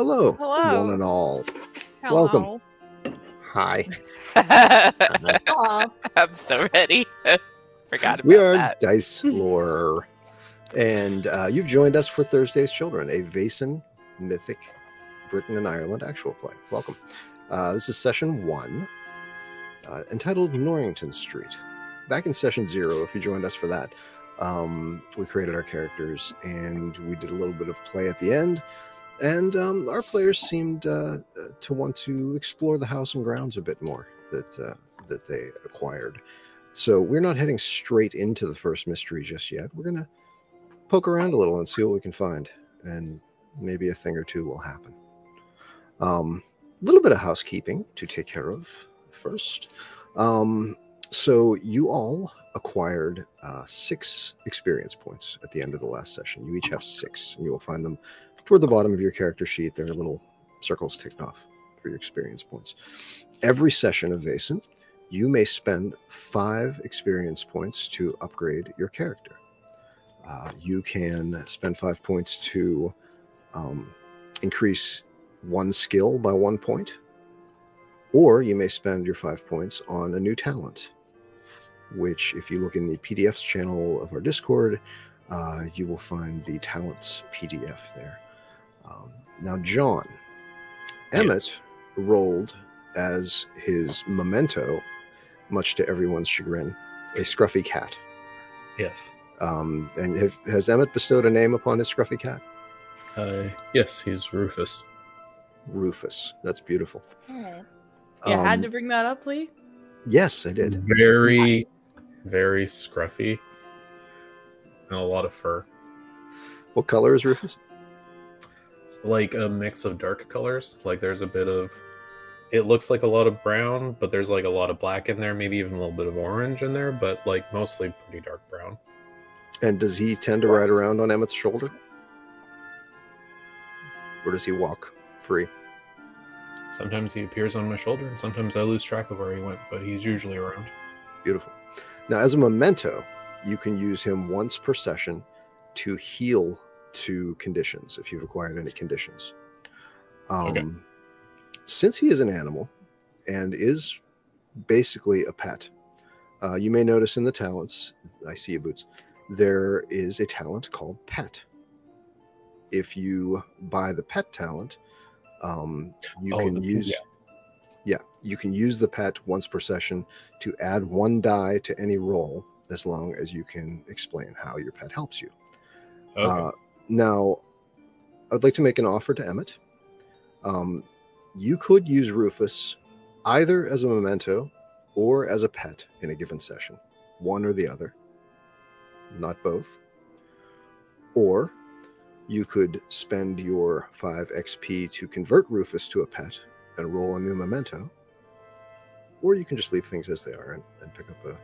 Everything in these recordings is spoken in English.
Hello, Hello. one and all. Hello. Welcome. Hi. Aw. I'm so ready. Forgot about We are that. DiceLore, and uh, you've joined us for Thursday's Children, a Vaesen mythic Britain and Ireland actual play. Welcome. Uh, this is session one, uh, entitled Norrington Street. Back in session zero, if you joined us for that, um, we created our characters and we did a little bit of play at the end. And um, our players seemed uh, uh, to want to explore the house and grounds a bit more that uh, that they acquired. So we're not heading straight into the first mystery just yet. We're gonna poke around a little and see what we can find, and maybe a thing or two will happen. Um, a little bit of housekeeping to take care of first. Um, so you all acquired uh, six experience points at the end of the last session. You each have six, and you will find them toward the bottom of your character sheet. There are little circles ticked off for your experience points. Every session of Vaesen, you may spend five experience points to upgrade your character. Uh, you can spend five points to um, increase one skill by one point, or you may spend your five points on a new talent, which, if you look in the PDFs channel of our Discord, uh, you will find the talents PDF there. Um, now, John, Emmett rolled as his memento, much to everyone's chagrin, a scruffy cat. Yes. Um, and have, has Emmett bestowed a name upon his scruffy cat? Uh, yes, he's Rufus. Rufus. That's beautiful. You had Um, to bring that up, Lee. Yes, I did. Very, very scruffy. And a lot of fur. What color is Rufus? Like a mix of dark colors. Like there's a bit of. It looks like a lot of brown, but there's like a lot of black in there, maybe even a little bit of orange in there, but like mostly pretty dark brown. And does he tend to ride around on Emmett's shoulder? Or does he walk free? Sometimes he appears on my shoulder, and sometimes I lose track of where he went, but he's usually around. Beautiful. Now, as a memento, you can use him once per session to heal to conditions if you've acquired any conditions. Um, Okay. Since he is an animal and is basically a pet, uh, you may notice in the talents, I see your boots, there is a talent called pet. If you buy the pet talent, um, you Oh, can the- use yeah. yeah, you can use the pet once per session to add one die to any roll as long as you can explain how your pet helps you. Okay. Uh, now, I'd like to make an offer to Emmett. Um, you could use Rufus either as a memento or as a pet in a given session, one or the other, not both. Or you could spend your 5 XP to convert Rufus to a pet and roll a new memento. Or you can just leave things as they are and, and pick up a,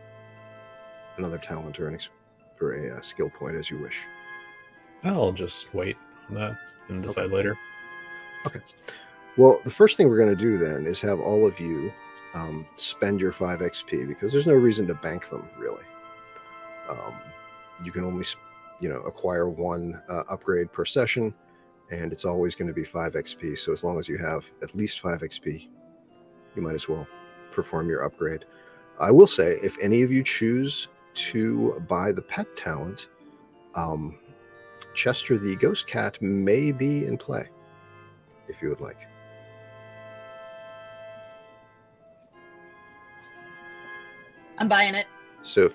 another talent or, an or a, uh skill point as you wish. I'll just wait on that and decide later. Okay. Well, the first thing we're going to do then is have all of you um, spend your 5 XP because there's no reason to bank them, really. Um, you can only, you know, acquire one uh, upgrade per session, and it's always going to be 5 XP. So as long as you have at least 5 XP, you might as well perform your upgrade. I will say, if any of you choose to buy the pet talent, um, Chester the ghost cat may be in play, if you would like. I'm buying it. So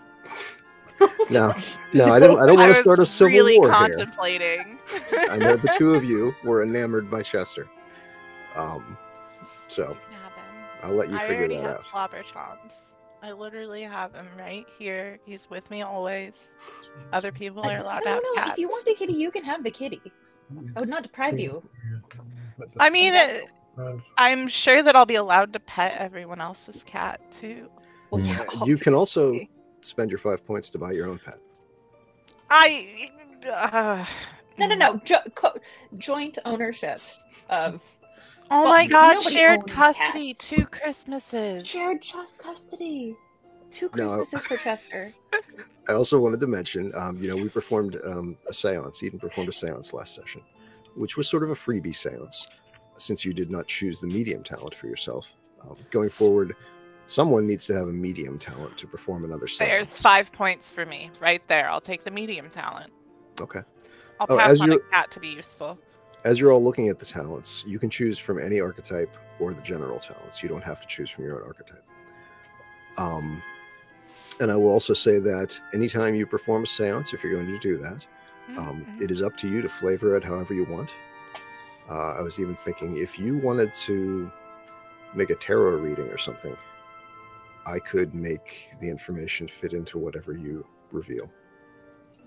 no, no, I don't. I don't want to start a was civil really war here. contemplating. I know the two of you were enamored by Chester, um, so You can have him. I'll let you I figure already that have out. slobber chomps. I literally have him right here. He's with me always. Other people are allowed to no, have no. cats. If you want the kitty, you can have the kitty. I would not deprive you. I mean, Okay. uh, I'm sure that I'll be allowed to pet everyone else's cat too. Well, Mm. yeah, You can also spend your five points to buy your own pet. I. Uh, No, no, no. Jo- co- joint ownership of Oh Well, my god, shared custody, cats. two Christmases. shared trust custody. Two No. Christmases for Chester. I also wanted to mention, um, you know, we performed um, a séance. Eden performed a séance last session, which was sort of a freebie séance, since you did not choose the medium talent for yourself. Um, going forward, someone needs to have a medium talent to perform another séance. There's five points for me right there. I'll take the medium talent. Okay. I'll Oh, pass as on a cat to be useful. As you're all looking at the talents, you can choose from any archetype or the general talents. You don't have to choose from your own archetype. Um, and I will also say that anytime you perform a seance, if you're going to do that, um, Mhm. it is up to you to flavor it however you want. Uh, I was even thinking if you wanted to make a tarot reading or something, I could make the information fit into whatever you reveal.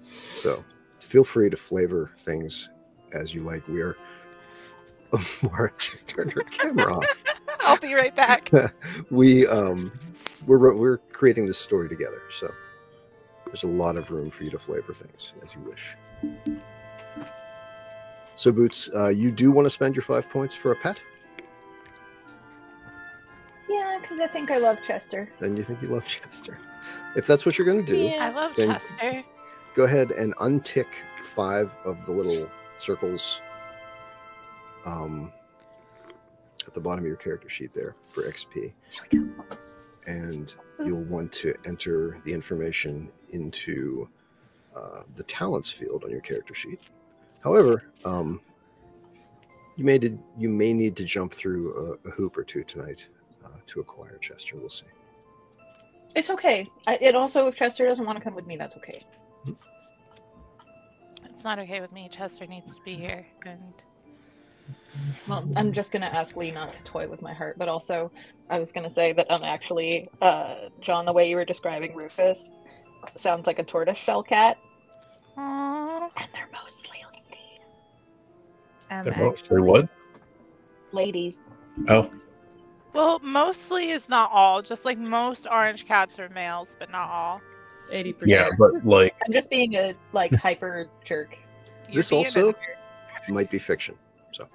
So feel free to flavor things as you like. We are. Mara just turned her camera off. I'll be right back. we um we're we're creating this story together, so there's a lot of room for you to flavor things as you wish. So, Boots, uh, you do want to spend your five points for a pet? Yeah, because I think I love Chester. Then you think you love Chester. If that's what you're going to do, Yeah. I love Chester. go ahead and untick five of the little circles um, at the bottom of your character sheet there for XP. There we go. And you'll want to enter the information into uh, the talents field on your character sheet. However, um, you may did, you may need to jump through a, a hoop or two tonight uh, to acquire Chester. We'll see. It's okay. I, it also, if Chester doesn't want to come with me, that's okay. It's not okay with me. Chester needs to be here, and Well, I'm just gonna ask Lee not to toy with my heart, but also I was gonna say that I'm actually, uh, John, the way you were describing Rufus sounds like a tortoiseshell cat, Aww. and they're mostly ladies. I'm They're mostly what? Ladies. Oh, Well, mostly is not all. Just like most orange cats are males, but not all. Eighty percent. yeah, but like, I'm just being a like hyper jerk. You're This also- Might be fiction. So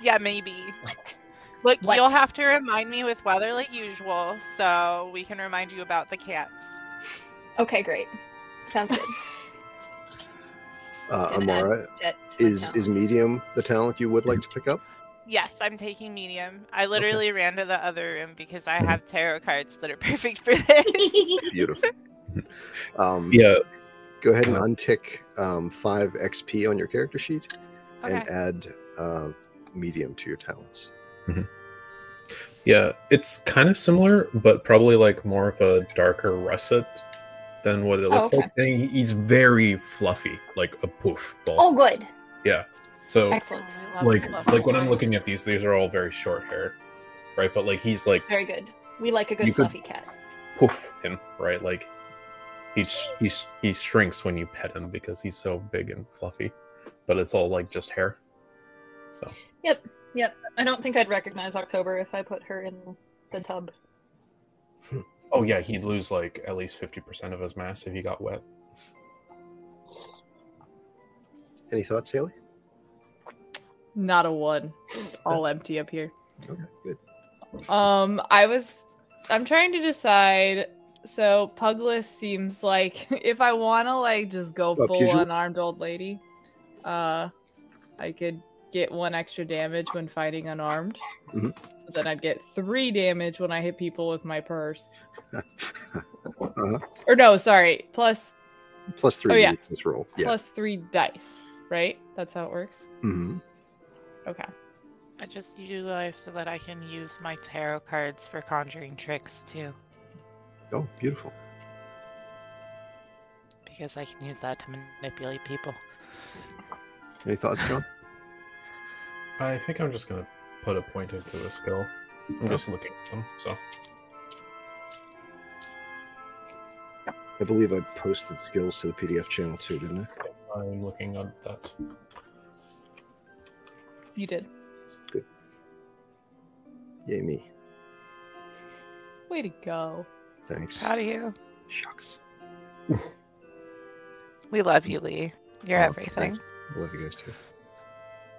yeah, maybe. What? Look, What? you'll have to remind me with weather like usual, so we can remind you about the cats. Okay, great. Sounds good. Uh, Amara, that to my is is medium the talent you would like to pick up? Yes, I'm taking medium. I literally ran to the other room because I have tarot cards that are perfect for this. Beautiful. Um, yeah, Go ahead and untick um, five XP on your character sheet and add uh, medium to your talents. yeah, it's kind of similar, but probably like more of a darker russet than what it Oh, looks okay. like. And he's very fluffy, like a poof ball. oh, good. Yeah. So Excellent. I love- like love like when I'm looking at these, these are all very short hair, right? But like he's like Very good. We like a good You could- fluffy cat. poof him, right? Like he he he shrinks when you pet him because he's so big and fluffy, but it's all like just hair. So Yep. Yep. I don't think I'd recognize October if I put her in the tub. oh yeah, he'd lose like at least fifty percent of his mass if he got wet. Any thoughts, Haley? Not a one. All empty up here. Okay, good. Um, I was I'm trying to decide. So Pugilist seems like if I wanna like just go Oh, full pugilist? unarmed old lady, uh I could get one extra damage when fighting unarmed. Mhm. So then I'd get three damage when I hit people with my purse. Uh-huh. Or no, sorry, plus Plus three Oh, yeah. this roll. Yeah. plus three dice, right? That's how it works. Mm-hmm. Okay. I just utilized so that I can use my tarot cards for conjuring tricks too, Oh, beautiful. because I can use that to manipulate people. Any thoughts, John? I think I'm just gonna put a point into a skill. I'm just looking at them. So I believe I posted skills to the PDF channel too, didn't I? I'm looking at that. You did. Good. Yay, me. Way to go. Thanks. Proud of you. Shucks. We love you, Lee. You're Oh, everything. thanks. I love you guys too.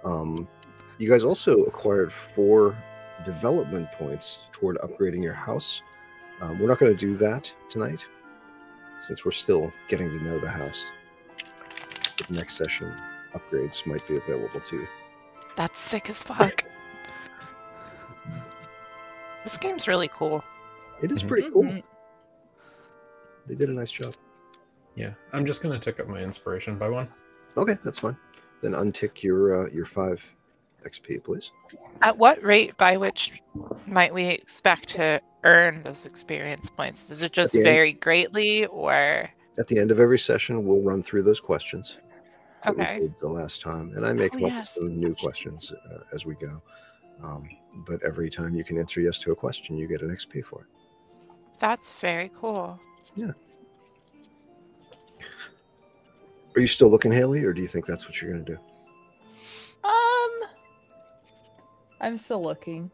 Um, you guys also acquired four development points toward upgrading your house. Um, we're not going to do that tonight, since we're still getting to know the house. But next session, upgrades might be available to you. That's sick as fuck. This game's really cool. It is Mhm. pretty cool. They did a nice job. Yeah, I'm just gonna tick up my inspiration by one. Okay, that's fine. Then untick your uh, your five XP, please. At what rate by which might we expect to earn those experience points? Does it just the end. vary greatly or At the end of every session, we'll run through those questions. that we okay? did the last time, and I may Oh, come up yes. with some new questions uh, as we go. Um, but every time you can answer yes to a question, you get an XP for it. That's very cool. Are you still looking, Haley, or do you think that's what you're going to do? Um, I'm still looking.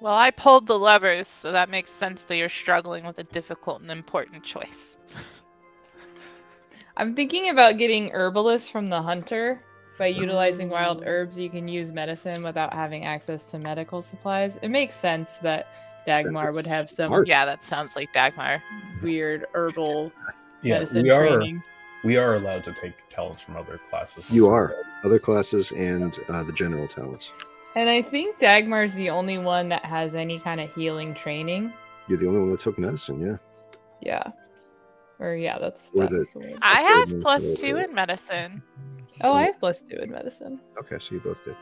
Well, I pulled the levers, so that makes sense that you're struggling with a difficult and important choice. I'm thinking about getting herbalist from the hunter. By utilizing wild herbs, you can use medicine without having access to medical supplies. It makes sense that Dagmar would have some Smart. Yeah, that sounds like Dagmar. weird herbal Yeah, medicine we are training. we are allowed to take talents from other classes. You are other classes and uh, the general talents. And I think Dagmar's the only one that has any kind of healing training. You're the only one that took medicine. Yeah. Yeah. Or yeah, that's, Or that's the- the. I have good plus news. two in medicine. Oh, I have plus two in medicine. Okay, so you both did.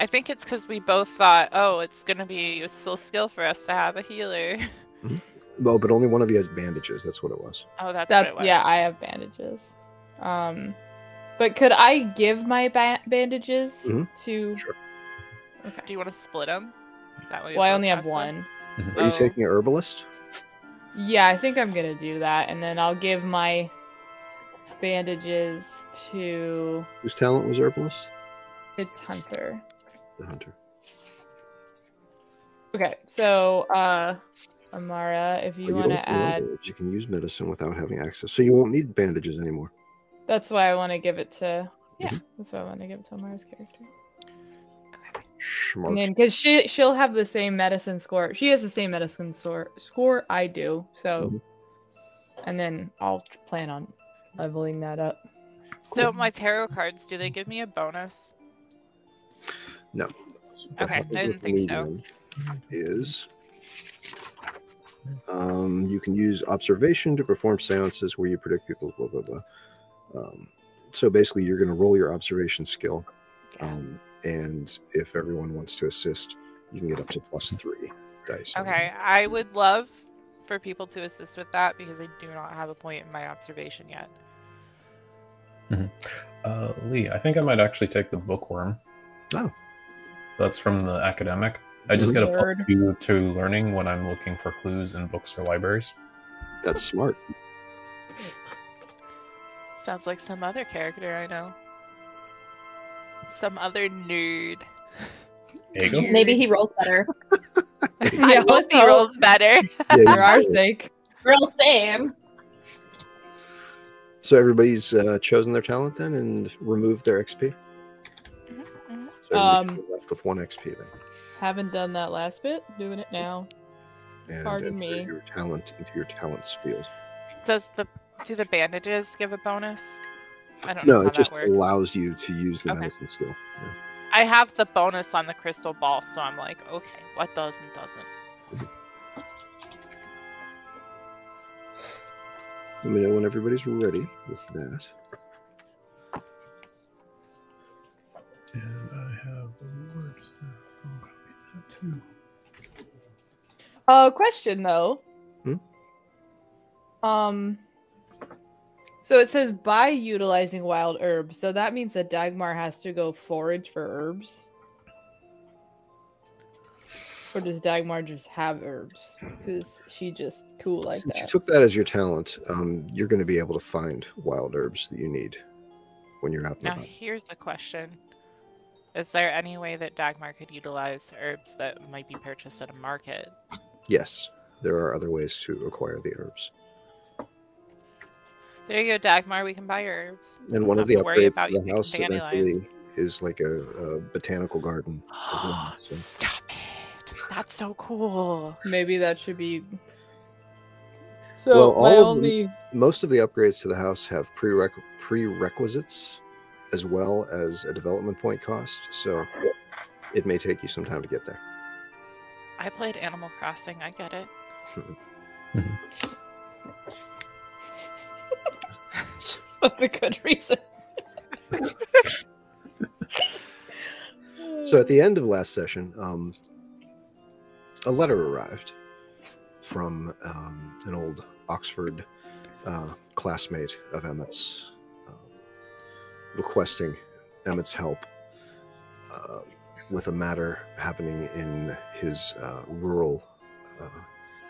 I think it's because we both thought, oh, it's gonna be a useful skill for us to have a healer. Well, but only one of you has bandages. That's what it was. Oh, that's, That's what it yeah. I have bandages. Um, but could I give my ba- bandages Mhm. to? Sure. Okay. Do you want to split them? That way. Well, I only have some? one. Are you Oh. taking an herbalist? Yeah, I think I'm gonna do that, and then I'll give my bandages to Whose talent was herbalist? its hunter. The hunter. Okay, so uh, Amara, if But you want to add, herbs. You can use medicine without having access, so you won't need bandages anymore. that's why I want to give it to. Yeah, Mhm. that's why I want to give it to Amara's character. Smart. And then because she she'll have the same medicine score. She has the same medicine score score I do. So, Mhm. and then I'll plan on leveling that up. So my tarot cards, do they give me a bonus? What Okay, I didn't think me so. Is um, you can use observation to perform seances where you predict people, blah blah blah. Um, so basically, you're going to roll your observation skill, um, and if everyone wants to assist, you can get up to plus three dice. Okay, I would love for people to assist with that because I do not have a point in my observation yet. Uh, Lee, I think I might actually take the bookworm. Oh. That's from the academic. I just get a plus Word. two to learning when I'm looking for clues in books or libraries. That's smart. Sounds like some other character I know. Some other nerd. There. Maybe he rolls better. I Yeah, hope let's he rolls better. Yeah, For our you- sake. Real same. So everybody's uh, chosen their talent then and removed their XP. So Um, left with one XP then. Haven't done that last bit. Doing it now. And pardon me. your talent into your talents field. Does the do the bandages give a bonus? I don't know No, how it just works. allows you to use the Okay. medicine skill. Yeah. I have the bonus on the crystal ball, so I'm like, okay, what does and doesn't? Let me know when everybody's ready with that. Uh, question though. Hmm? Um. So it says by utilizing wild herbs. So that means that Dagmar has to go forage for herbs. Or does Dagmar just have herbs? Because she just cool like Since you took that as your talent, um, you're going to be able to find wild herbs that you need when you're out and Now about. here's the question. Is there any way that Dagmar could utilize herbs that might be purchased at a market? Yes, there are other ways to acquire the herbs. There you go, Dagmar. We can buy your herbs. And one of the have to upgrades about the house eventually is like a, a botanical garden. as well, so. Stop it! That's so cool. Maybe that should be. So Well, my all of them- only. Most of the upgrades to the house have prereq- prerequisites as well as a development point cost, so it may take you some time to get there. I played Animal Crossing. I get it. That's a good reason. So at the end of last session, um, a letter arrived from um, an old Oxford uh, classmate of Emmett's, requesting Emmett's help uh, with a matter happening in his uh, rural uh,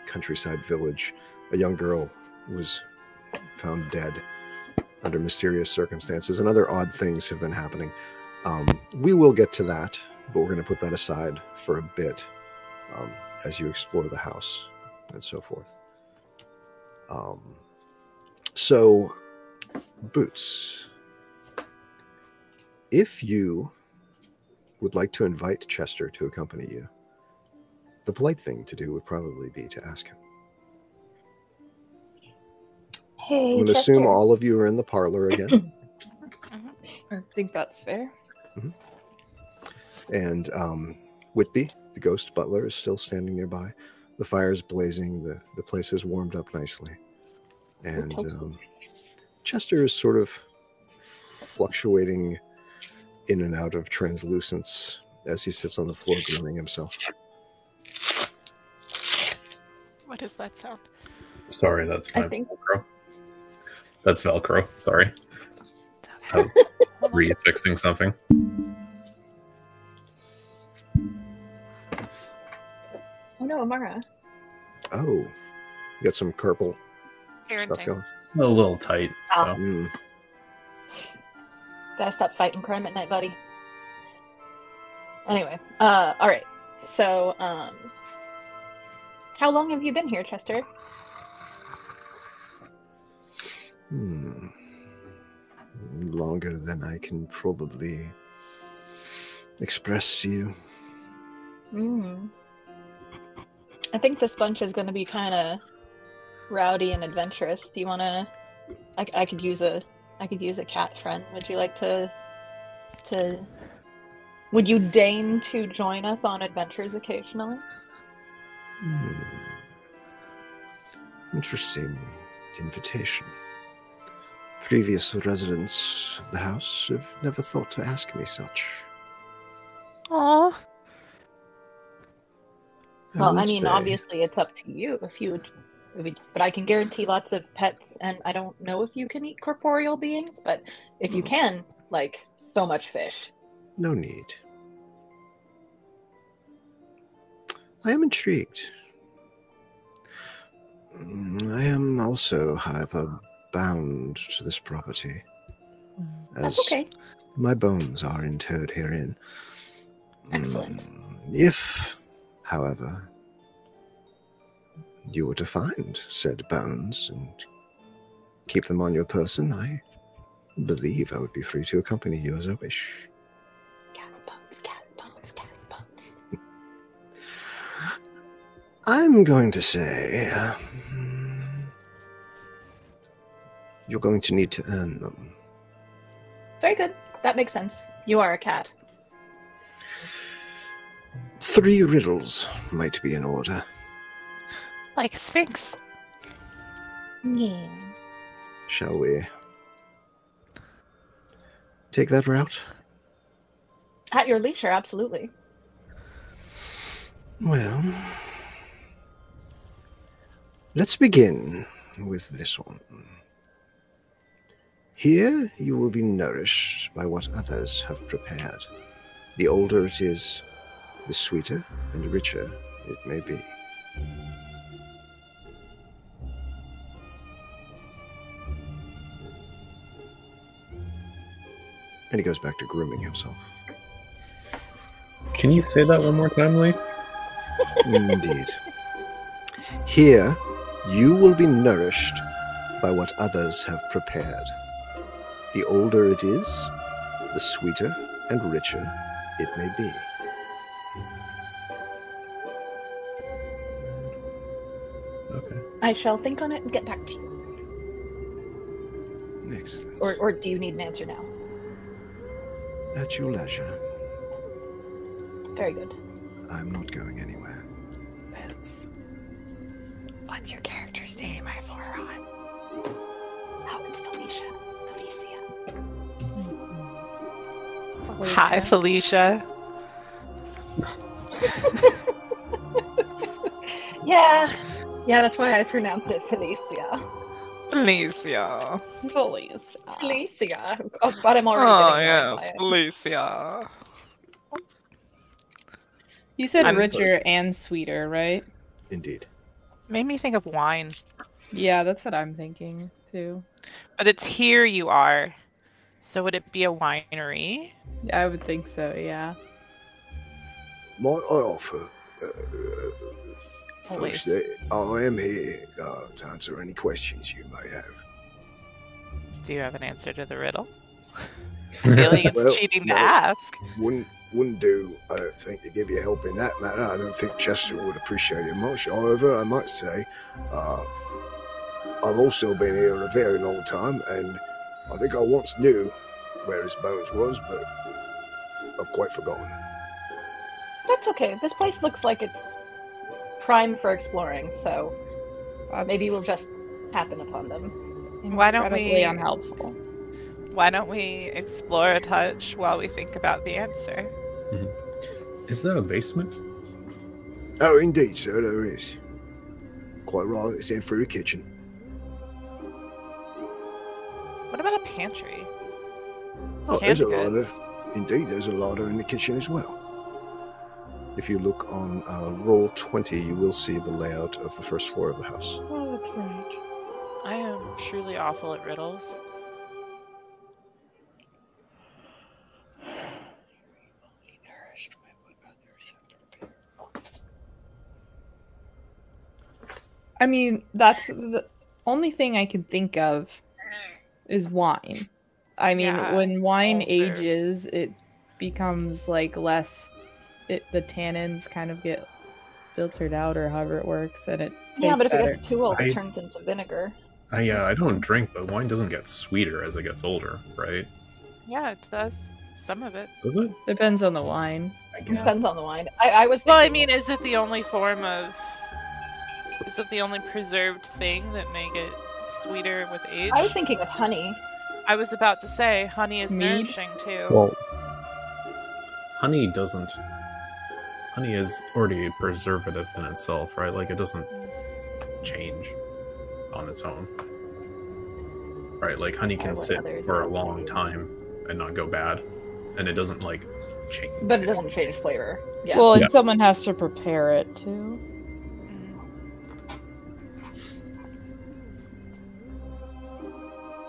countryside village. A young girl was found dead under mysterious circumstances, and other odd things have been happening. Um, we will get to that but we're going to put that aside for a bit um, as you explore the house and so forth. Um, so, Boots, if you would like to invite Chester to accompany you, the polite thing to do would probably be to ask him. Hey, I'm going to assume all of you are in the parlor again. I think that's fair. And um, Whitby, the ghost butler, is still standing nearby. The fire is blazing. The, the place is warmed up nicely. And um, Chester is sort of fluctuating in and out of translucence as he sits on the floor grooming himself. What is that sound? Sorry, that's my think- Velcro. That's Velcro. Sorry. I was refixing something. Oh no, Amara. Oh, you got some carpal stuff going. A little tight. So. Mm. Gotta stop fighting crime at night, buddy. Anyway, uh, all right. So, um, how long have you been here, Chester? Hmm. Longer than I can probably express to you. Mm. I think this bunch is going to be kind of rowdy and adventurous. Do you want to? I, I could use a I could use a cat friend. Would you like to to? Would you deign to join us on adventures occasionally? Hmm. Interesting invitation. Previous residents of the house have never thought to ask me such. Aw. Well, I mean, say- obviously, it's up to you if you would, but I can guarantee lots of pets, and I don't know if you can eat corporeal beings, but if you can, like so much fish. No need. I am intrigued. Mm, I am also, however, bound to this property, as That's okay. my bones are interred herein. Excellent. Mm, If, however, you were to find said bones and keep them on your person, I believe I would be free to accompany you as I wish. Cat bones, cat bones, cat bones. I'm going to say uh, you're going to need to earn them. Very good. That makes sense. You are a cat. Three riddles might be in order. Like a sphinx. Yeah. Shall we take that route? At your leisure, absolutely. Well, let's begin with this one. Here you will be nourished by what others have prepared. The older it is, the sweeter and richer it may be. And he goes back to grooming himself. Can you say that one more time, Lee? Indeed. Here, you will be nourished by what others have prepared. The older it is, the sweeter and richer it may be. Okay. I shall think on it and get back to you. Excellent. Or, or do you need an answer now? At your leisure. Very good. I'm not going anywhere. Boots. What's your character's name? I forgot. Oh, it's Felicia. Felicia. Hi, Felicia. Yeah. Yeah, that's why I pronounce it Felicia. Felicia. Felicia. Felicia. Oh, but I'm already Oh, getting annoyed by yes, it. Felicia. You said I'm- richer and sweeter, right? Indeed. Made me think of wine. Yeah, that's what I'm thinking too. But it's here you are. So would it be a winery? I would think so, yeah. might I offer? Uh, uh, Always. first that I am here uh, to answer any questions you may have. Do you have an answer to the riddle? I feel like it's Well, cheating no. to ask. Wouldn't wouldn't do, I don't think, to give you help in that matter. I don't think Chester would appreciate it much. However, I might say, uh, I've also been here a very long time, and I think I once knew where his bones was, but I've quite forgotten. That's okay. This place looks like it's prime for exploring, so maybe we'll just happen upon them. Why don't incredibly we- unhelpful. Why don't we explore a touch while we think about the answer? Mm-hmm. Is there a basement? Oh, indeed, sir, there is. Quite right, it's in through the kitchen. What about a pantry? Oh, Canned there's a larder. Indeed, there's a larder in the kitchen as well. If you look on uh, roll 20, you will see the layout of the first floor of the house. Oh, that's right. I am truly awful at riddles. I mean, that's the only thing I can think of is wine. I mean, Yeah, when wine older. ages, it becomes like less. It the tannins kind of get filtered out, or however it works, and it tastes yeah, but if better. it gets too old, I- it turns into vinegar. I, uh, I don't drink, but wine doesn't get sweeter as it gets older, right? Yeah, it does. Some of it. Does it? Depends on the wine. I guess. depends on the wine. I, I was. Well, I thinking- mean, is it the only form of. Is it the only preserved thing that may get sweeter with age? I was thinking of honey. I was about to say, honey is Mead? nourishing too. Well, honey doesn't. Honey is already a preservative in itself, right? Like it doesn't change on its own. Right? Like honey can sit for a long time and not go bad, and it doesn't like change. But it doesn't change flavor. Yeah. Well, and Yeah. someone has to prepare it too.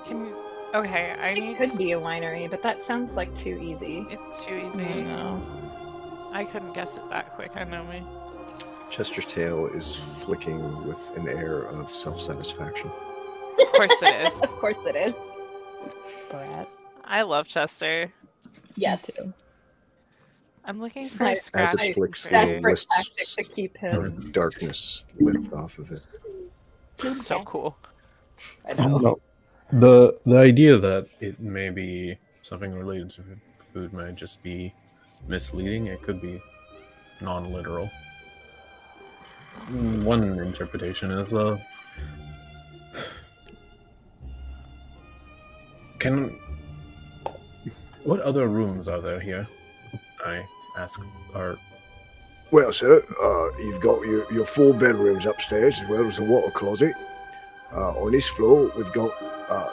Can okay, I it need. could be a winery, but that sounds like too easy. It's too easy. don't know. I couldn't guess it that quick. I know me. Chester's tail is flicking with an air of self satisfaction. Of course it is. of course it is. Brat. I love Chester. Yes. I'm looking for my- scratch. As it flicks, for- little Desperate wisps tactic to keep him. of darkness lift off of it. So cool. I I know. don't know. The the idea that it may be something related to food might just be misleading. It could be non-literal. Mm, One interpretation is uh can what other rooms are there here? I ask Art. Well, sir, uh, you've got your, your four bedrooms upstairs as well as a water closet. Uh, on this floor, we've got uh,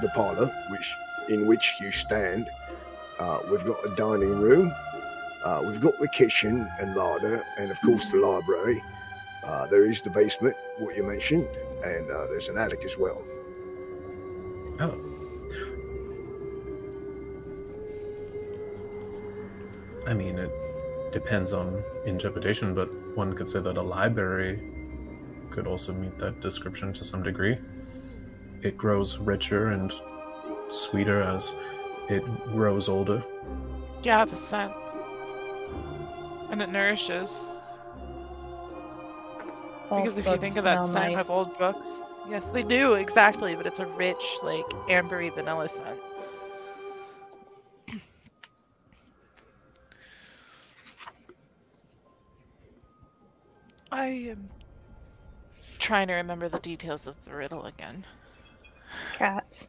the parlor, which in which you stand. Uh, we've got a dining room. Uh, we've got the kitchen and larder, and of course the library. Uh, there is the basement, what you mentioned, and uh, there's an attic as well. Oh. I mean, it depends on interpretation, but one could say that a library could also meet that description to some degree. It grows richer and sweeter as it grows older. Yeah, the scent. And it nourishes. All Because if you think of that scent nice. of old books, yes, they do exactly. But it's a rich, like ambery vanilla scent. I am trying to remember the details of the riddle again. cats.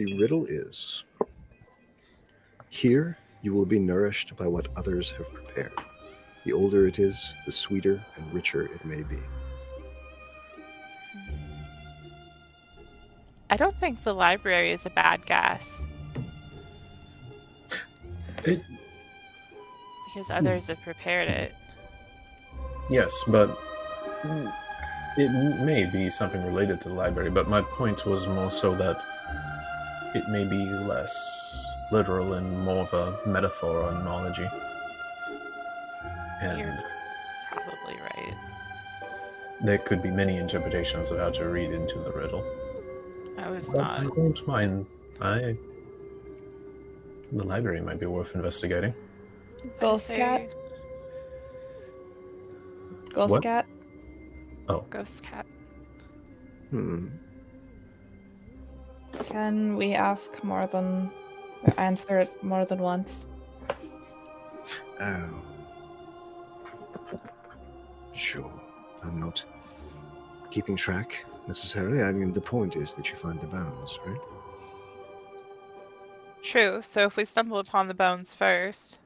The riddle is Here you will be nourished by what others have prepared. The older it is, the sweeter and richer it may be. I don't think the library is a bad guess It because others have prepared it. Yes, but it may be something related to the library, but my point was more so that it may be less literal and more of a metaphor or analogy. And You're probably right. there could be many interpretations of how to read into the riddle. I was But I don't mind. I. The library might be worth investigating. Ghost I'd cat. Ghost What? cat. Ghost cat. Hmm. Can we ask more than answer it more than once? Oh. Sure. I'm not keeping track necessarily. I mean, the point is that you find the bones, right? True. So if we stumble upon the bones first,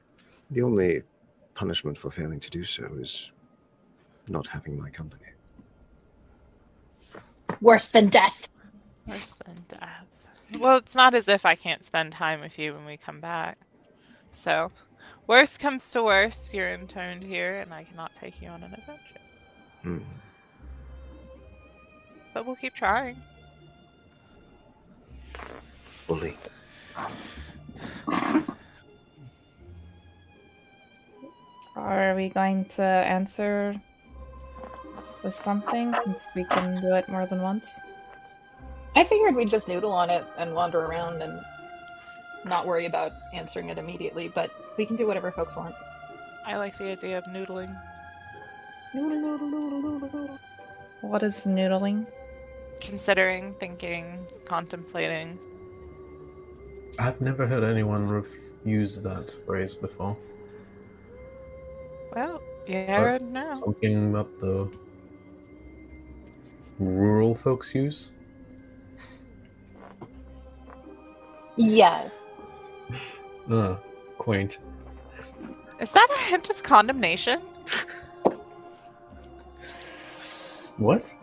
The only punishment for failing to do so is not having my company. Worse than death. Worse than death. Well, it's not as if I can't spend time with you when we come back. So, worst comes to worst, you're interned here, and I cannot take you on an adventure. Hmm. But we'll keep trying. Bully. Are we going to answer with something since we can do it more than once? I figured we'd just noodle on it and wander around and not worry about answering it immediately, but we can do whatever folks want. I like the idea of noodling. Noodle, noodle, noodle, noodle, noodle. What is noodling? Considering, thinking, contemplating. I've never heard anyone ref- use that phrase before. Well, yeah, So- right now. Something that the rural folks use. Yes. Uh, quaint. Is that a hint of condemnation? What?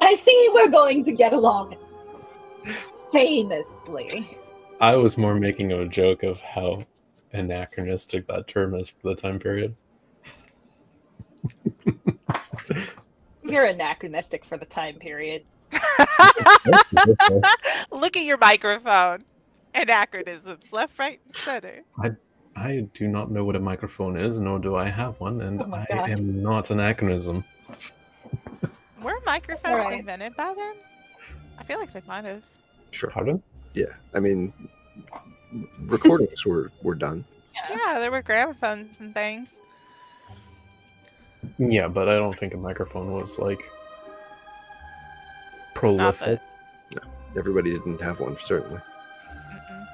I see we're going to get along famously. I was more making a joke of how anachronistic that term is for the time period. You're anachronistic for the time period. Look at your microphone. Anachronisms, left, right, and center. I I do not know what a microphone is, nor do I have one, and Oh I God. am not anachronism. Were microphones Alright. invented by then? I feel like they might have. Sure. Pardon? Yeah. I mean, recordings were were done. Yeah, there were gramophones and things. Yeah, but I don't think a microphone was like Not prolific. that. Everybody didn't have one, certainly. Mm-mm.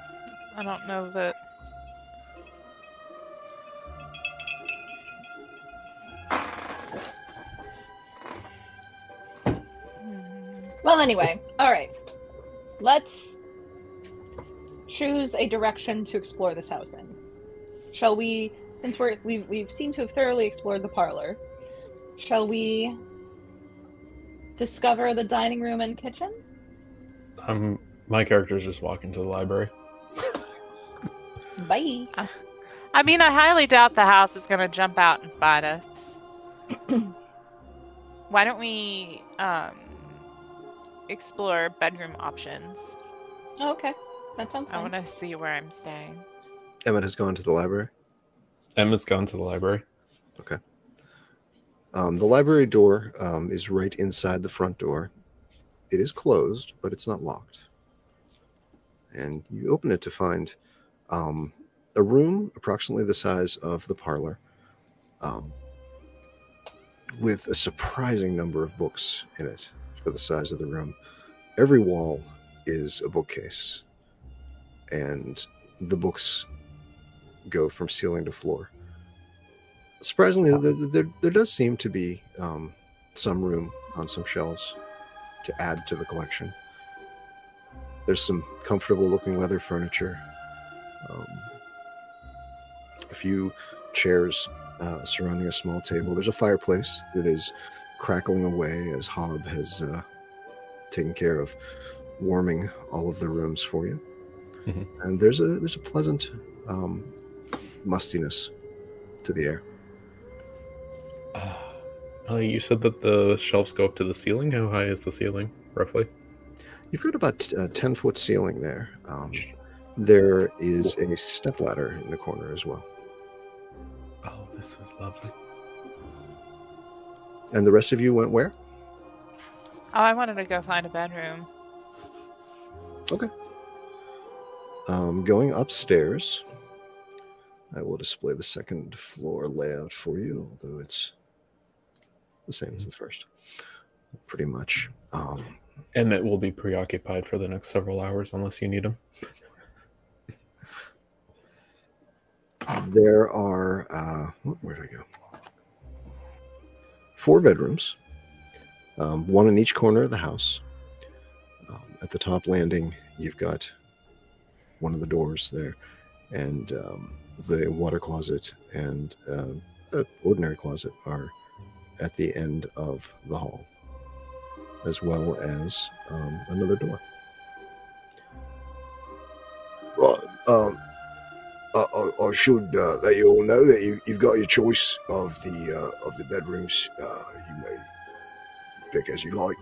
I don't know that. Well, anyway, all right. Let's choose a direction to explore this house in. Shall we, since we're we've we've seemed to have thoroughly explored the parlor, shall we discover the dining room and kitchen? Um, my character is just walking to the library. Bye. I mean, I highly doubt the house is gonna jump out and fight us. Why don't we um explore bedroom options? Oh, okay, that sounds I want to see where I'm staying. Emmett has gone to the library. Emma's gone to the library. Um, the library door um, is right inside the front door. It is closed, but it's not locked. And you open it to find um, a room approximately the size of the parlor, um, with a surprising number of books in it for the size of the room. Every wall is a bookcase, and the books go from ceiling to floor surprisingly, there, there, there does seem to be um, some room on some shelves to add to the collection. There's some comfortable looking leather furniture, um, a few chairs uh, surrounding a small table. There's a fireplace that is crackling away as Hob has uh, taken care of warming all of the rooms for you. Mhm. And there's a there's a pleasant um, mustiness to the air. Uh, you said that the shelves go up to the ceiling. How high is the ceiling, roughly? You've got about a 10 foot ceiling there. Um, there is a stepladder in the corner as well. Oh, This is lovely. And the rest of you went where? Oh, I wanted to go find a bedroom. Okay. Um, going upstairs. I will display the second floor layout for you, although it's the same as the first. Pretty much. Um, And it will be preoccupied for the next several hours unless you need them. there are uh, where did I go? Four bedrooms, um, one in each corner of the house. Um, at the top landing, you've got one of the doors there, and um, the water closet and uh, ordinary closet are at the end of the hall, as well as um, another door. Right. Um, I, I, I should uh, let you all know that you, you've got your choice of the uh, of the bedrooms. Uh, you may pick as you like.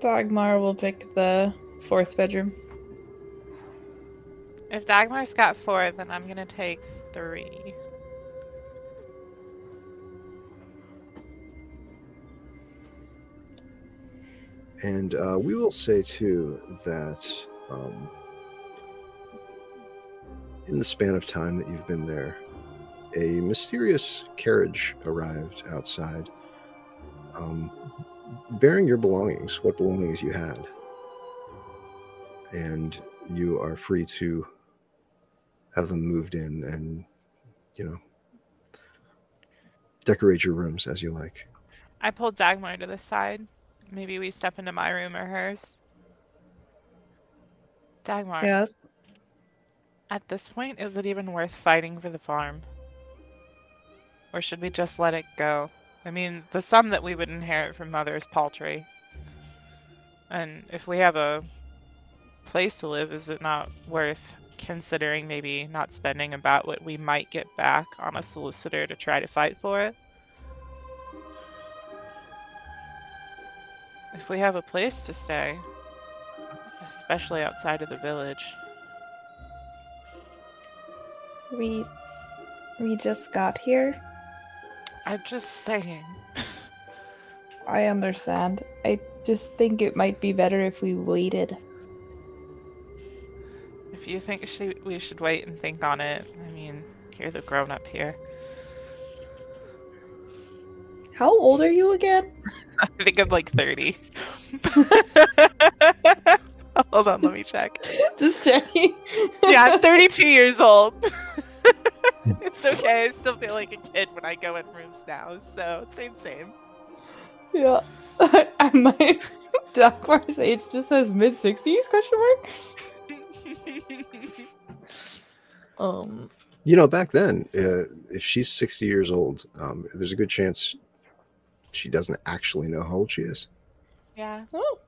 Dagmar will pick the fourth bedroom. If Dagmar's got four, then I'm gonna take three. And uh, we will say too that um, in the span of time that you've been there, a mysterious carriage arrived outside, um, bearing your belongings, what belongings you had. And you are free to have them moved in and, you know, decorate your rooms as you like. I pulled Dagmar to the side. Maybe we step into my room or hers. Dagmar, Yes. at this point, is it even worth fighting for the farm? Or should we just let it go? I mean, the sum that we would inherit from Mother is paltry. And if we have a place to live, is it not worth considering maybe not spending about what we might get back on a solicitor to try to fight for it? If we have a place to stay, especially outside of the village. We we just got here. I'm just saying. I understand. I just think it might be better if we waited. If you think she, we should wait and think on it, I mean, you're the grown up here. How old are you again? I think I'm like 30. Hold on, let me check. Just checking. Yeah, I'm 32 years old. it's okay, I still feel like a kid when I go in rooms now, so same, same. yeah. I might. Dagmar's age just says mid sixties? Question mark. Um. You know, back then, uh, if she's 60 years old, um, there's a good chance she doesn't actually know how old she is. yeah, Oh.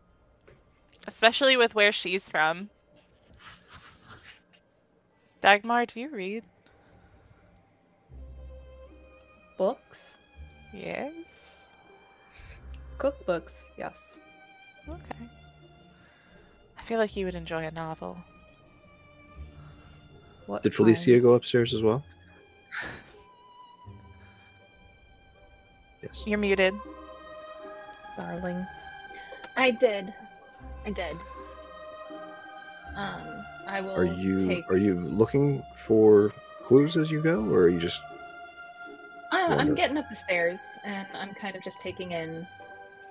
especially with where she's from. Dagmar, do you read? Books. Yes. Cookbooks. Yes. Okay. I feel like you would enjoy a novel. What Did Felicia kind? go upstairs as well? Yes. You're muted. darling? I did. I did. Um, I will Are you take. are you looking for clues as you go, or are you just I, I'm getting up the stairs and I'm kind of just taking in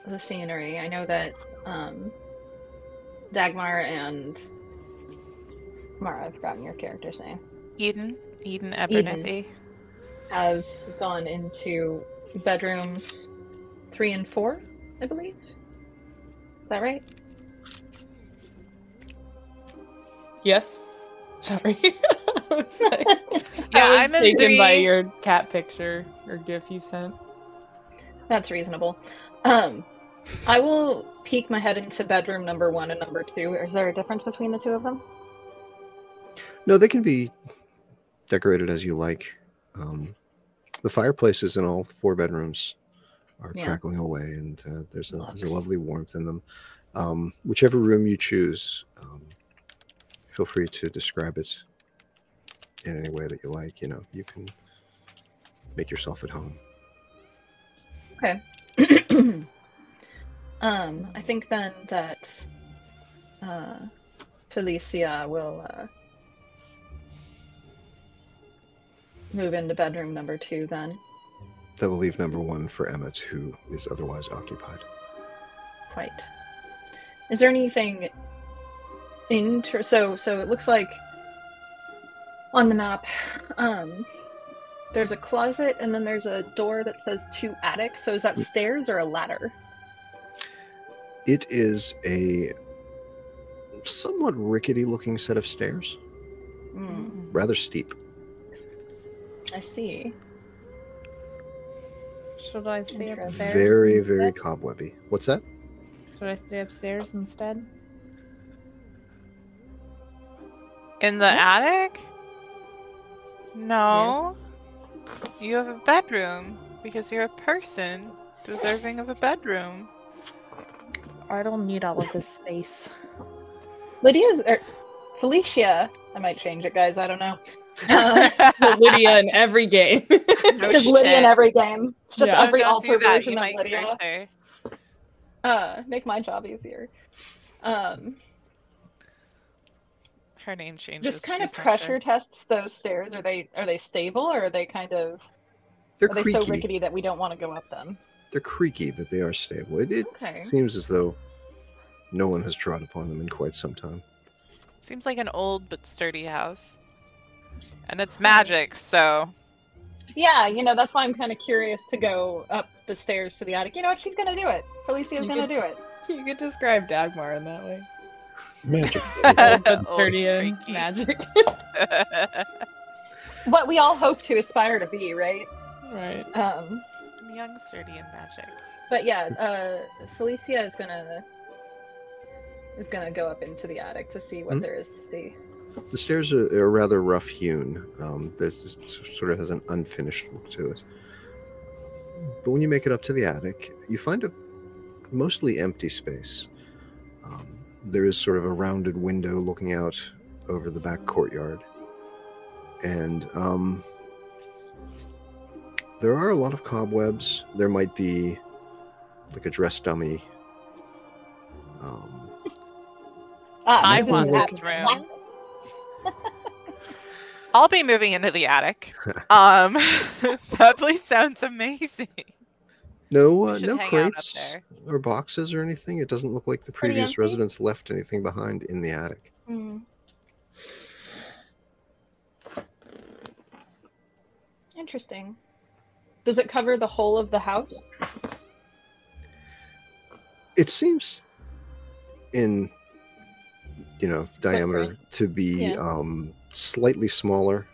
the scenery. I know that um, Dagmar and Mara, I've forgotten your character's name, Eden. Eden Abernethy. have gone into bedrooms three and four, I believe. Is that right? Yes. Sorry. I was like, Yeah, I was I'm in taken by your cat picture or gif you sent. That's reasonable. Um, I will peek my head into bedroom number one and number two. Is there a difference between the two of them? No, they can be decorated as you like. Um, the fireplaces in all four bedrooms are Yeah. crackling away, and uh, there's a there's a lovely warmth in them. Um, whichever room you choose, um, feel free to describe it in any way that you like, you know, you can make yourself at home. Okay. um, I think then that uh, Felicia will uh, move into bedroom number two then. That will leave number one for Emmett, who is otherwise occupied. Quite. Is there anything inter so so it looks like on the map um there's a closet and then there's a door that says two attics. So is that stairs or a ladder? It is a somewhat rickety looking set of stairs, Hmm, rather steep. I see. Should I stay upstairs? Very, very cobwebby. What's that? Should I stay upstairs instead? In the attic? No. You have a bedroom because you're a person deserving of a bedroom. I don't need all of this space. Lydia's er, Felicia. I might change it, guys. I don't know. Uh, Lydia in every game. No Just Lydia in every game. It's just Yeah. every Don't do alter that, version you of might Lydia. curse her. Uh, make my job easier. Um, Her name changes. just kind of she's not pressure sure. tests those stairs. Are they are they stable or are they kind of They're are they so rickety that we don't want to go up them? They're creaky, but they are stable. It, it Okay. seems as though no one has trod upon them in quite some time. Seems like an old but sturdy house. And it's magic, so Yeah, you know that's why I'm kind of curious to go up the stairs to the attic. You know what? She's gonna do it. Felicia's You gonna do it. you could describe Dagmar in that way. Magic stairs. But Old Tertian freaky. magic. What we all hope to aspire to be, right? right. Um, Young, sturdy, and magic. but yeah, uh, Felicia is gonna is gonna go up into the attic to see what Hmm. there is to see. The stairs are, are rather rough hewn. Um, this sort of has an unfinished look to it. But when you make it up to the attic, you find a mostly empty space. Um, there is sort of a rounded window looking out over the back courtyard, and um, there are a lot of cobwebs. There might be like a dress dummy. Um, Ah, I this want is this attic. room. I'll be moving into the attic. Um, that place sounds amazing. No, uh, no hang out up crates or boxes or anything. It doesn't look like the previous residents left anything behind in the attic. Hmm. Interesting. Does it cover the whole of the house? It seems, in you know diameter, to be Yeah. um, slightly smaller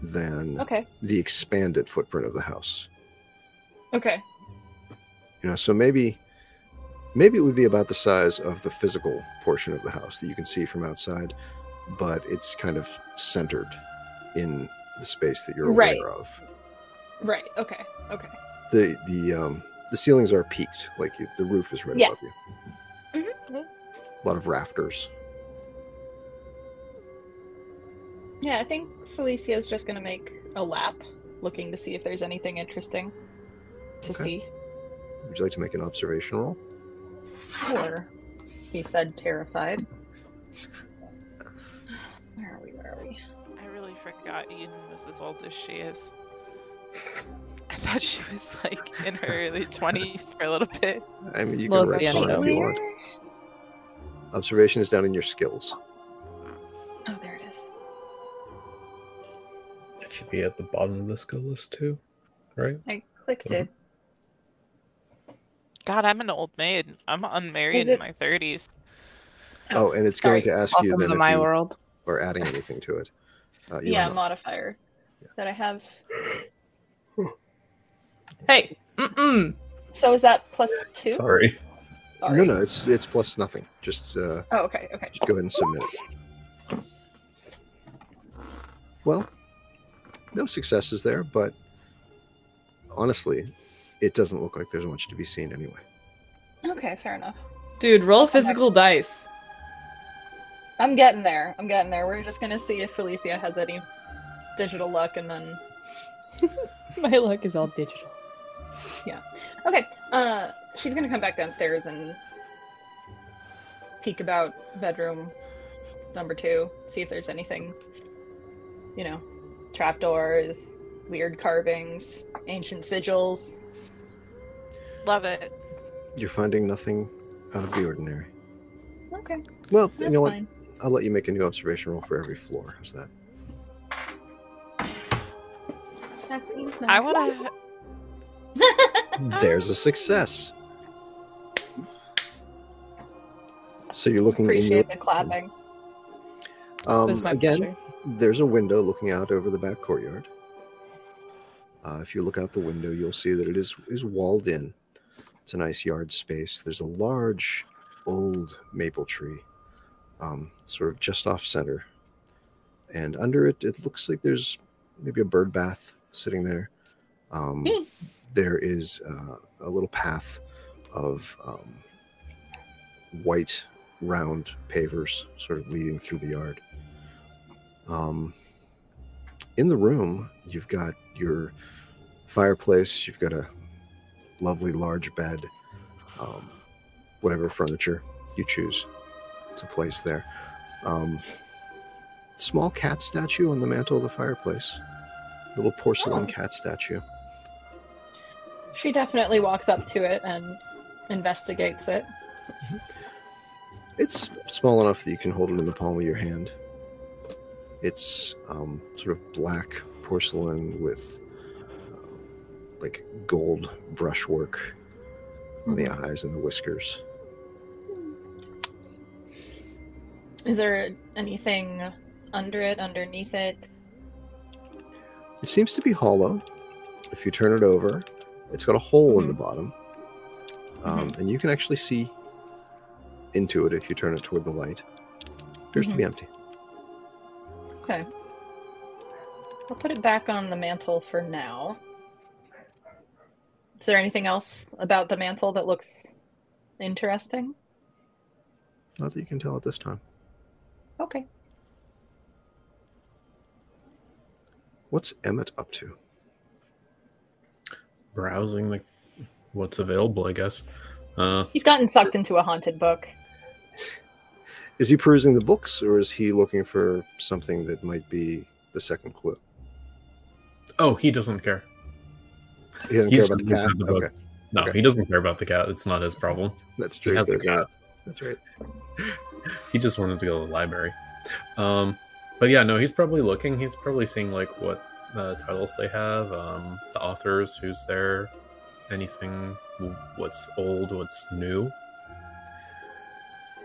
than Okay. the expanded footprint of the house. Okay. You know, so maybe maybe it would be about the size of the physical portion of the house that you can see from outside, but it's kind of centered in the space that you're Right. aware of. Right. Okay. Okay. the the um the ceilings are peaked like you, the roof is right Yeah. above you Mhm. a lot of rafters Yeah, I think Felicia's just gonna make a lap, looking to see if there's anything interesting to Okay. see. would you like to make an observation roll Or, he said, terrified. Where are we? Where are we? I really forgot Eden was as old as she is. I thought she was like in her early 20s for a little bit. i mean you Well, can it's the write end down if you want observation is down in your skills Oh, there it is. It should be at the bottom of the skill list too, right? I clicked it. God, I'm an old maid. I'm unmarried Is in my 30s. oh and it's going to ask you Welcome then to if my you world. are adding anything to it uh, you Yeah, are not. modifier that I have. Hey. Mm-mm. So is that plus two? Sorry. no no it's it's plus nothing just uh Oh, okay. Okay. just go ahead and submit it well no successes there but honestly it doesn't look like there's much to be seen anyway Okay. Fair enough. Dude, roll physical dice. I'm getting there. I'm getting there. We're just gonna see if Felicia has any digital luck, and then My luck is all digital. Yeah. Okay. Uh, she's gonna come back downstairs and peek about bedroom number two, see if there's anything, you know, trapdoors, weird carvings, ancient sigils. Love it. You're finding nothing out of the ordinary. Okay, Well, that's you know what? fine. I'll let you make a new observation roll for every floor. How's that? That seems nice. I want to. There's a success. So you're looking in your the clapping. Um, was my again. pleasure. There's a window looking out over the back courtyard. Uh, if you look out the window, you'll see that it is is walled in. It's a nice yard space. There's a large, old maple tree, um, sort of just off center, and under it, it looks like there's maybe a bird bath sitting there. Um, Hmm. there is uh, a little path of um, white, round pavers, sort of leading through the yard. Um, in the room, you've got your fireplace, you've got a lovely large bed, um, whatever furniture you choose to place there. Um, small cat statue on the mantle of the fireplace, little porcelain Oh. cat statue. She definitely walks up to it and investigates it. It's small enough that you can hold it in the palm of your hand. It's um, sort of black porcelain with um, like gold brushwork on the eyes and the whiskers. Is there anything under it, underneath it? It seems to be hollow. If you turn it over, it's got a hole in the Mhm. bottom. Um, And you can actually see into it if you turn it toward the light. It appears to be empty. Okay. I'll put it back on the mantle for now. Is there anything else about the mantle that looks interesting? Not that you can tell at this time. Okay. What's Emmett up to? Browsing the what's available, I guess. Uh, He's gotten sucked into a haunted book. Is he perusing the books or is he looking for something that might be the second clue? oh, he doesn't care. He doesn't He's care about the cat. the Okay. No, Okay. he doesn't care about the cat. It's not his problem. that's He true. has a cat. That's right. He just wanted to go to the library. Um, but yeah, no, he's probably looking. He's probably seeing like what uh, titles they have, um, the authors, who's there, anything, what's old, what's new.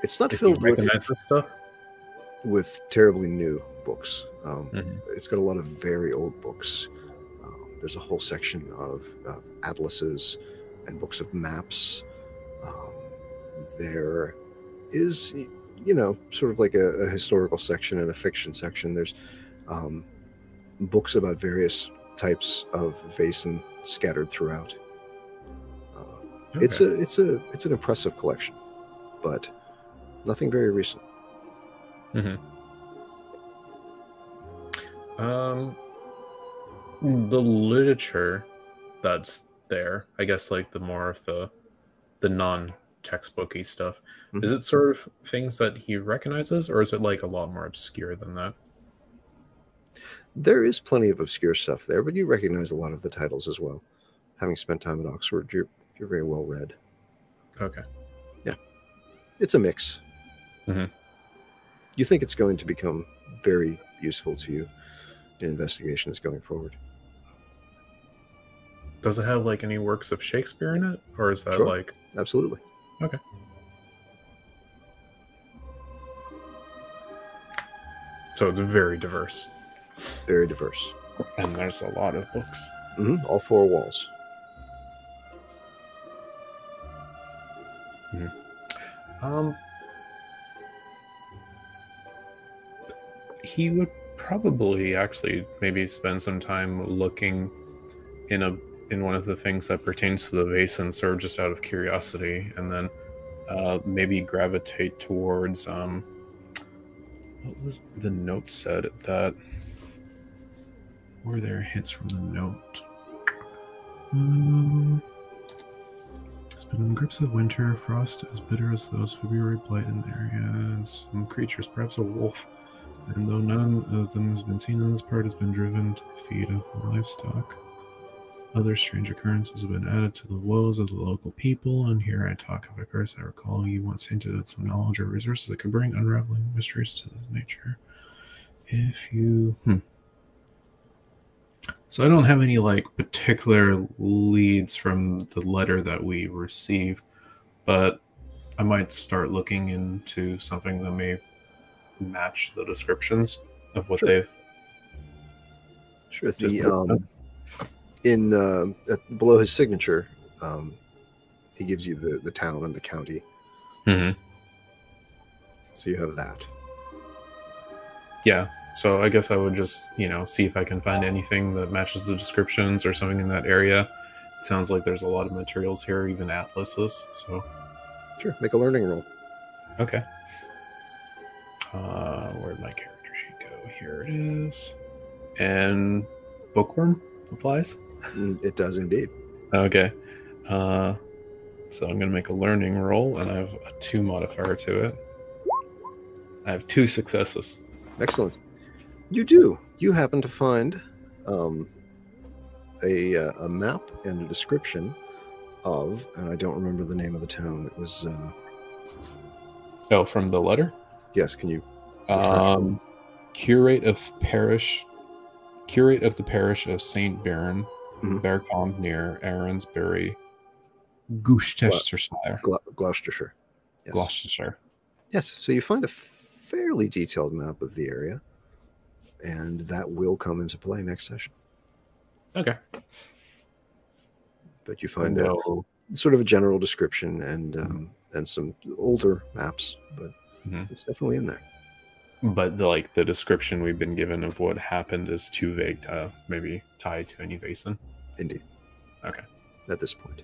It's not If filled with stuff. with terribly new books. Um, Mhm. It's got a lot of very old books. Um, there's a whole section of uh, atlases and books of maps. Um, there is, you know, sort of like a, a historical section and a fiction section. There's um, books about various types of Vaesen scattered throughout. Uh, It's a it's a it's an impressive collection, but nothing very recent. Um, the literature that's there, I guess, like the more of the the non textbooky stuff. Is Mhm. it sort of things that he recognizes, or is it like a lot more obscure than that? There is plenty of obscure stuff there, but you recognize a lot of the titles as well. Having spent time at Oxford, you're you're very well read. Okay. Yeah, it's a mix. Mhm. You think it's going to become very useful to you in investigations going forward. Does it have like any works of Shakespeare in it, or is that Sure. like Absolutely. Okay? So? It's very diverse, Very diverse. and there's a lot of books. hmm All four walls. Um, he would probably actually maybe spend some time looking in a in one of the things that pertains to the Vaesen, sort of just out of curiosity, and then uh, maybe gravitate towards um, what was the note said that were there hints from the note? Um, it's been in the grips of winter, frost as bitter as those February blight in the area. Some creatures, perhaps a wolf, and though none of them has been seen in this part, has been driven to the feed of the livestock. Other strange occurrences have been added to the woes of the local people, and here I talk of a curse. I recall you once hinted at some knowledge or resources that could bring unraveling mysteries to this nature. If you. Hmm. So I don't have any like particular leads from the letter that we received, but I might start looking into something that may match the descriptions of what Sure. they've. Sure. The um, in uh, at, below his signature, um, he gives you the the town and the county, Mhm. so you have that. Yeah. So I guess I would just, you know, see if I can find anything that matches the descriptions or something in that area. It sounds like there's a lot of materials here, even atlases. So Sure. Make a learning roll. okay. Uh, where'd my character sheet go? Here it is. And bookworm applies. Mm, It does indeed. Okay. Uh, so I'm gonna make a learning roll, and I have a two modifier to it. I have two successes. Excellent. You do. You happen to find um, a, uh, a map and a description of, and I don't remember the name of the town. It was, uh, Oh, from the letter. Yes, can you? Um, curate of parish, curate of the parish of Saint Baron, Mhm. Bearcombe near Aronsbury, Gloucestershire, Glo- Gloucestershire. Yes. Gloucestershire. Yes. So you find a fairly detailed map of the area, and that will come into play next session. Okay. But you find a, No- sort of a general description and um, and some older maps, but Mhm. it's definitely in there. but the, like the description we've been given of what happened is too vague to maybe tie to any Vaesen. Indeed. Okay. At this point,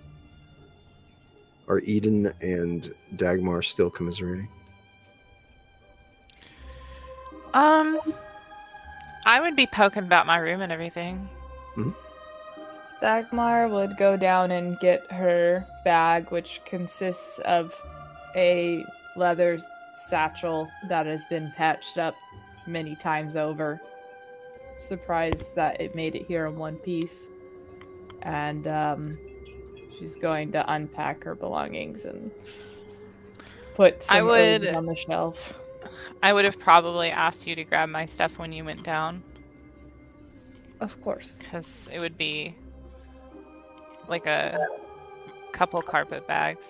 are Eden and Dagmar still commiserating? Um, I would be poking about my room and everything. Dagmar would go down and get her bag, which consists of a leather satchel that has been patched up many times over. Surprised that it made it here in one piece. And um, she's going to unpack her belongings and put some I would- on the shelf. I would have probably asked you to grab my stuff when you went down, Of course. because it would be like a couple carpet bags.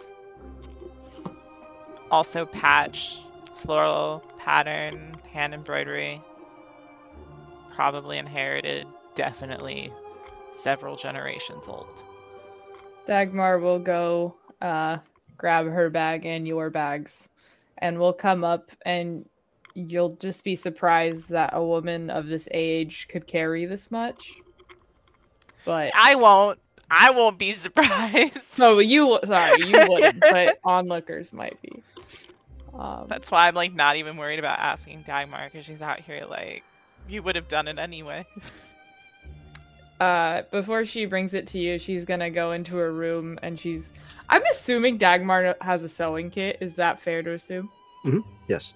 Also patch, floral pattern, hand embroidery. Probably inherited, definitely several generations old. Dagmar will go uh, grab her bag and your bags, and we'll come up, and you'll just be surprised that a woman of this age could carry this much. But I won't. I won't be surprised. no, you sorry, you wouldn't, but onlookers might be. Um, That's why I'm like not even worried about asking Dagmar because she's out here like you would have done it anyway. uh, before she brings it to you, she's gonna go into her room, and she's. I'm assuming Dagmar has a sewing kit. Is that fair to assume? Hmm. Yes.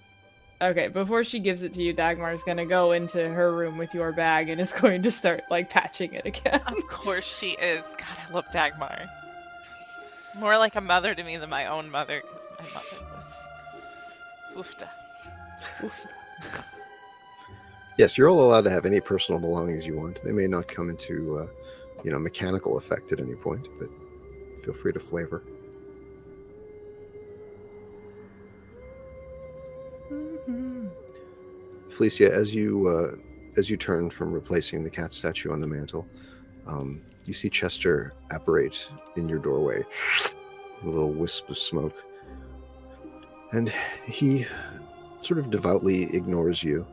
Okay, before she gives it to you, Dagmar is gonna go into her room with your bag and is going to start like patching it again. of course she is. God, I love Dagmar. More like a mother to me than my own mother because my mother was oofta. Oof. Yes, you're all allowed to have any personal belongings you want. They may not come into, uh, you know, mechanical effect at any point, but feel free to flavor. Felicia, as you uh, as you turn from replacing the cat statue on the mantle, um, you see Chester apparate in your doorway, a little wisp of smoke, and he sort of devoutly ignores you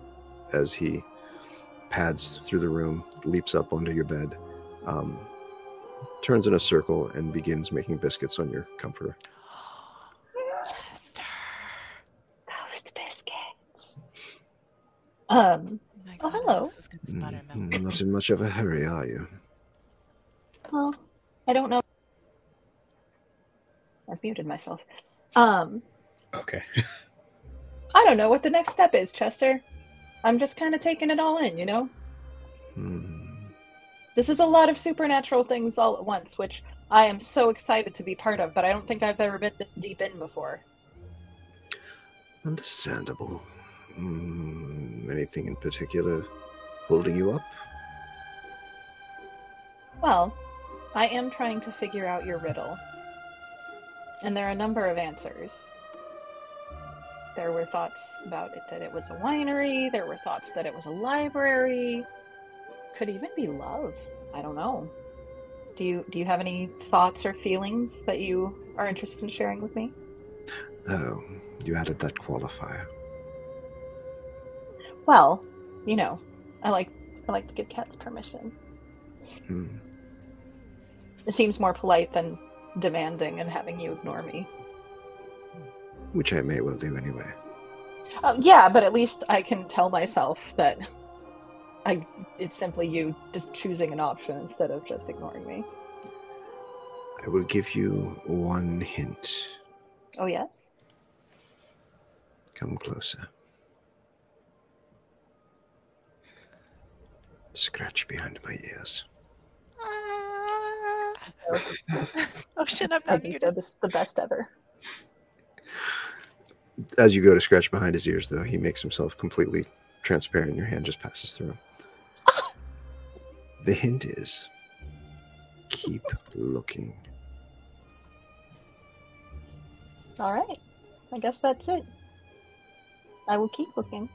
as he pads through the room, leaps up onto your bed, um, turns in a circle, and begins making biscuits on your comforter. Chester. Ghost biscuits. Um, My Oh, hello. This is good Mm. Not in much of a hurry, are you? Well, I don't know. I've muted myself. Um, Okay. I don't know what the next step is, Chester. I'm just kind of taking it all in, you know? Hmm. This is a lot of supernatural things all at once, which I am so excited to be part of, but I don't think I've ever been this deep in before. Understandable. Hmm. Anything in particular holding you up? Well, I am trying to figure out your riddle. And there are a number of answers. There were thoughts about it that it was a winery, there were thoughts that it was a library. Could even be love. I don't know. Do you do you have any thoughts or feelings that you are interested in sharing with me? Oh, you added that qualifier. Well, you know, I like I like to give cats permission. Hmm. It seems more polite than demanding and having you ignore me. Which I may well do anyway. Oh, yeah, but at least I can tell myself that I it's simply you just choosing an option instead of just ignoring me. I will give you one hint. Oh yes? Come closer. Scratch behind my ears. Ah. oh shit, I'm I not think muted. so. This is the best ever. As you go to scratch behind his ears, though, he makes himself completely transparent. Your hand just passes through. the hint is keep looking. All right. I guess that's it. I will keep looking.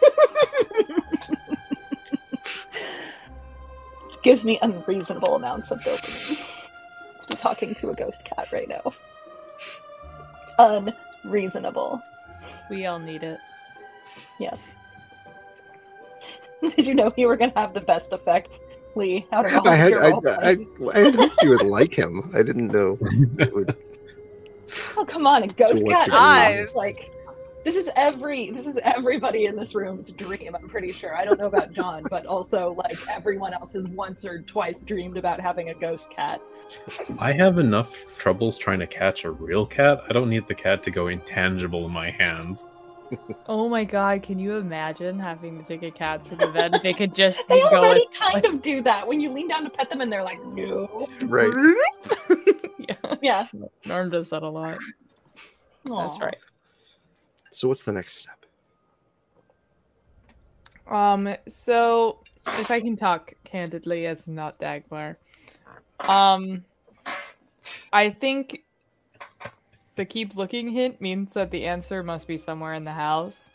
this gives me unreasonable amounts of dopamine to be talking to a ghost cat right now. Unreasonable. We all need it. Yes. Did you know you were going to have the best effect, Lee? Out of all I had your I, roleplay? I, I had hoped you would like him. I didn't know it would. Oh come on, a ghost what cat degree? Eyes. Like this is every this is everybody in this room's dream, I'm pretty sure. I don't know about John, but also like everyone else has once or twice dreamed about having a ghost cat. I have enough troubles trying to catch a real cat. I don't need the cat to go intangible in my hands. Oh my god, can you imagine having to take a cat to the vet? They could just They be going. already kind of do that when you lean down to pet them and they're like, no. Right. yeah, Yeah. Norm does that a lot. That's right. So what's the next step? Um, so if I can talk candidly as not Dagmar, um, I think the keep looking hint means that the answer must be somewhere in the house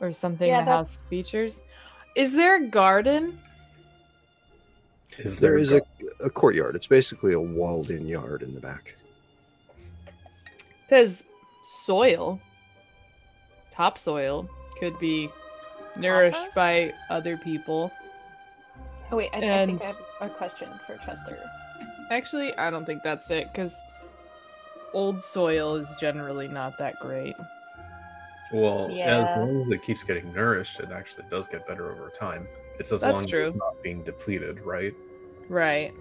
or something Yeah, the house features. Is there a garden? Is There there, is a, a courtyard. It's basically a walled-in yard in the back. Because soil, topsoil, could be nourished Compost? by other people. Oh wait, I, I And- think I have a question for Chester. Actually, I don't think that's it because old soil is generally not that great. Well, Yeah. as long as it keeps getting nourished, it actually does get better over time. It's as That's long true. as it's not being depleted, right? Right.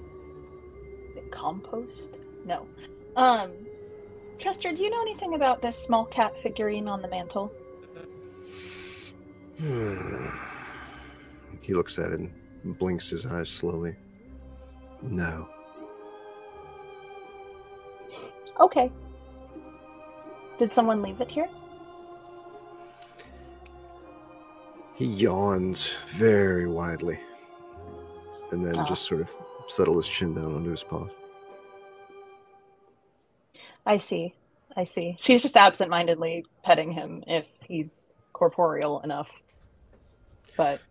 Is compost? No. Um Chester, do you know anything about this small cat figurine on the mantle? Hmm. He looks at it and blinks his eyes slowly. No. Okay. Did someone leave it here? He yawns very widely and then Ah. just sort of settle his chin down onto his paws. I see. I see. She's just absent-mindedly petting him if he's corporeal enough. But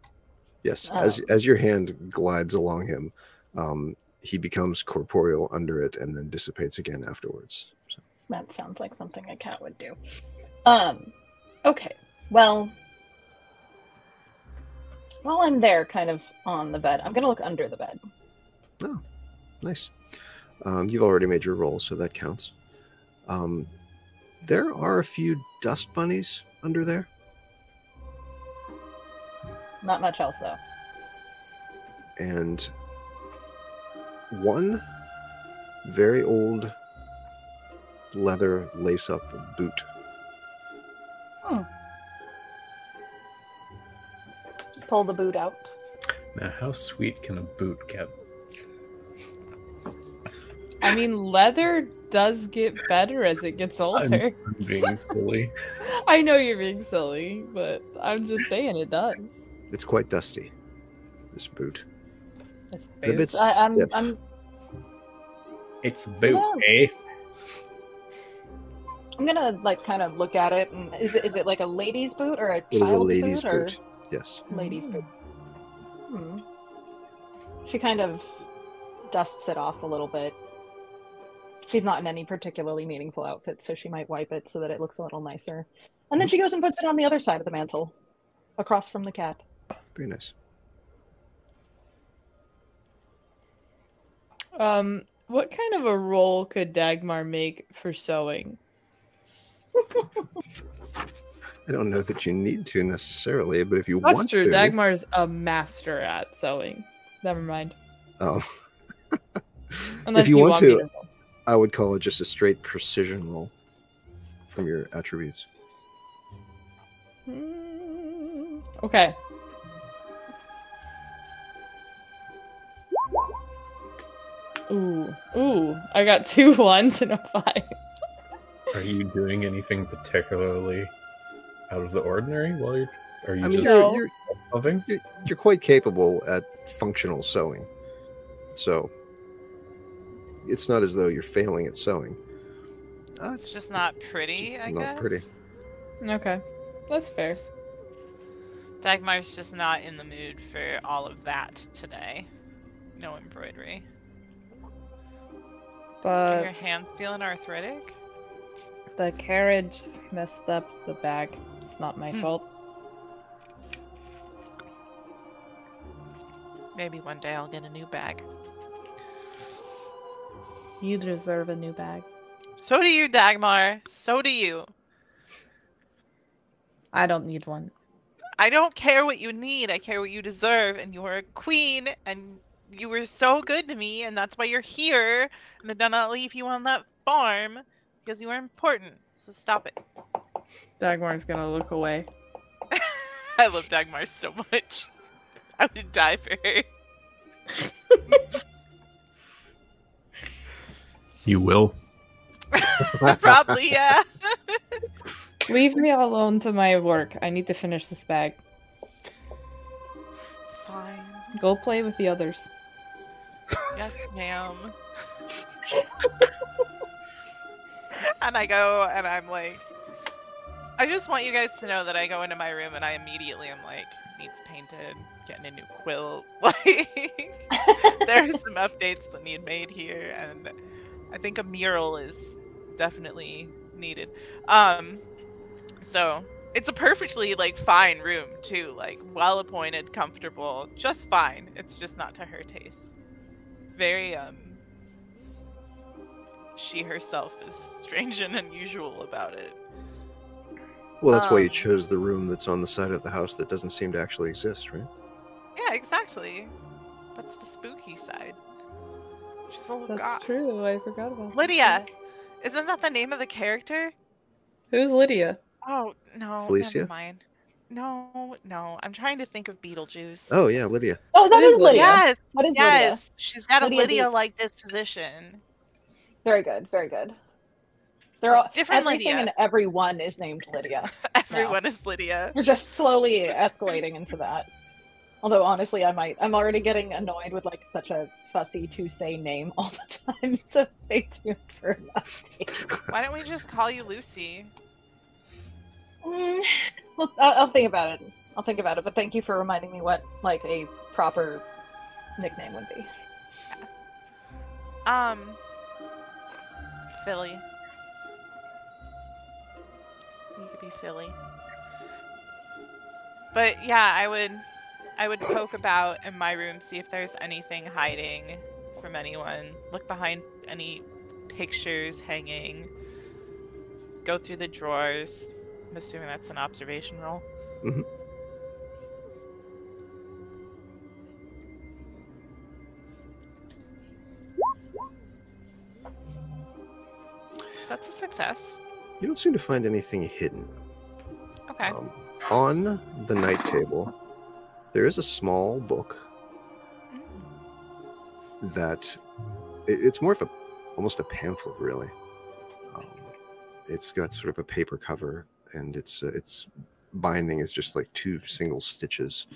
Yes, Oh. as as your hand glides along him, um, he becomes corporeal under it and then dissipates again afterwards. So, that sounds like something a cat would do. Um okay. Well, while I'm there kind of on the bed, I'm going to look under the bed. Oh, nice. Um, you've already made your roll, so that counts. Um, there are a few dust bunnies under there. Not much else though. and one very old leather lace up boot. Hmm. Pull the boot out. Now, how sweet can a boot get? I mean, leather does get better as it gets older. I'm being silly. I know you're being silly, but I'm just saying it does. It's quite dusty, this boot. It's a bit boots. I, I'm, stiff. I'm It's a boot, Wow. eh? I'm gonna like kind of look at it. And is it is it like a lady's boot or a It is a child's lady's boot? boot. Yes. Ladies' Mm. boot. Hmm. She kind of dusts it off a little bit. She's not in any particularly meaningful outfit, so she might wipe it so that it looks a little nicer. And then she goes and puts it on the other side of the mantle, across from the cat. Very nice. Um, what kind of a role could Dagmar make for sewing? I don't know that you need to necessarily, but if you That's want true. to, Dagmar's a master at sewing. Never mind. oh, Unless you you, want want, to- me to. roll. I would call it just a straight precision roll from your attributes. Mm, Okay. Ooh, ooh! I got two ones and a five. Are you doing anything particularly out of the ordinary while you're? Are you I mean, just No. you're, you're, you're, you're quite capable at functional sewing. So it's not as though you're failing at sewing. Uh, It's just not pretty, I Not guess. Not pretty. Okay, that's fair. Dagmar's just not in the mood for all of that today. No embroidery. Are your But hands feeling arthritic? the carriage messed up the bag. It's not my Hmm. fault. Maybe one day I'll get a new bag. You deserve a new bag. So do you, Dagmar. So do you. I don't need one. I don't care what you need. I care what you deserve. And you are a queen, and you were so good to me, and that's why you're here. And I did not leave you on that farm because you are important. So stop it. Dagmar's gonna look away. I love Dagmar so much. I would die for her. You will. Probably, yeah. Leave me alone to my work. I need to finish this bag. Fine. Go play with the others. Yes, ma'am. and I go and I'm like, I just want you guys to know that I go into my room and I immediately am like, needs painted, getting a new quilt. Like, there are some updates that need made here, and I think a mural is definitely needed. Um, so it's a perfectly like fine room too, like well appointed, comfortable, just fine. It's just not to her taste. Very um. She herself is strange and unusual about it. Well, that's why you Um, chose the room that's on the side of the house that doesn't seem to actually exist, right? Yeah, exactly. That's the spooky side. She's a little That's goth. true. I forgot about that. Lydia, isn't that the name of the character? Who's Lydia? Oh no, Felicia? never mind. No, no, I'm trying to think of Beetlejuice. Oh yeah, Lydia. Oh, that It is is Lydia. yes, That is yes. Lydia. She's got Lydia a Lydia Deetz. like disposition. Very good. Very good. They're all Different everything Lydia. and everyone is named Lydia. Everyone is Lydia. We're just slowly escalating into that. Although honestly, I might. I'm already getting annoyed with like such a fussy to say name all the time. So stay tuned for an update. Why don't we just call you Lucy? Mm, well, I'll, I'll think about it. I'll think about it. But thank you for reminding me what like a proper nickname would be. Um, Philly. You could be Philly. But yeah, I would, I would poke about in my room, see if there's anything hiding from anyone. Look behind any pictures hanging. Go through the drawers. I'm assuming that's an observation roll. Mhm. That's a success. You don't seem to find anything hidden. Okay. Um, on the night table, there is a small book that it- it's more of a almost a pamphlet, really. Um, it's got sort of a paper cover, and its uh, its binding is just like two single stitches.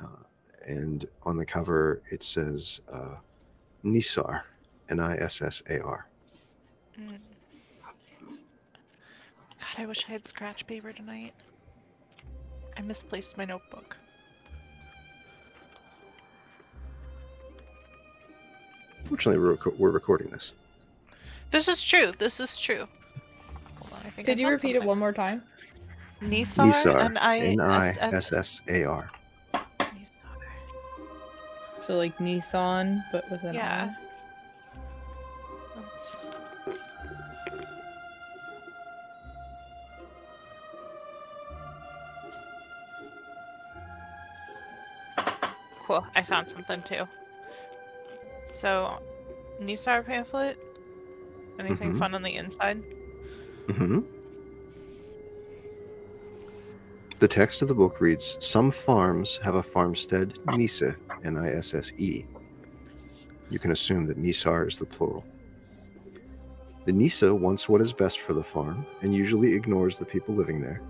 Uh, and on the cover, it says uh, Nissar, N I S S A R. Mm. God, I wish I had scratch paper tonight. I misplaced my notebook. Fortunately, we're, reco- we're recording this. This is true. This is true. Hold on, I think I Could you found repeat it something. one more time? Nissar, Nissar, N I N I S S S. S A R. Nissar. So like Nissan, but with an Yeah. I. Cool, I found something too. So, Nissar pamphlet? Anything Mhm. fun on the inside? hmm The text of the book reads Some farms have a farmstead Nisse, N I S S E. You can assume that Nissar is the plural. The Nisse wants what is best for the farm and usually ignores the people living there.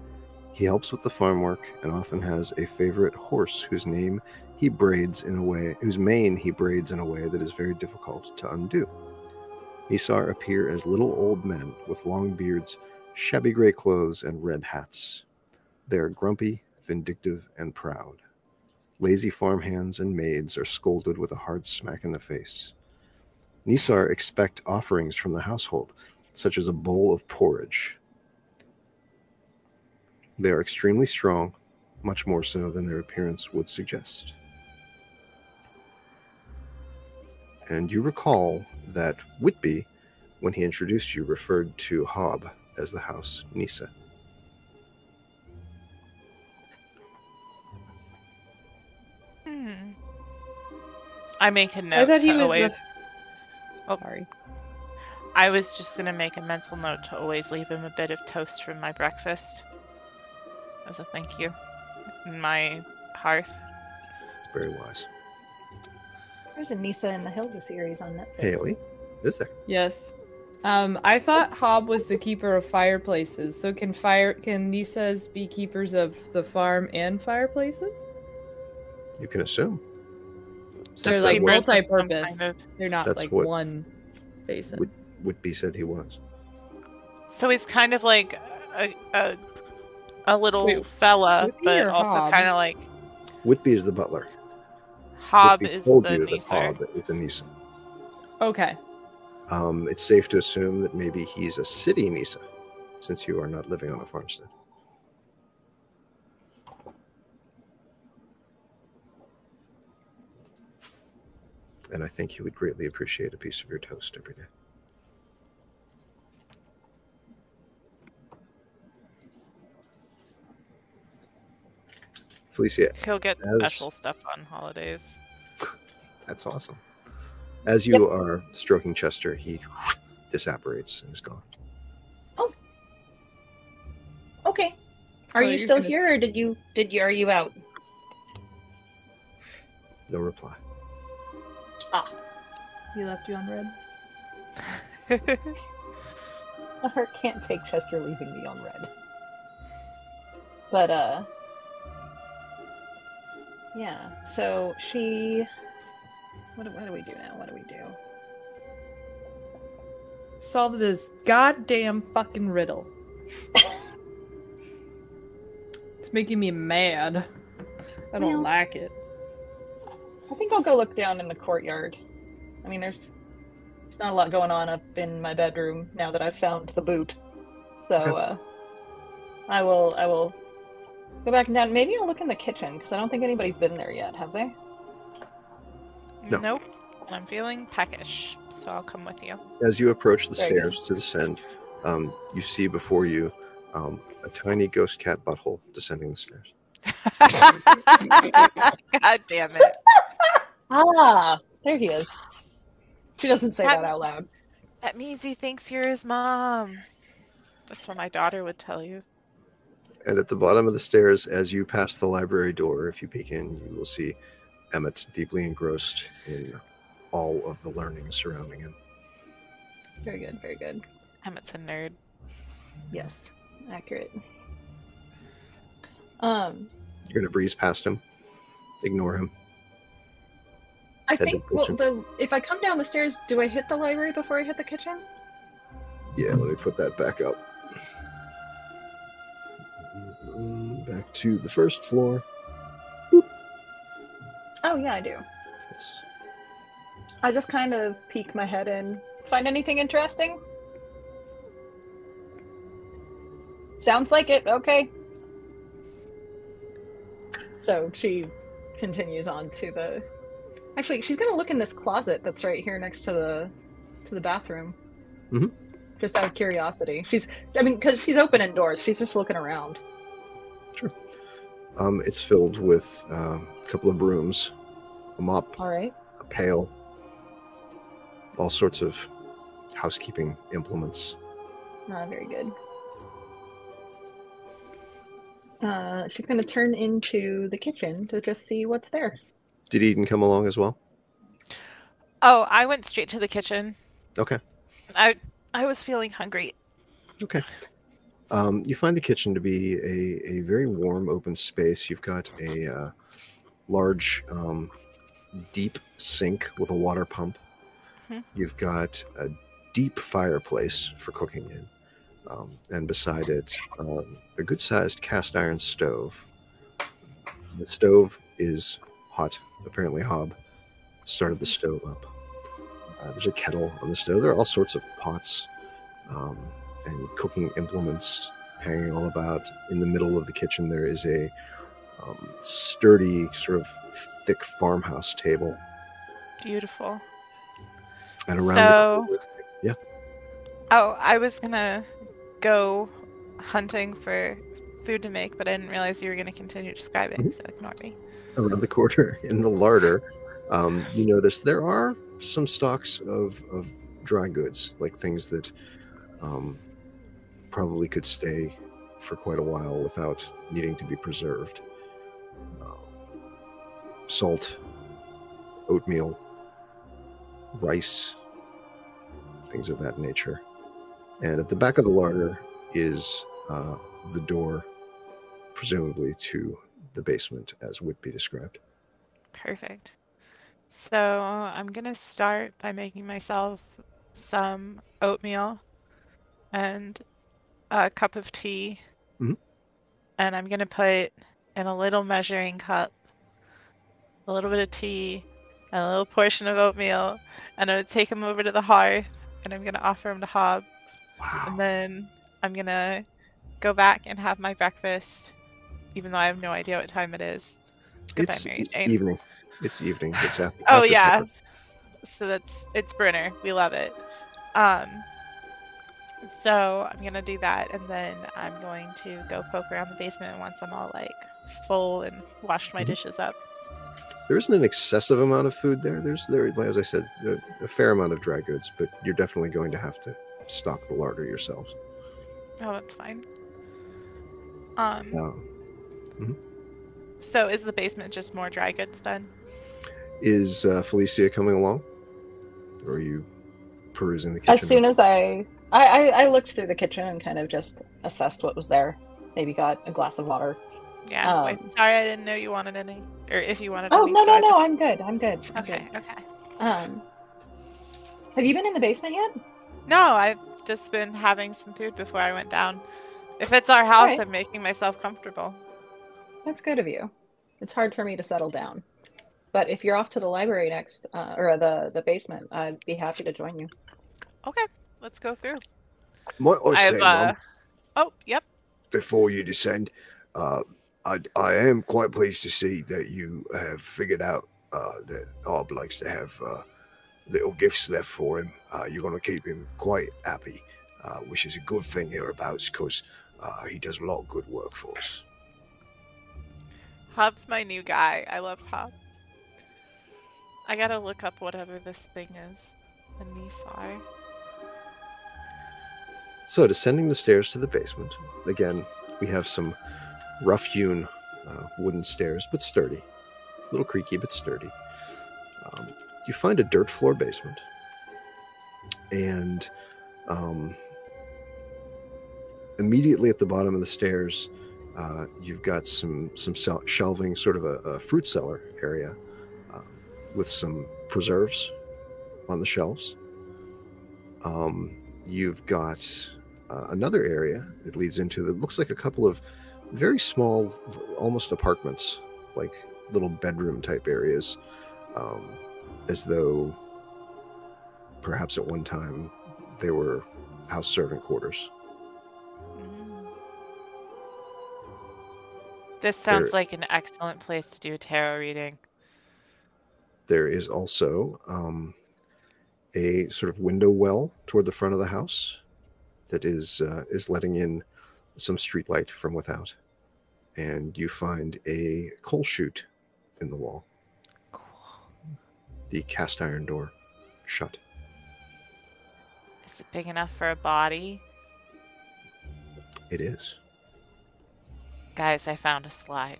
He helps with the farm work and often has a favorite horse whose name he braids in a way whose mane he braids in a way that is very difficult to undo. Nissar appear as little old men with long beards, shabby gray clothes, and red hats. They are grumpy, vindictive, and proud. Lazy farmhands and maids are scolded with a hard smack in the face. Nissar expect offerings from the household, such as a bowl of porridge. They are extremely strong, much more so than their appearance would suggest. And you recall that Whitby, when he introduced you, referred to Hob as the house Nisse. Hmm. I make a note. I thought he was always... the. Oh. Sorry. I was just gonna make a mental note to always leave him a bit of toast from my breakfast as a thank you in my hearth. Very wise. There's a Nisse and the Hilda series on Netflix. Haley, is there? Yes. Um, I thought Hob was the keeper of fireplaces. So can fire can Nisses be keepers of the farm and fireplaces? You can assume. They're like that was- Keepers of some multi-purpose. kind of- They're not That's like what- one basin. Would- Whitby said he was. So he's kind of like a a, a little Wait, fella, Whitby but or also Hob? kind of like Whitby is the butler. Hob is told the you that Hob is a Nisse. Okay. Um, it's safe to assume that maybe he's a city Nisse, since you are not living on a farmstead. And I think he would greatly appreciate a piece of your toast every day. Felicia, He'll get special stuff on holidays. That's awesome. As you are stroking Chester, he disapparates and is gone. Oh. Okay. Are Oh, you still gonna- here, or did you did you are you out? No reply. Ah. He left you on red. My heart can't take Chester leaving me on red. But uh Yeah, so she what do, what do we do now? What do we do? Solve this goddamn fucking riddle. it's making me mad. I don't Well- like it. I think I'll go look down in the courtyard. I mean there's there's not a lot going on up in my bedroom now that I've found the boot. So uh I will I will go back and down. Maybe I'll look in the kitchen because I don't think anybody's been there yet, have they? No. Nope. I'm feeling peckish, so I'll come with you. As you approach the Very good. stairs to descend, um, you see before you um, a tiny ghost cat butthole descending the stairs. God damn it. Ah, there he is. She doesn't say Have- that out loud. That means he thinks you're his mom. That's what my daughter would tell you. And at the bottom of the stairs, as you pass the library door, if you peek in, you will see Emmett deeply engrossed in all of the learning surrounding him. Very good, very good. Emmett's a nerd. Yes, accurate. Um, You're going to breeze past him, ignore him. I Head think the well, the if I come down the stairs, do I hit the library before I hit the kitchen? Yeah, let me put that back up. Mm, Back to the first floor. Oh yeah, I do. Yes. I just kind of peek my head in. Find anything interesting? Sounds like it. Okay. So she continues on to the. Actually, she's gonna look in this closet that's right here next to the to the bathroom. Mhm. Just out of curiosity, she's. I mean, because she's opening doors, she's just looking around. Um, it's filled with uh, a couple of brooms, a mop, All right. a pail, all sorts of housekeeping implements. Not very good. Uh, she's gonna turn into the kitchen to just see what's there. Did Eden come along as well? Oh, I went straight to the kitchen. Okay. I I was feeling hungry. Okay. Um, you find the kitchen to be a, a very warm, open space. You've got a uh, large, um, deep sink with a water pump. Mhm. You've got a deep fireplace for cooking in. Um, and beside it, um, a good sized cast iron stove. The stove is hot. Apparently, Hob started the stove up. Uh, there's a kettle on the stove. There are all sorts of pots um, and cooking implements hanging all about. In the middle of the kitchen, there is a um, sturdy, sort of thick farmhouse table. Beautiful. And around So- the corner, yeah, Oh, I was gonna go hunting for food to make, but I didn't realize you were gonna continue describing, Mhm. so ignore me. around the corner in the larder, um, you notice there are some stocks of, of dry goods, like things that um, probably could stay for quite a while without needing to be preserved. Uh, salt, oatmeal, rice, things of that nature. And at the back of the larder is uh, the door, presumably to the basement, as Whitby described. Perfect. So I'm gonna start by making myself some oatmeal and a cup of tea. Mhm. And I'm gonna put in a little measuring cup a little bit of tea and a little portion of oatmeal. And I'm gonna take them over to the hearth and I'm gonna offer them to Hob. And then I'm gonna go back and have my breakfast, even though I have no idea what time it is. It's I'm Mary Jane. evening. It's evening. It's after. Oh after yeah. supper. So that's it's Brunner. We love it. Um so I'm gonna do that and then I'm going to go poke around the basement once I'm all like full and washed my Mhm. dishes up. There isn't an excessive amount of food there. There's there, as I said, a, a fair amount of dry goods, but you're definitely going to have to stock the larder yourselves. Oh that's fine. Um Uh, so is the basement just more dry goods then? is uh, Felicia coming along, or are you perusing the kitchen? As soon as I, I, I, I looked through the kitchen and kind of just assessed what was there. Maybe got a glass of water. Yeah. wait, Um, sorry I didn't know you wanted any. Or if you wanted Oh any. no no no! I'm good. I'm good. I'm Okay, okay. Um, have you been in the basement yet? No, I've just been having some food before I went down. If it's our house, Alright. I'm making myself comfortable. That's good of you. It's hard for me to settle down, but if you're off to the library next, uh, or the the basement, I'd be happy to join you. Okay, let's go through. Might I say, uh Mum, oh, yep. before you descend, uh, I, I am quite pleased to see that you have figured out uh, that Arb likes to have uh, little gifts left for him. Uh, you're going to keep him quite happy, uh, which is a good thing hereabouts because Uh, he does a lot of good work for us. Hub's my new guy. I love Hub. I gotta look up whatever this thing is. The Nissar. So, descending the stairs to the basement, again, we have some rough hewn uh, wooden stairs, but sturdy. A little creaky, but sturdy. Um, you find a dirt floor basement. And um, immediately at the bottom of the stairs, uh, you've got some some shelving, sort of a, a fruit cellar area uh, with some preserves on the shelves. Um, you've got uh, another area that leads into that looks like a couple of very small, almost apartments, like little bedroom type areas, um, as though perhaps at one time they were house servant quarters. Mm. This sounds There- like an excellent place to do tarot reading. There is also um, a sort of window well toward the front of the house that is uh, is letting in some street light from without, and you find a coal chute in the wall. Cool. The cast iron door shut. Is it big enough for a body? It is. Guys, I found a slide.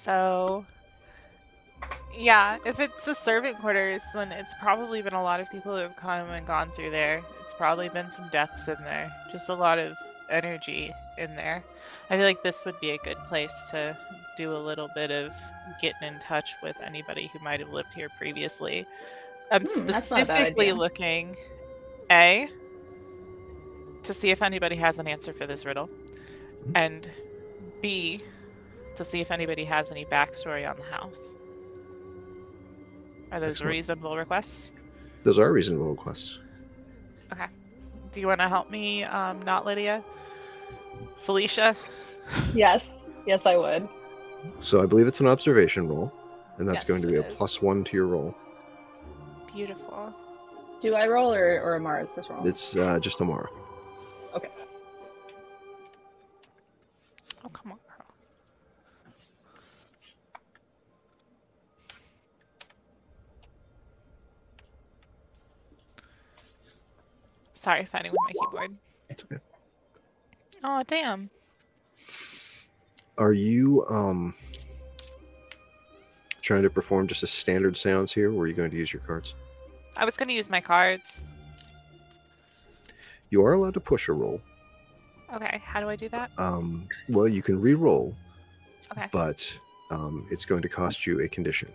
So, yeah, if it's the servant quarters, then it's probably been a lot of people who have come and gone through there. It's probably been some deaths in there. Just a lot of energy in there. I feel like this would be a good place to do a little bit of getting in touch with anybody who might have lived here previously. I'm Hmm, that's not a bad specifically looking A to see if anybody has an answer for this riddle. Mhm. And B to see if anybody has any backstory on the house. Are those Excellent. reasonable requests? Those are reasonable requests. Okay. Do you want to help me, um, not Lydia? Felicia? Yes, yes, I would. So I believe it's an observation roll, and that's Yes, going to be a it is. plus one to your roll. Beautiful. Do I roll or or Amara's first roll? It's uh, just Amara. Okay. Oh, come on, Sorry, fighting with my keyboard. It's okay. Oh, damn. Are you um trying to perform just a standard sounds here, or are you going to use your cards? I was going to use my cards. You are allowed to push a roll. Okay, how do I do that? Um, well, you can re-roll, Okay. but um, it's going to cost you a condition.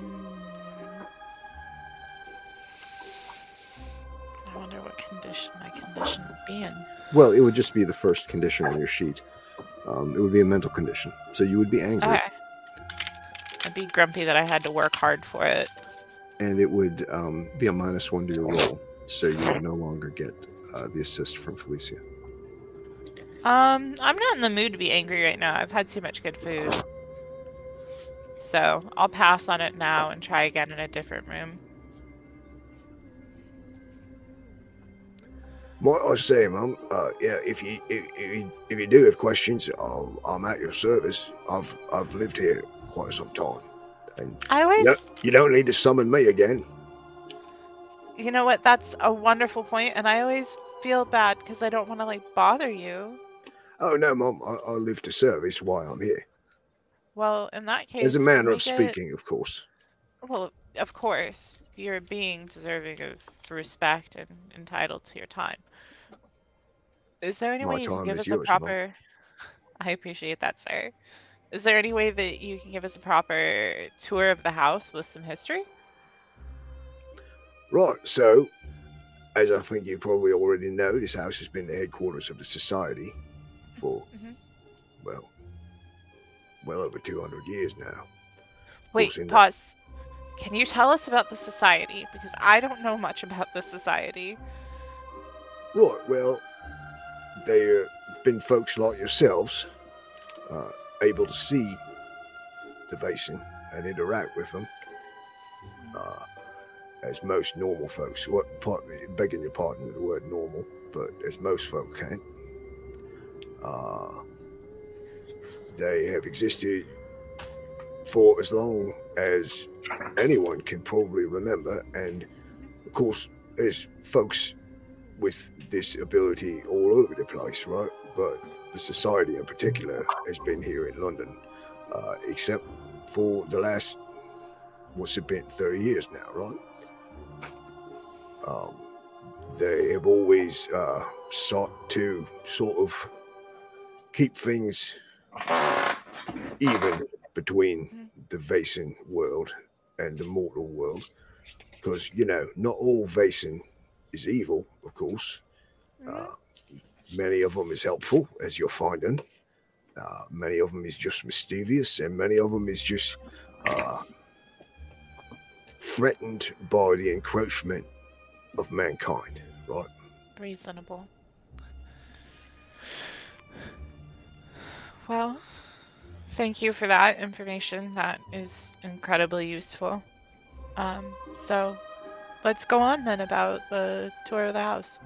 Mm. Condition my condition would be in. Well, it would just be the first condition on your sheet. Um, it would be a mental condition, so you would be angry, Okay. I'd be grumpy that I had to work hard for it. and it would um, be a minus one to your roll, so you would no longer get uh, the assist from Felicia. Um, I'm not in the mood to be angry right now. I've had too much good food. So I'll pass on it now and try again in a different room. Might I say, Mum? Uh, yeah, if you if, if you if you do have questions, I'll, I'm at your service. I've I've lived here quite some time, and I always, you don't, you don't need to summon me again. you know what? That's a wonderful point, and I always feel bad because I don't want to like bother you. Oh no, Mum, I, I live to serve. It's why I'm here. Well, in that case, As a manner of make it- speaking, of course. Well, of course, you're a being deserving of respect and entitled to your time. Is there any My way you can give us a yours, Mom. proper? I appreciate that, sir. Is there any way that you can give us a proper tour of the house with some history? Right, so, as I think you probably already know, this house has been the headquarters of the society for, Mhm. well, well over 200 years now. Wait, pause. Can you tell us about the society? Because I don't know much about the society. Right, well, there have been folks like yourselves uh, able to see the Vaesen and interact with them. Uh, as most normal folks. What part? Begging your pardon, the word normal, but as most folk can. Uh, they have existed for as long as anyone can probably remember, and of course, there's folks with this ability all over the place, right? But the society in particular has been here in London, uh, except for the last what's it been 30 years now, right? Um, they have always uh, sought to sort of keep things even between the Vaesen world and the mortal world. Because, you know, not all Vaesen is evil, of course. Uh, many of them is helpful, as you're finding. Uh, many of them is just mischievous, and many of them is just uh, threatened by the encroachment of mankind, right? Reasonable. Well, thank you for that information. That is incredibly useful. Um, so let's go on then about the tour of the house.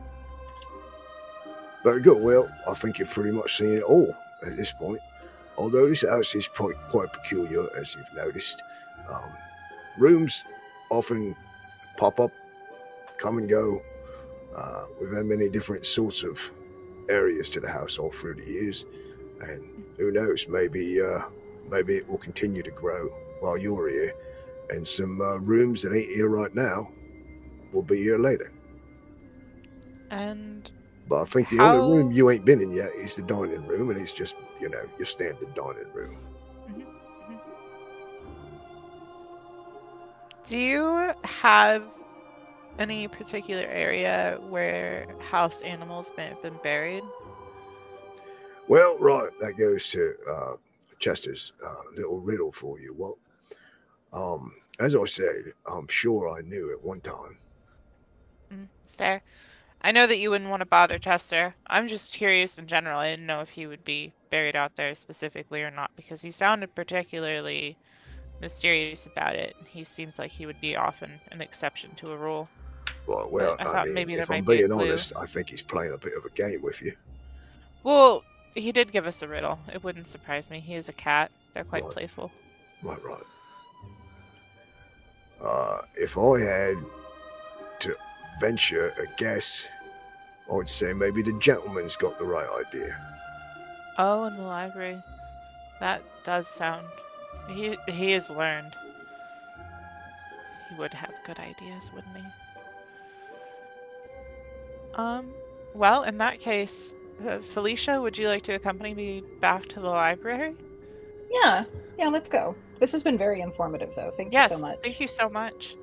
Very good. Well, I think you've pretty much seen it all at this point. Although this house is quite, quite peculiar, as you've noticed. Um, rooms often pop up, come and go. Uh, we've had many different sorts of areas to the house all through the years, and who knows? Maybe, uh, maybe it will continue to grow while you're here, and some uh, rooms that ain't here right now will be here later. And But I think the How- only room you ain't been in yet is the dining room, and it's just you know your standard dining room. do you have any particular area where house animals may have been buried? Well, right, that goes to uh, Chester's uh, little riddle for you. Well, um, as I said, I'm sure I knew at one time. Fair. I know that you wouldn't want to bother Chester. I'm just curious in general. I didn't know if he would be buried out there specifically or not because he sounded particularly mysterious about it. He seems like he would be often an exception to a rule. Well, well, I mean, maybe if I'm might be a being honest, I think he's playing a bit of a game with you. Well, he did give us a riddle. It wouldn't surprise me. He is a cat. They're quite Right. playful. Right, right. Uh, if I had to venture a guess, I would say maybe the gentleman's got the right idea. Oh, in the library. That does sound. He he is learned. He would have good ideas, wouldn't he? Um. Well, in that case, uh, Felicia, would you like to accompany me back to the library? Yeah, yeah, let's go. This has been very informative, though. Thank yes. you so much. Thank you so much.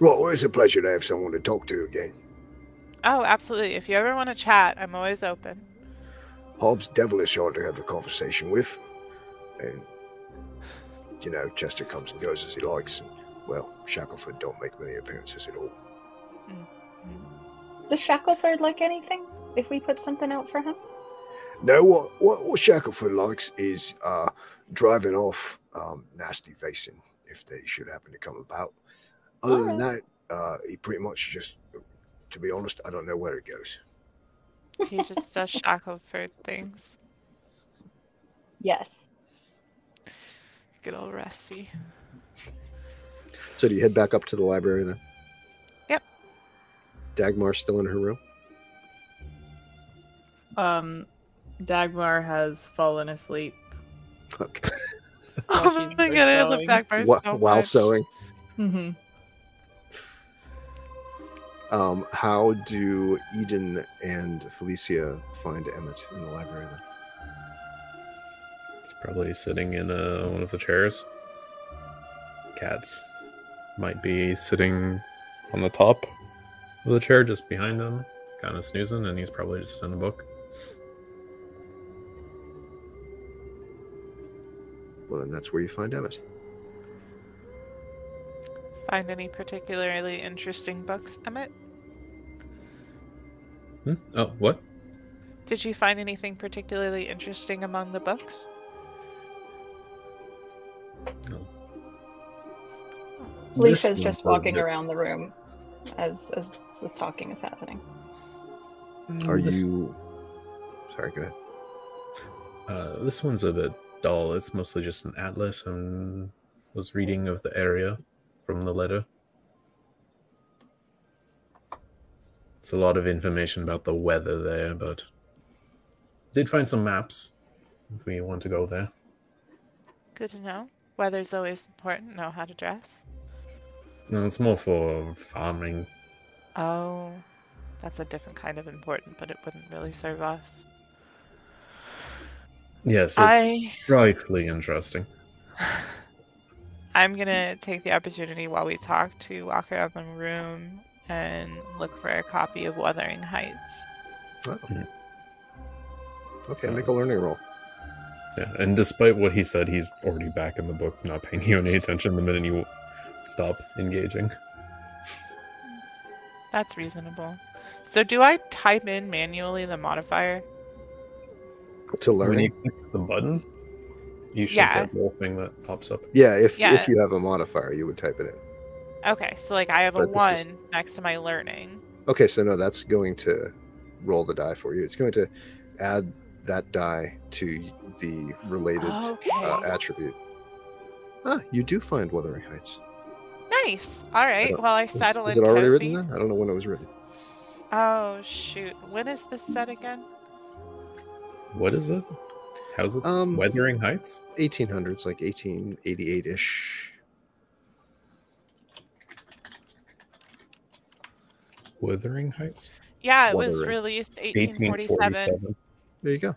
Well, it's a pleasure to have someone to talk to again. Oh, absolutely. If you ever want to chat, I'm always open. Hob's devilish hard to have a conversation with, and you know Chester comes and goes as he likes, and well, Shackleford don't make many appearances at all. Does Shackleford like anything? If we put something out for him? No, what what, what Shackleford likes is uh, driving off um, nasty Vaesen if they should happen to come about. Other than that, uh, he pretty much just, to be honest, I don't know where it goes. He just does Shackleford things. Yes. Good old Rusty. So do you head back up to the library then? Yep. Dagmar's still in her room. Um, Dagmar has fallen asleep. Okay. While Oh my god, I love sewing. Dagmar Wh- so while much. sewing. Mm-hmm. Um, how do Eden and Felicia find Emmett in the library then? It's probably sitting in uh, one of the chairs. Cats might be sitting on the top of the chair just behind him, kind of snoozing, and he's probably just in a book. Well, then that's where you find Emmett. Find any particularly interesting books, Emmett? Hmm? Oh, what? Did you find anything particularly interesting among the books? Felicia's This just walking around the room, as as this talking is happening. Are This- you? Sorry, go ahead. Uh, this one's a bit dull. It's mostly just an atlas and was reading of the area from the letter. It's a lot of information about the weather there, but did find some maps if we want to go there. Good to know. Weather's always important. Know how to dress. No, it's more for farming. Oh, that's a different kind of important, but it wouldn't really serve us. Yes, it's I frightfully interesting. I'm gonna take the opportunity while we talk to walk around the room and look for a copy of Wuthering Heights. Oh. Hmm. Okay, make a learning roll. Yeah, and despite what he said, he's already back in the book, not paying you any attention the minute you stop engaging. That's reasonable. So do I type in manually the modifier? To When learning. you click the button, you should Yeah. get the little thing that pops up. Yeah, if Yeah. if you have a modifier, you would type it in. Okay, so like I have a But this is- one next to my learning. Okay, so no, that's going to roll the die for you. It's going to add that die to the related Okay. uh, attribute. Ah, you do find Wuthering Heights. Nice. All right. don't- Well, I Was, settle was in it already cozy. written then? I don't know when it was written. Oh shoot! When is this set again? What is it? How's it? Um, Weathering Heights? 1800s, like 1888 ish. Wuthering Heights? Yeah, it was released 1847. 1847. There you go.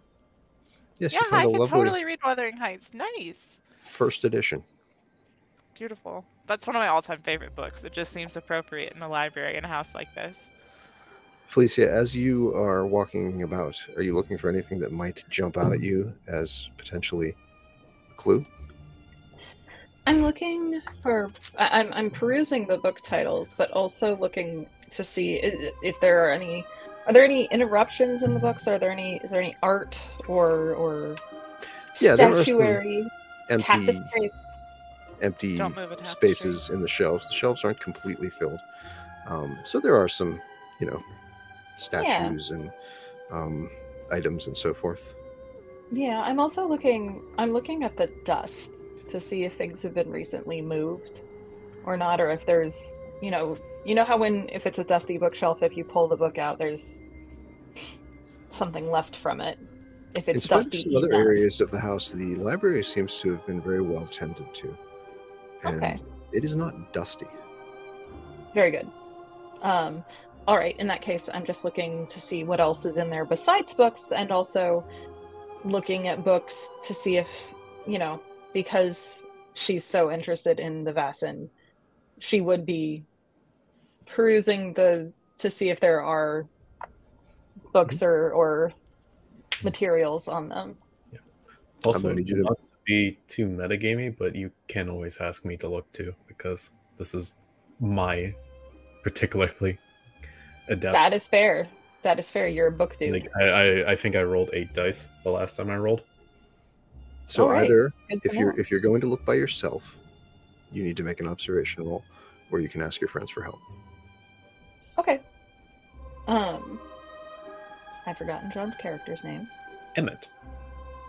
Yes, Yeah, you I find a could totally read Wuthering Heights. Nice. first edition. Beautiful. That's one of my all-time favorite books. It just seems appropriate in a library in a house like this. Felicia, as you are walking about, are you looking for anything that might jump out at you as potentially a clue? I'm looking for. I- I'm I'm perusing the book titles, but also looking to see i- if there are any. Are there any interruptions in the books? Are there any? Is there any art or or Yeah, there are statuary Empty, tapestries? empty Don't move a tapestry. spaces in the shelves. The shelves aren't completely filled, um, so there are some, you know, statues and um, items and so forth. Yeah, I'm also looking. I'm looking at the dust to see if things have been recently moved or not, or if there's, you know, you know how when if it's a dusty bookshelf, if you pull the book out, there's something left from it. If In it's of dusty some other areas of the house, the library seems to have been very well tended to, and Okay. it is not dusty. Very good. Um, all right. In that case, I'm just looking to see what else is in there besides books, and also looking at books to see if you know because she's so interested in the Vaesen, she would be perusing the to see if there are books mm-hmm. or or materials on them. Yeah. Also, gonna you to- not to be too metagamey, but you can always ask me to look too, because this is my particularly adept. That is fair. That is fair. You're a book dude. like, I, I, I think I rolled eight dice the last time I rolled. So right. either if you're know. if you're going to look by yourself, you need to make an observation roll, or you can ask your friends for help. Okay. Um, I've forgotten John's character's name. Emmett.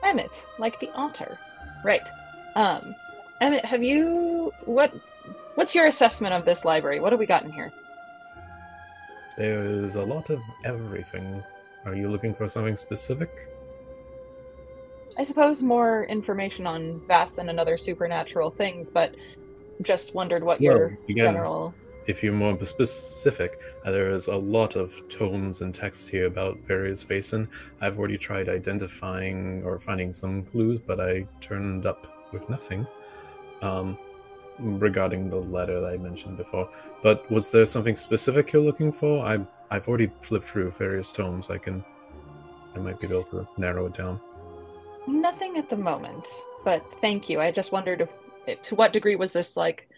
Emmett, like the otter. Right. Um, Emmett, have you what? What's your assessment of this library? What have we got in here? There's a lot of everything. Are you looking for something specific? I suppose more information on Vaesen and other supernatural things, but just wondered what Well, your again, general. If you're more specific, uh, there is a lot of tomes and texts here about various Vaesen. I've already tried identifying or finding some clues, but I turned up with nothing um, regarding the letter that I mentioned before. But was there something specific you're looking for? I I've already flipped through various tomes. I can I might be able to narrow it down. Nothing at the moment, but thank you. I just wondered if, to what degree was this like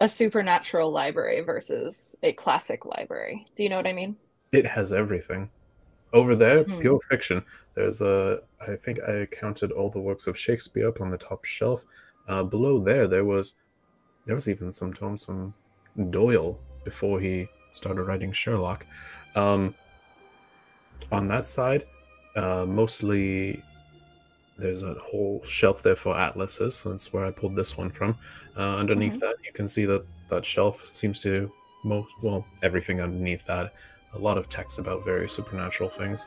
a supernatural library versus a classic library? Do you know what I mean? It has everything. Over there, Hmm. pure fiction. There's a. I think I counted all the works of Shakespeare up on the top shelf. Uh, below there, there was, there was even some tomes from Doyle. before he started writing Sherlock. Um, on that side, uh, mostly there's a whole shelf there for atlases. That's where I pulled this one from. Uh, underneath Mhm. that, you can see that that shelf seems to most well everything underneath that. A lot of text about various supernatural things.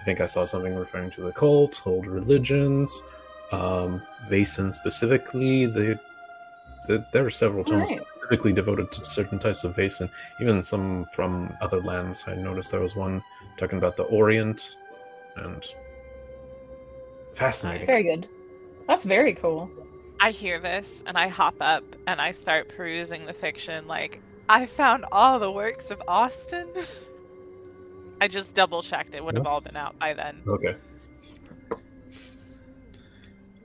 I think I saw something referring to the cult, old religions, um, Vaesen specifically. They, they, there are several tomes Alright. specifically devoted to certain types of Vaesen, even some from other lands. I noticed there was one talking about the Orient, and fascinating. Very good. That's very cool. I hear this and I hop up and I start perusing the fiction like I found all the works of Austen. I just double checked it would have all been out by then. Okay.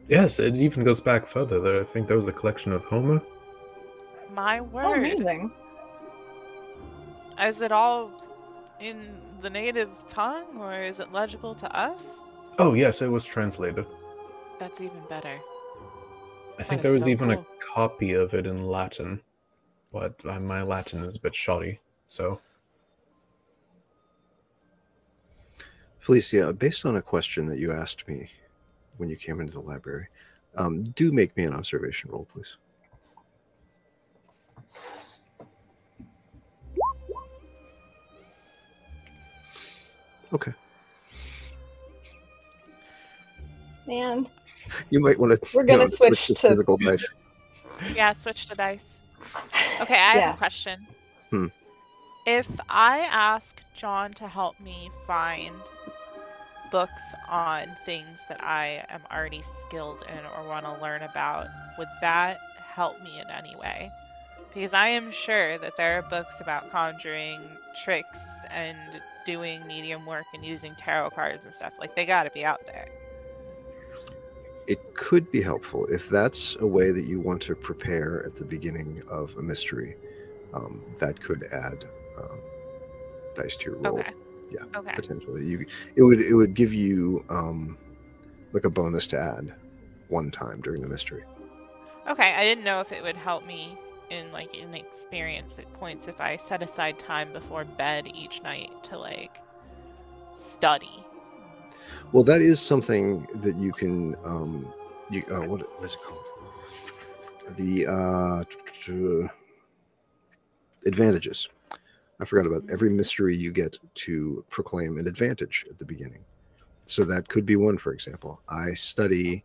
Yes, it even goes back further. There, I think there was a collection of Homer. My Oh, word. amazing. Is it all in the native tongue or is it legible to us? Oh yes, it was translated. That's even better. I think is there was so even cool. a copy of it in Latin, but uh, my Latin is a bit shoddy. So Felicia, based on a question that you asked me when you came into the library, um, do make me an observation roll, please. Okay. Man. You might want to. We're gonna switch to- physical dice. Yeah, switch to dice. Okay, I have a question. Hmm. If I ask John to help me find books on things that I am already skilled in or want to learn about, would that help me in any way? Because I am sure that there are books about conjuring tricks and doing medium work and using tarot cards and stuff. Like, they gotta be out there. It could be helpful if that's a way that you want to prepare at the beginning of a mystery. Um, that could add um, dice to your roll. Okay. Yeah, Okay. potentially. You it would it would give you um, like a bonus to add one time during the mystery. Okay, I didn't know if it would help me in like in experience at points if I set aside time before bed each night to like study. Well, that is something that you can. Um, you uh, what, what is it called? The uh, advantages. I forgot about every mystery you get to proclaim an advantage at the beginning. So that could be one, for example. I study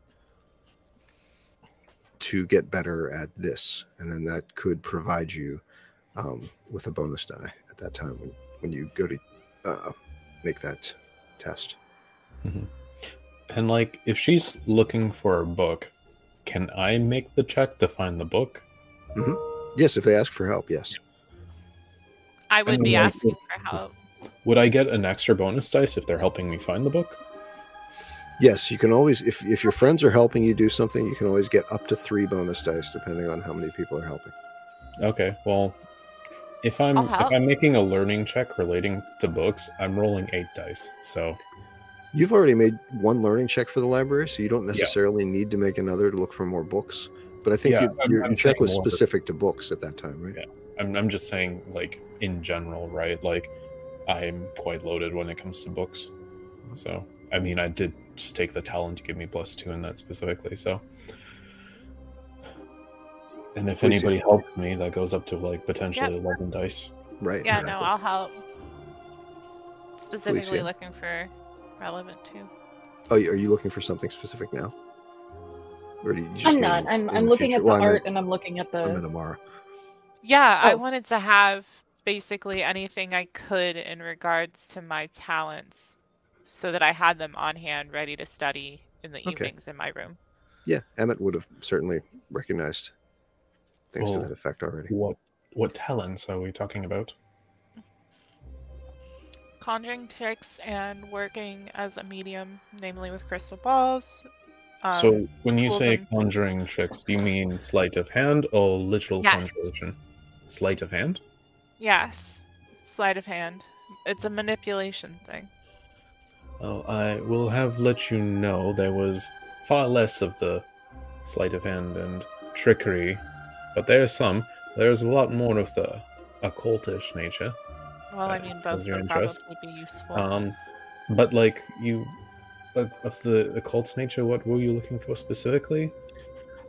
to get better at this, and then that could provide you um, with a bonus die at that time when, when you go to uh, make that test. and like if she's looking for a book, can I make the check to find the book? Yes, if they ask for help, yes. I would then, be like, asking for help. Would I get an extra bonus dice if they're helping me find the book? Yes, you can always if if your friends are helping you do something, you can always get up to three bonus dice depending on how many people are helping. Okay, well, if I'm if. I'm making a learning check relating to books, I'm rolling eight dice. So You've already made one learning check for the library, so you don't necessarily need to make another to look for more books. But I think Yeah, you, I'm- your, I'm your check was specific to books at that time, right? Yeah. I'm I'm just saying like in general, right? Like I'm quite loaded when it comes to books. So I mean, I did just take the talent to give me plus two in that specifically. So. And if Please, yeah. anybody helps me, that goes up to like potentially eleven dice. Right. Yeah, no, I'll help. Specifically yeah. looking for relevant too. Oh, are you looking for something specific now? Or do you just I'm not. I'm I'm looking future? at the Well, I art meant- and I'm looking at I meant the tomorrow. Yeah, I Oh. wanted to have basically anything I could in regards to my talents so that I had them on hand ready to study in the Okay. evenings in my room. Yeah, Emmett would have certainly recognized things to that effect already. What what talents are we talking about? Conjuring tricks and working as a medium, namely with crystal balls. Um, so when you say and- conjuring tricks, do you mean sleight of hand or literal Yes. conjuration? Sleight of hand? yes, sleight of hand. It's a manipulation thing. Oh, I will have let you know there was far less of the sleight of hand and trickery, but there's some. There's a lot more of the occultish nature. Well, I mean, both your would interest? probably be useful. Um, but like you, of of the occult nature, what were you looking for specifically?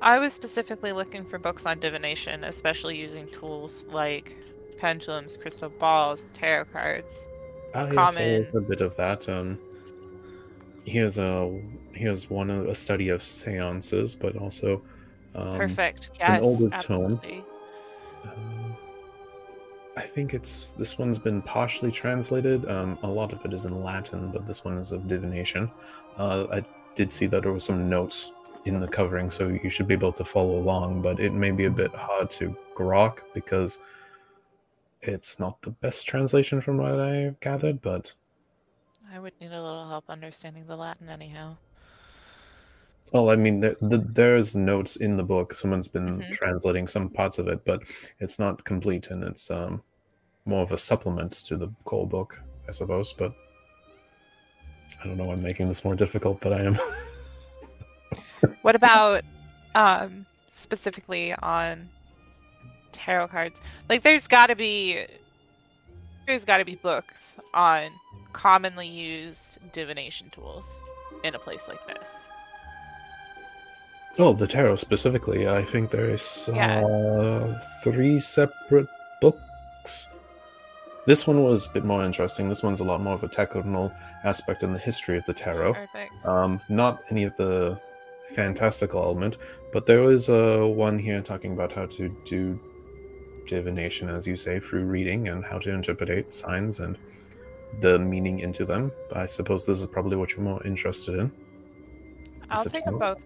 I was specifically looking for books on divination, especially using tools like pendulums, crystal balls, tarot cards. Ah, yes, there is a bit of that. Um, here's a here's one a study of seances, but also um, Perfect. an older tome. Um, I think it's this one's been partially translated. Um, a lot of it is in Latin, but this one is of divination. Uh, I did see that there were some notes in the covering, so you should be able to follow along. But it may be a bit hard to grok because it's not the best translation from what I've gathered. But I would need a little help understanding the Latin, anyhow. well, I mean, there, the, there's notes in the book. Someone's been Mhm. translating some parts of it, but it's not complete, and it's um, more of a supplement to the core book, I suppose. But I don't know. I'm making this more difficult, but I am. What about um specifically on tarot cards? Like there's got to be there's got to be books on commonly used divination tools in a place like this. oh, the tarot specifically. I think there is Yeah. uh, three separate books. This one was a bit more interesting. This one's a lot more of a technical aspect in the history of the tarot. Perfect. Um, not any of the fantastical element, but there was uh, one here talking about how to do divination, as you say, through reading and how to interpret signs and the meaning into them. I suppose this is probably what you're more interested in. I'll take them both.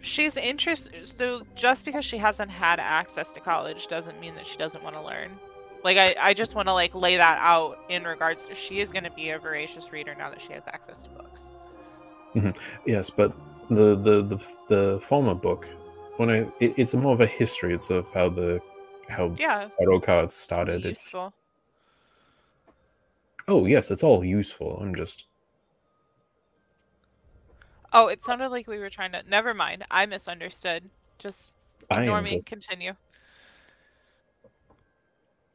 She's interested. So just because she hasn't had access to college doesn't mean that she doesn't want to learn. Like I, I just want to like lay that out in regards to she is going to be a voracious reader now that she has access to books. Yes, but the the the, the former book, when I it, it's more of a history. It's of how the how Yeah, tarot cards started. It's oh yes, it's all useful. I'm just Oh, it sounded like we were trying to. Never mind. I misunderstood. Just I ignore me. just Continue.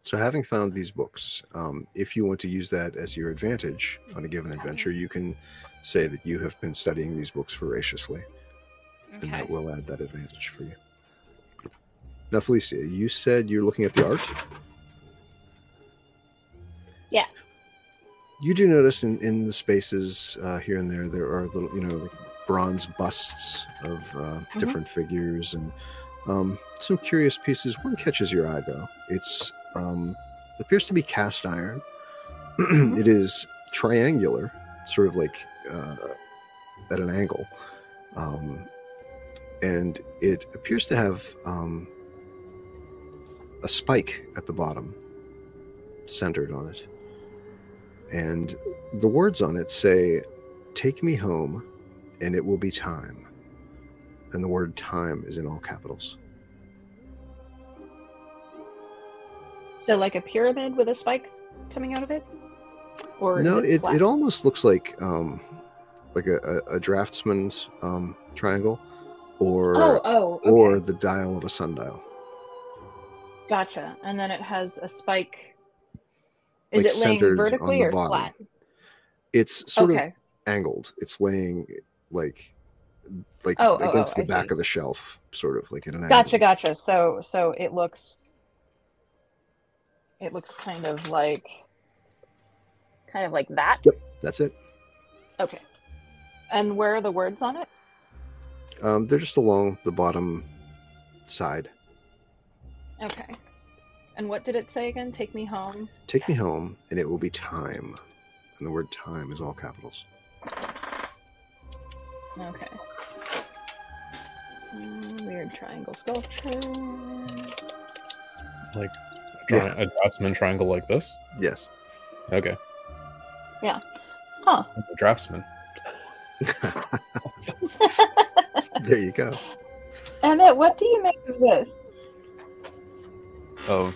So, having found these books, um, if you want to use that as your advantage on a given adventure, you can say that you have been studying these books voraciously, and that will add that advantage for you. Now, Felicia, you said you're looking at the art. Yeah. You do notice in, in the spaces uh, here and there, there are little, you know, like bronze busts of uh, different figures and um, some curious pieces. One catches your eye, though. It's um, appears to be cast iron. it is triangular, sort of like uh, at an angle, um, and it appears to have um, a spike at the bottom, centered on it. And the words on it say, "Take me home, and it will be time." And the word "time" is in all capitals. So like a pyramid with a spike coming out of it? Or no, it, it, it almost looks like um, like a, a, a draftsman's um, triangle, or Oh, oh, okay. or the dial of a sundial. Gotcha. And then it has a spike. Is Like it laying vertically or bottom. flat? It's sort okay. of angled. It's laying like like Oh, oh, against oh, the I back see. of the shelf, sort of like in an Gotcha, angle. gotcha. So so it looks it looks kind of like kind of like that. Yep, That's it. Okay. And where are the words on it? Um, they're just along the bottom side. Okay. And what did it say again? Take me home. Take me home, and it will be time. And the word "time" is all capitals. Okay. Mm, weird triangle sculpture. like a, tri- a draftsman triangle like this. Yes. Okay, Huh. a draftsman. there you go. Emmett, what do you make of this? Of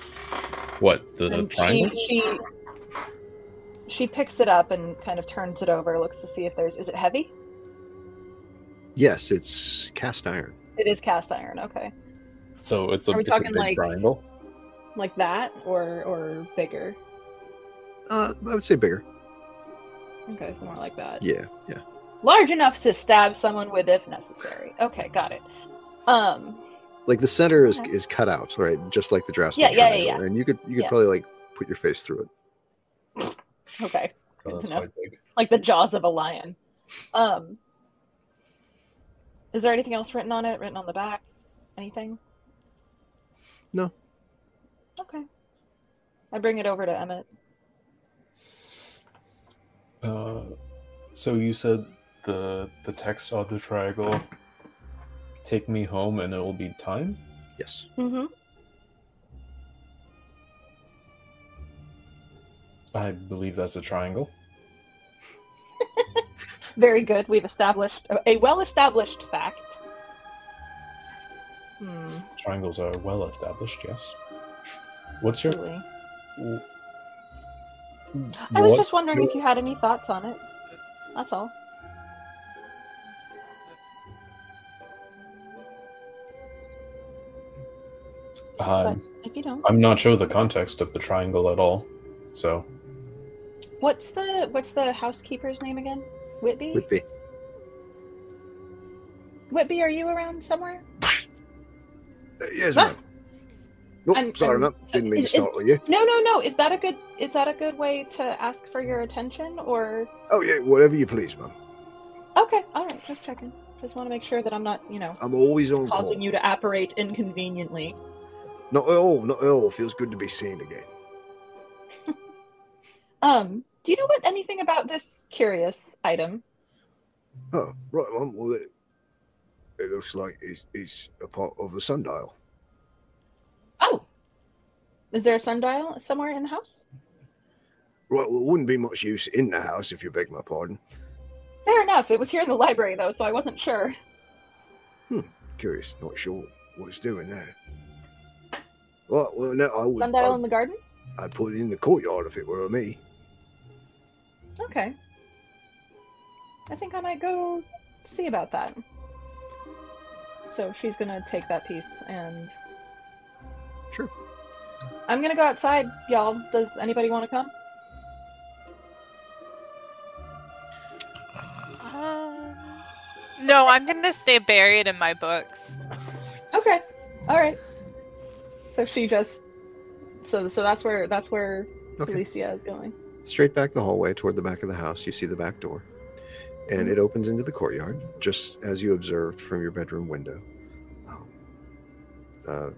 what the, the And triangle? she she she picks it up and kind of turns it over, looks to see if there's is it heavy? Yes, it's cast iron. It is cast iron, okay. So it's a, Are we talking big like- triangle. like that, or or bigger? Uh, I would say bigger. Okay, so more like that. Yeah, yeah. Large enough to stab someone with if necessary. Okay, got it. Um, Like the center is Okay. is cut out, right? Just like the drastic Yeah, yeah, yeah, yeah. And you could you could Yeah. probably like put your face through it. okay, Oh, Good that's to know. quite big. like the jaws of a lion. Um, is there anything else written on it? Written on the back? Anything? No. Okay. I bring it over to Emmett. Uh, so you said the the text on the triangle. Take me home, and it will be time. Yes. Mm-hmm. I believe that's a triangle. Very good. We've established a well-established fact. Hmm. Triangles are well established. Yes. What's your? Really. I was just wondering if you had any thoughts on it. That's all. Um, If you don't, I'm not sure the context of the triangle at all. So what's the what's the housekeeper's name again? Whitby. Would be. Whitby, are you around somewhere? Uh, yes, Ah. ma'am. I'm- sorry, I'm- so Didn't mean is- to is- startle you. No, no, no. Is that a good is that a good way to ask for your attention or Oh, yeah, whatever you please, ma'am. Okay, all right, just checking. Just want to make sure that I'm not, you know, I'm always on causing call. you to apparate inconveniently. Not at all, not at all. Feels good to be seen again. Um, do you know what anything about this curious item? Oh, right, ma'am. Well, it, it looks like it's, it's a part of the sundial. Is there a sundial somewhere in the house? Well, it wouldn't be much use in the house, if you beg my pardon. Fair enough. It was here in the library though, so I wasn't sure. Hmm. Curious, not sure what it's doing there. Right, well, no, I would. Sundial I'd, in the garden? I'd put it in the courtyard if it were me. Okay. I think I might go see about that. So she's gonna take that piece and Sure. I'm gonna go outside, y'all. Does anybody want to come? Um, no, I'm gonna stay buried in my books. Okay. All right. So she just so so that's where that's where Okay. Felicia is going. Straight back the hallway toward the back of the house, you see the back door. And it opens into the courtyard, just as you observed from your bedroom window. Um, uh,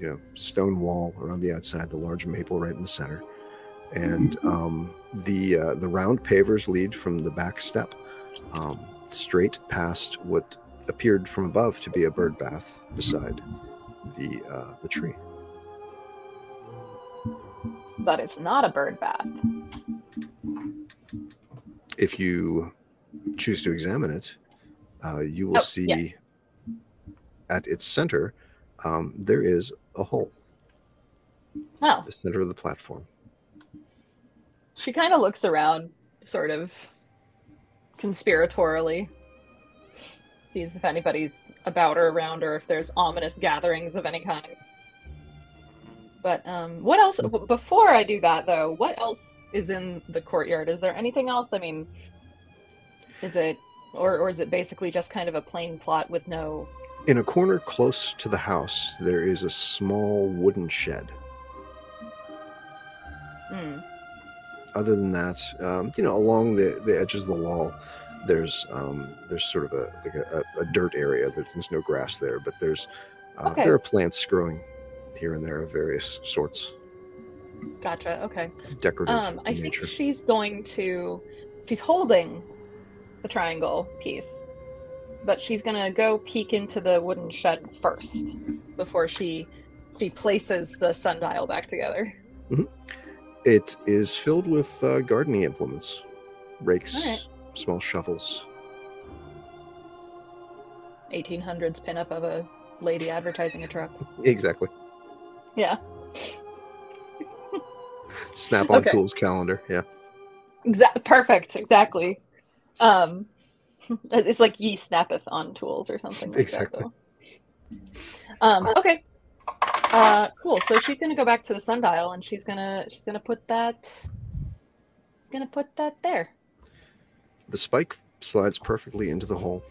you know, stone wall around the outside, the large maple right in the center. And um, the uh, the round pavers lead from the back step um, straight past what appeared from above to be a bird bath beside the uh, the tree. But it's not a bird bath. if you choose to examine it, uh, you will Oh, see yes. at its center um, there is a hole, Well, the center of the platform. she kind of looks around, sort of conspiratorially. Sees if anybody's about or around, or if there's ominous gatherings of any kind. But um, what else? Before I do that, though, what else is in the courtyard? Is there anything else? I mean, is it, or or is it basically just kind of a plain plot with no? In a corner close to the house, there is a small wooden shed. Hmm. Other than that, um, you know, along the, the edges of the wall, there's um, there's sort of a like a, a dirt area. There's no grass there, but there's uh, Okay. there are plants growing here and there of various sorts, Gotcha. Okay. decorative Um, I in think she's going to. She's holding the triangle piece, but she's gonna go peek into the wooden shed first before she she places the sundial back together. It is filled with uh, gardening implements, rakes, Alright. small shovels. 1800s pinup of a lady advertising a truck. Exactly. Yeah. Snap on Okay. tools calendar. Yeah. Exa- perfect. Exactly. Um, it's like ye snappeth on tools or something like Exactly. that. Um, okay. Uh, cool. So she's gonna go back to the sundial, and she's gonna she's gonna put that gonna put that there. The spike slides perfectly into the hole,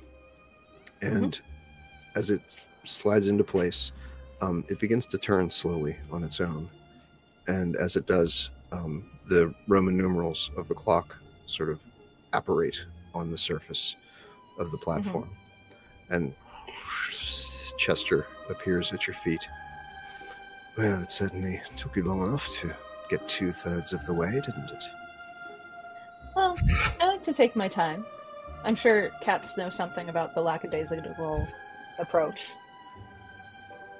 and as it slides into place, um, it begins to turn slowly on its own. And as it does, um, the Roman numerals of the clock sort of apparate on the surface of the mm-hmm. platform. And Chester appears at your feet. Well, it certainly took you long enough to get two thirds of the way, didn't it? Well, I like to take my time. I'm sure cats know something about the lackadaisical approach.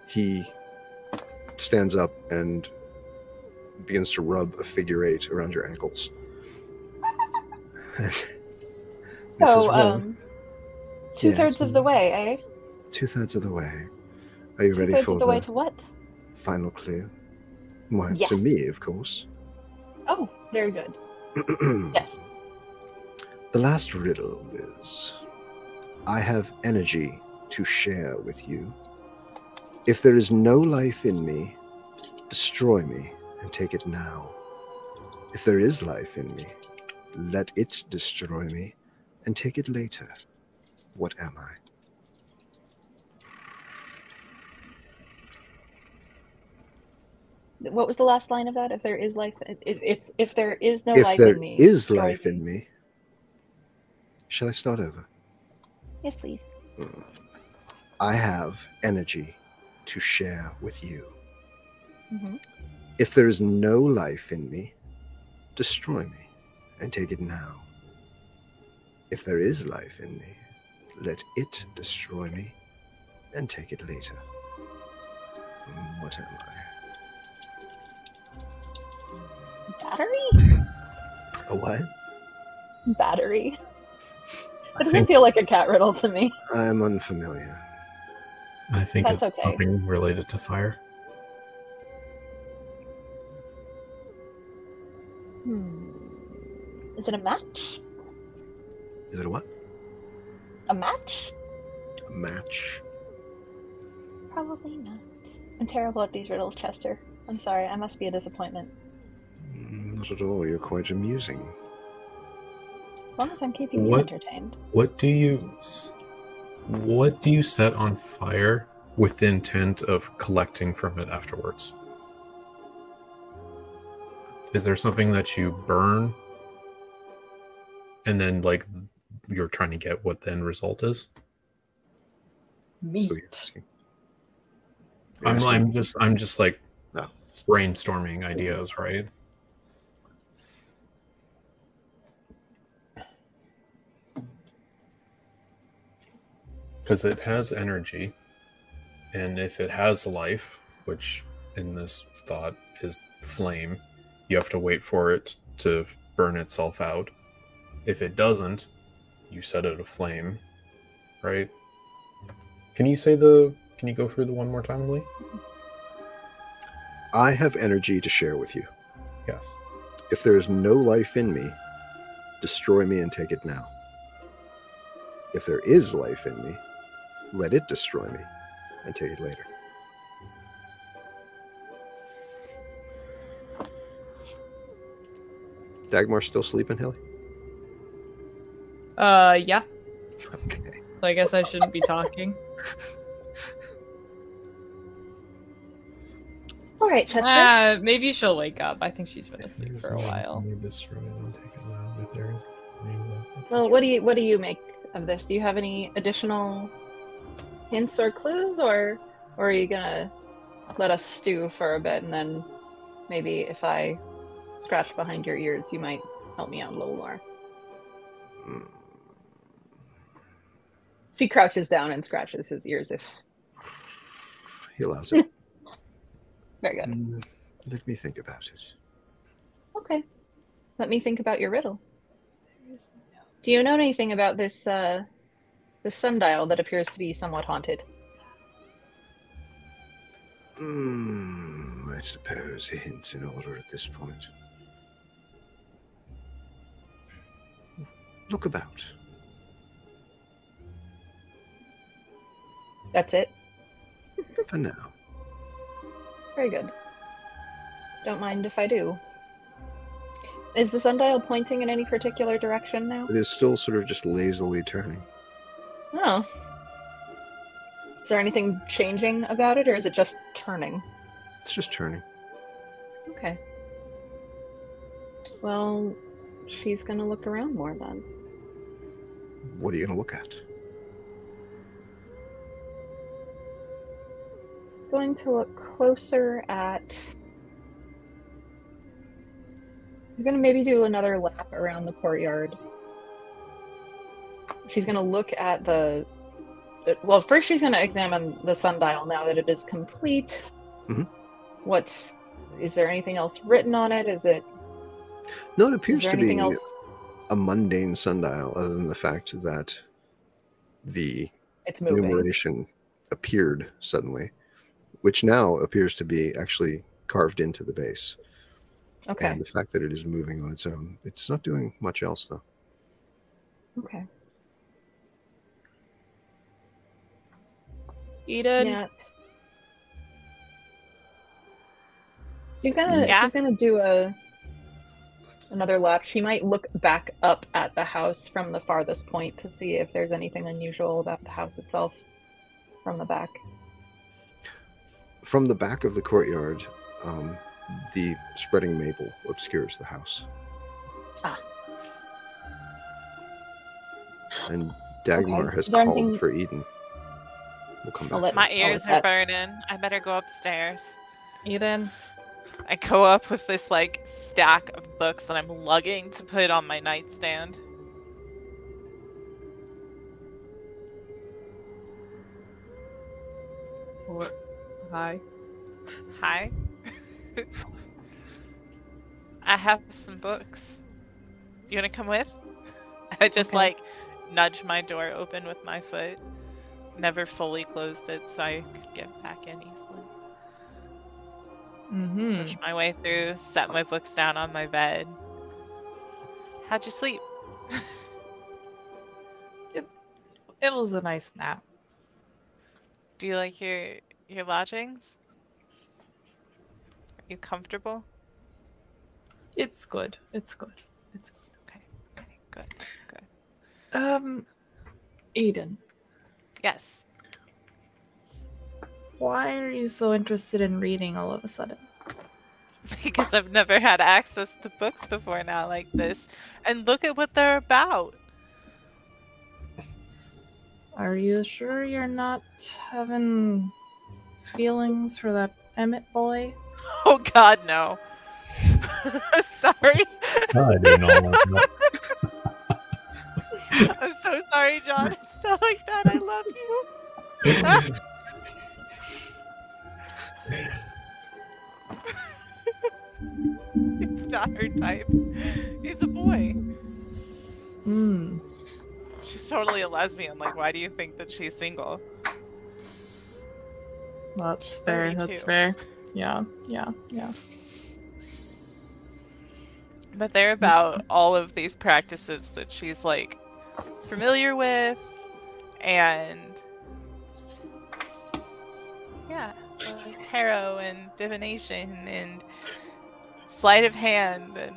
he stands up and begins to rub a figure eight around your ankles. This is So, um, two Yes, thirds of the way, eh? two thirds of the way. Are you Two ready thirds for of the, the way to what? final clue? Why, to me, of course. Oh, very good. Yes. the last riddle is I have energy to share with you. If there is no life in me, destroy me and take it now. If there is life in me, let it destroy me and take it later. What am I? What was the last line of that? If there is life, it, it- it's if there is no if life there in me. is destroy life in me, shall I start over? Yes, please. I have energy to share with you. hmm If there is no life in me, destroy me and take it now. If there is life in me, let it destroy me and take it later. What am I? Battery? A what? Battery. I It doesn't feel like a cat riddle to me. I am unfamiliar. I think That's it's okay. something related to fire. Hmm. Is it a match? Is it a what? A match? A match? Probably not. I'm terrible at these riddles, Chester. I'm sorry. I must be a disappointment. Mm, Not at all. You're quite amusing. As long as I'm keeping you entertained. What do you what do you set on fire with the intent of collecting from it afterwards? Is there something that you burn and then like you're trying to get what the end result is? Who you Meat. asking? You're I'm asking- I'm just I'm just like No. brainstorming ideas, right? Because it has energy, and if it has life, which in this thought is flame, you have to wait for it to burn itself out. If it doesn't, you set it aflame, right? Can you say the? Can you go through the one more time, Lee? I have energy to share with you. Yes. If there is no life in me, destroy me and take it now. If there is life in me, let it destroy me and take it later. Dagmar still sleeping, Haley? Uh, yeah. Okay. So I guess I shouldn't be talking. All right, Chester. Ah, maybe she'll wake up. I think she's been asleep for a while. need to destroy it, I'll take it now. If there is no need, well, what do you what do you make of this? Do you have any additional hints or clues, or or are you gonna let us stew for a bit and then maybe if I scratch behind your ears, you might help me out a little more? She crouches down and scratches his ears. If He allows it. very good. Mm, Let me think about it. Okay. Let me think about your riddle. Do you know anything about this uh this sundial that appears to be somewhat haunted? Mm, I suppose a hint's in order at this point. Look about. That's it. For now. Very good. Don't mind if I do. Is the sundial pointing in any particular direction now? It is still sort of just lazily turning. Oh. Is there anything changing about it, or is it just turning? It's just turning. Okay. Well, she's gonna look around more then. What are you going to look at? Going to look closer at. She's gonna maybe do another lap around the courtyard. She's gonna look at the. Well, first she's gonna examine the sundial now that it is complete. Mhm. What's. Is there anything else written on it? Is it. No, it appears to be else? a mundane sundial, other than the fact that the It's moving. numeration appeared suddenly, which now appears to be actually carved into the base. Okay. And the fact that it is moving on its own, it's not doing much else though. Okay. Eden, Yeah. She's gonna Yeah? she's gonna do a another lap. She might look back up at the house from the farthest point to see if there's anything unusual about the house itself from the back. From the back of the courtyard, um, the spreading maple obscures the house. Ah. And Dagmar Okay. has called anything- for Eden. We'll come back. let- My ears are that- burning. I better go upstairs. Eden, I go up with this like stack of books that I'm lugging to put on my nightstand. what? Hi. Hi. I have some books. You wanna come with? I just Okay. like nudge my door open with my foot. Never fully closed it so I could get back in easily. Mm-hmm. Push my way through, set my books down on my bed. How'd you sleep? It was a nice nap. Do you like your your lodgings? Are you comfortable? It's good. It's good. It's good. Okay, Okay. good. good. Um, Eden, Yes. why are you so interested in reading all of a sudden? Because I've never had access to books before now like this. And look at what they're about. Are you sure you're not having feelings for that Emmett boy? Oh god, no. sorry. I didn't know I'm so sorry, John. It's not like that. I love you. it's not her type. He's a boy. Hmm. She's totally a lesbian. Like, why do you think that she's single? That's fair. 32. That's fair. Yeah. Yeah. Yeah. But they're about all of these practices that she's like familiar with and yeah, uh, like tarot and divination and sleight of hand and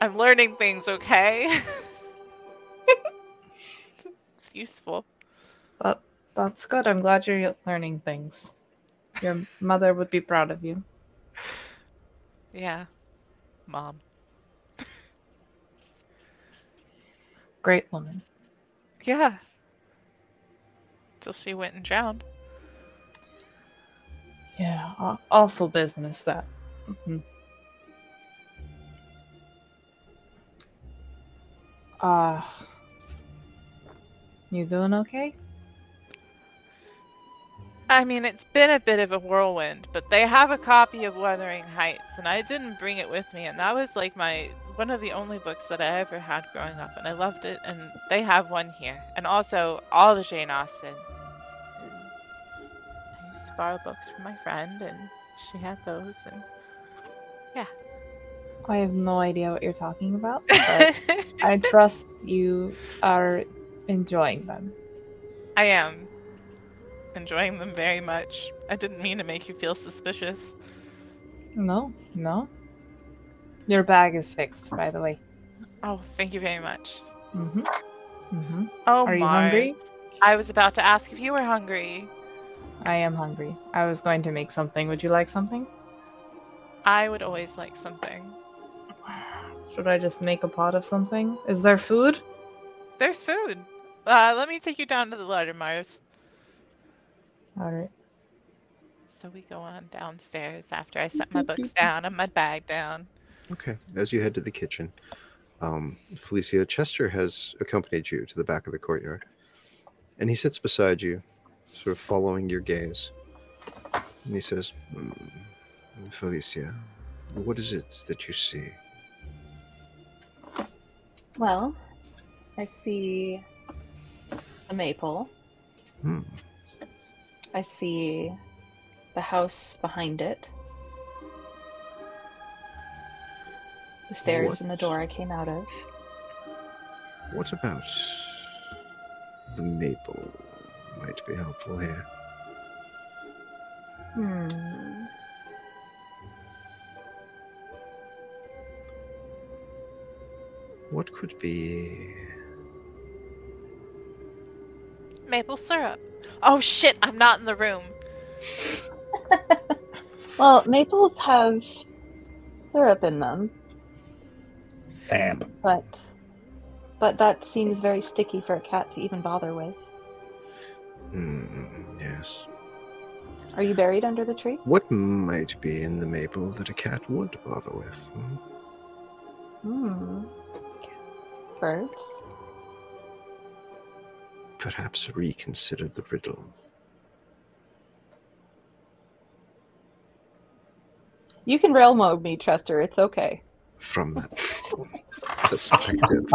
I'm learning things, okay? it's useful. That that's good. I'm glad you're learning things. Your mother would be proud of you. Yeah. Mom. Great woman. Yeah. Till she went and drowned. Yeah. aw- awful business that. Mhm. Uh, you doing okay? I mean, it's been a bit of a whirlwind, but they have a copy of Wuthering Heights, and I didn't bring it with me, and that was like my one of the only books that I ever had growing up, and I loved it, and they have one here, and also all the Jane Austen. I used to borrow books from my friend, and she had those, and yeah. I have no idea what you're talking about, but I trust you are enjoying them. I am. Enjoying them very much. I didn't mean to make you feel suspicious. No, no. Your bag is fixed, by the way. Oh, thank you very much. Mm-hmm. Mm-hmm. Oh, Are you Mars. hungry? I was about to ask if you were hungry. I am hungry. I was going to make something. Would you like something? I would always like something. Should I just make a pot of something? Is there food? There's food. Uh, let me take you down to the larder, Mars. All right. So we go on downstairs after I set my books down and my bag down. Okay. As you head to the kitchen, um, Felicia Chester has accompanied you to the back of the courtyard, and he sits beside you, sort of following your gaze. And he says, "Hmm, "Felicia, what is it that you see?" Well, I see a maple. Hmm. I see the house behind it. The stairs and the door I came out of. What about the maple might be helpful here? Hmm. What could be? Maple syrup. Oh shit, I'm not in the room. Well, maples have syrup in them, Sap. but but that seems very sticky for a cat to even bother with. Hmm. Yes. Are you buried under the tree? What might be in the maple that a cat would bother with? hmm? Hmm. Birds. Perhaps reconsider the riddle. You can railroad me, Chester. It's okay. from that perspective.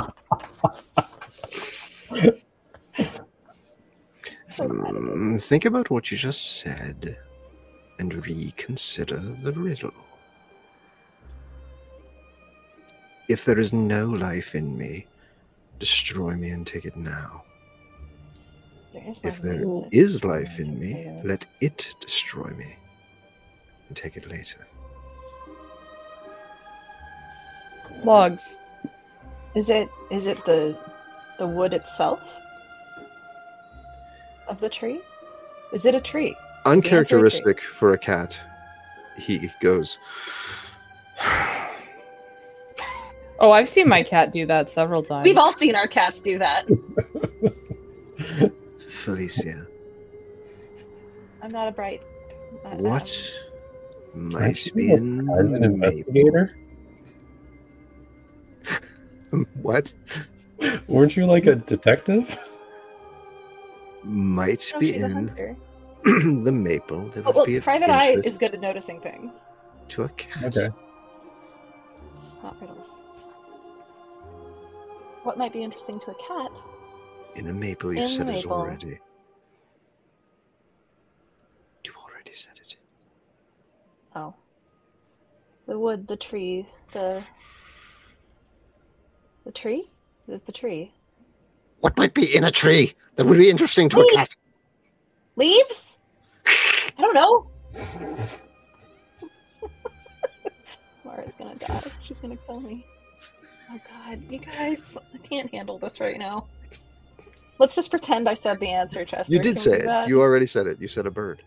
Hmm, think about what you just said and reconsider the riddle. If there is no life in me, destroy me and take it now. There is If life there in it. is life in me, let it destroy me and take it later. Logs. Is it is it the the wood itself of the tree? Is it a tree? Uncharacteristic for a cat, he goes, Oh, I've seen my cat do that several times. We've all seen our cats do that. Felicia, I'm not a bright. uh, what might be a in the maple? investigator? What Weren't you like a detective? might No, be in the maple that Oh, would well, be private eye is good at noticing things. to a cat? Okay. Not riddles. What might be interesting to a cat? In a maple, you In the said it already. You've already said it. Oh. The wood, the tree, the the tree? Is the tree? What might be in a tree that would be interesting to a Leaves. cat? Leaves? I don't know. Mara's gonna die. She's gonna kill me. Oh god, you guys, I can't handle this right now. Let's just pretend I said the answer, Chester. You did Can say it. that? You already said it. You said a bird.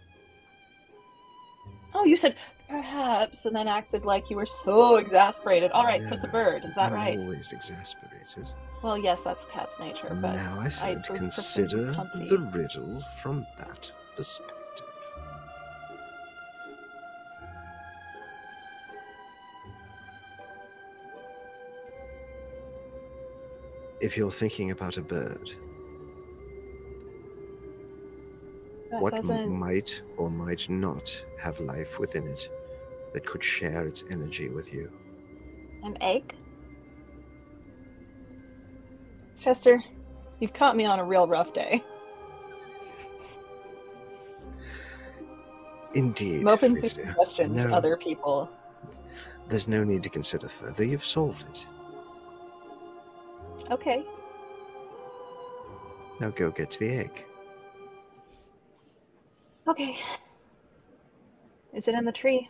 Oh, you said perhaps, and then acted like you were so exasperated. All right, so it's a bird. Is that I'm right? Always exasperated. Well, yes, that's cat's nature, but now I said was consider the riddle from that perspective. If you're thinking about a bird, that what doesn't. might or might not have life within it that could share its energy with you? An egg? Chester, you've caught me on a real rough day. Indeed. I'm open to suggestions, No, other people. There's no need to consider further. You've solved it. Okay. Now go get the egg. Okay. Is it in the tree?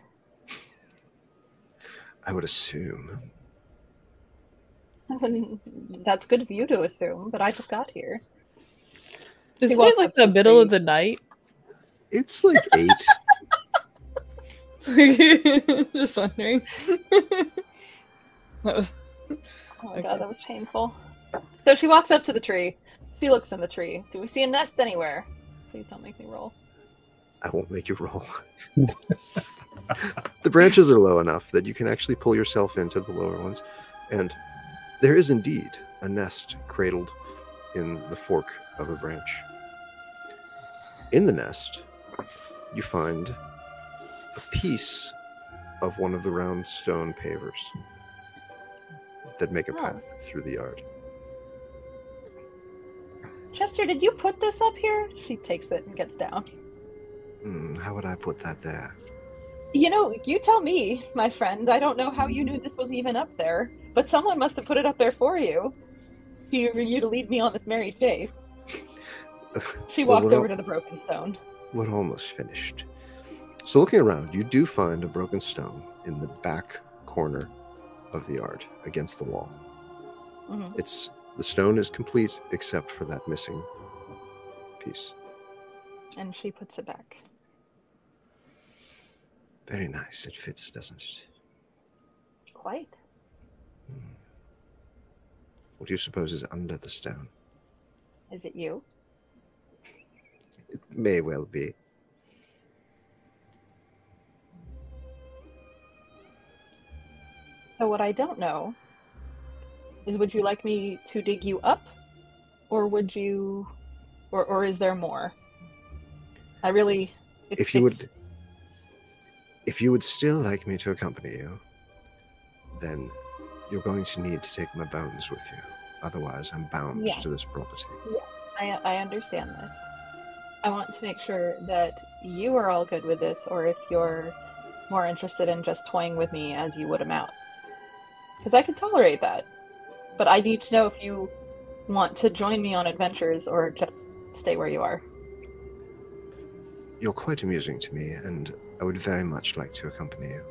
I would assume. That's good of you to assume, but I just got here. Isn't walks it like the the middle of the night? It's like eight. Just wondering. that was Oh my Okay. god, that was painful. So she walks up to the tree. She looks in the tree. Do we see a nest anywhere? Please don't make me roll. I won't make you roll. the branches are low enough that you can actually pull yourself into the lower ones. And there is indeed a nest cradled in the fork of a branch. In the nest, you find a piece of one of the round stone pavers that make a Oh. path through the yard. Chester, did you put this up here? She takes it and gets down. Hmm, how would I put that there? You know, you tell me, my friend. I don't know how you knew this was even up there, but someone must have put it up there for you. For you to lead me on this merry chase. She walks we're over al- to the broken stone. We're almost finished. So, looking around, you do find a broken stone in the back corner of the yard against the wall. Mhm. It's the stone is complete except for that missing piece. And she puts it back. Very nice. It fits, doesn't it? Quite. Hmm. What do you suppose is under the stone? Is it you? It may well be. So what I don't know is would you like me to dig you up? Or would you or or is there more? I really if you would if you would still like me to accompany you, then you're going to need to take my bones with you. Otherwise, I'm bound Yeah. to this property. I, I understand this. I want to make sure that you are all good with this, or if you're more interested in just toying with me as you would a mouse. Because I can tolerate that. But I need to know if you want to join me on adventures or just stay where you are. You're quite amusing to me, and I would very much like to accompany you.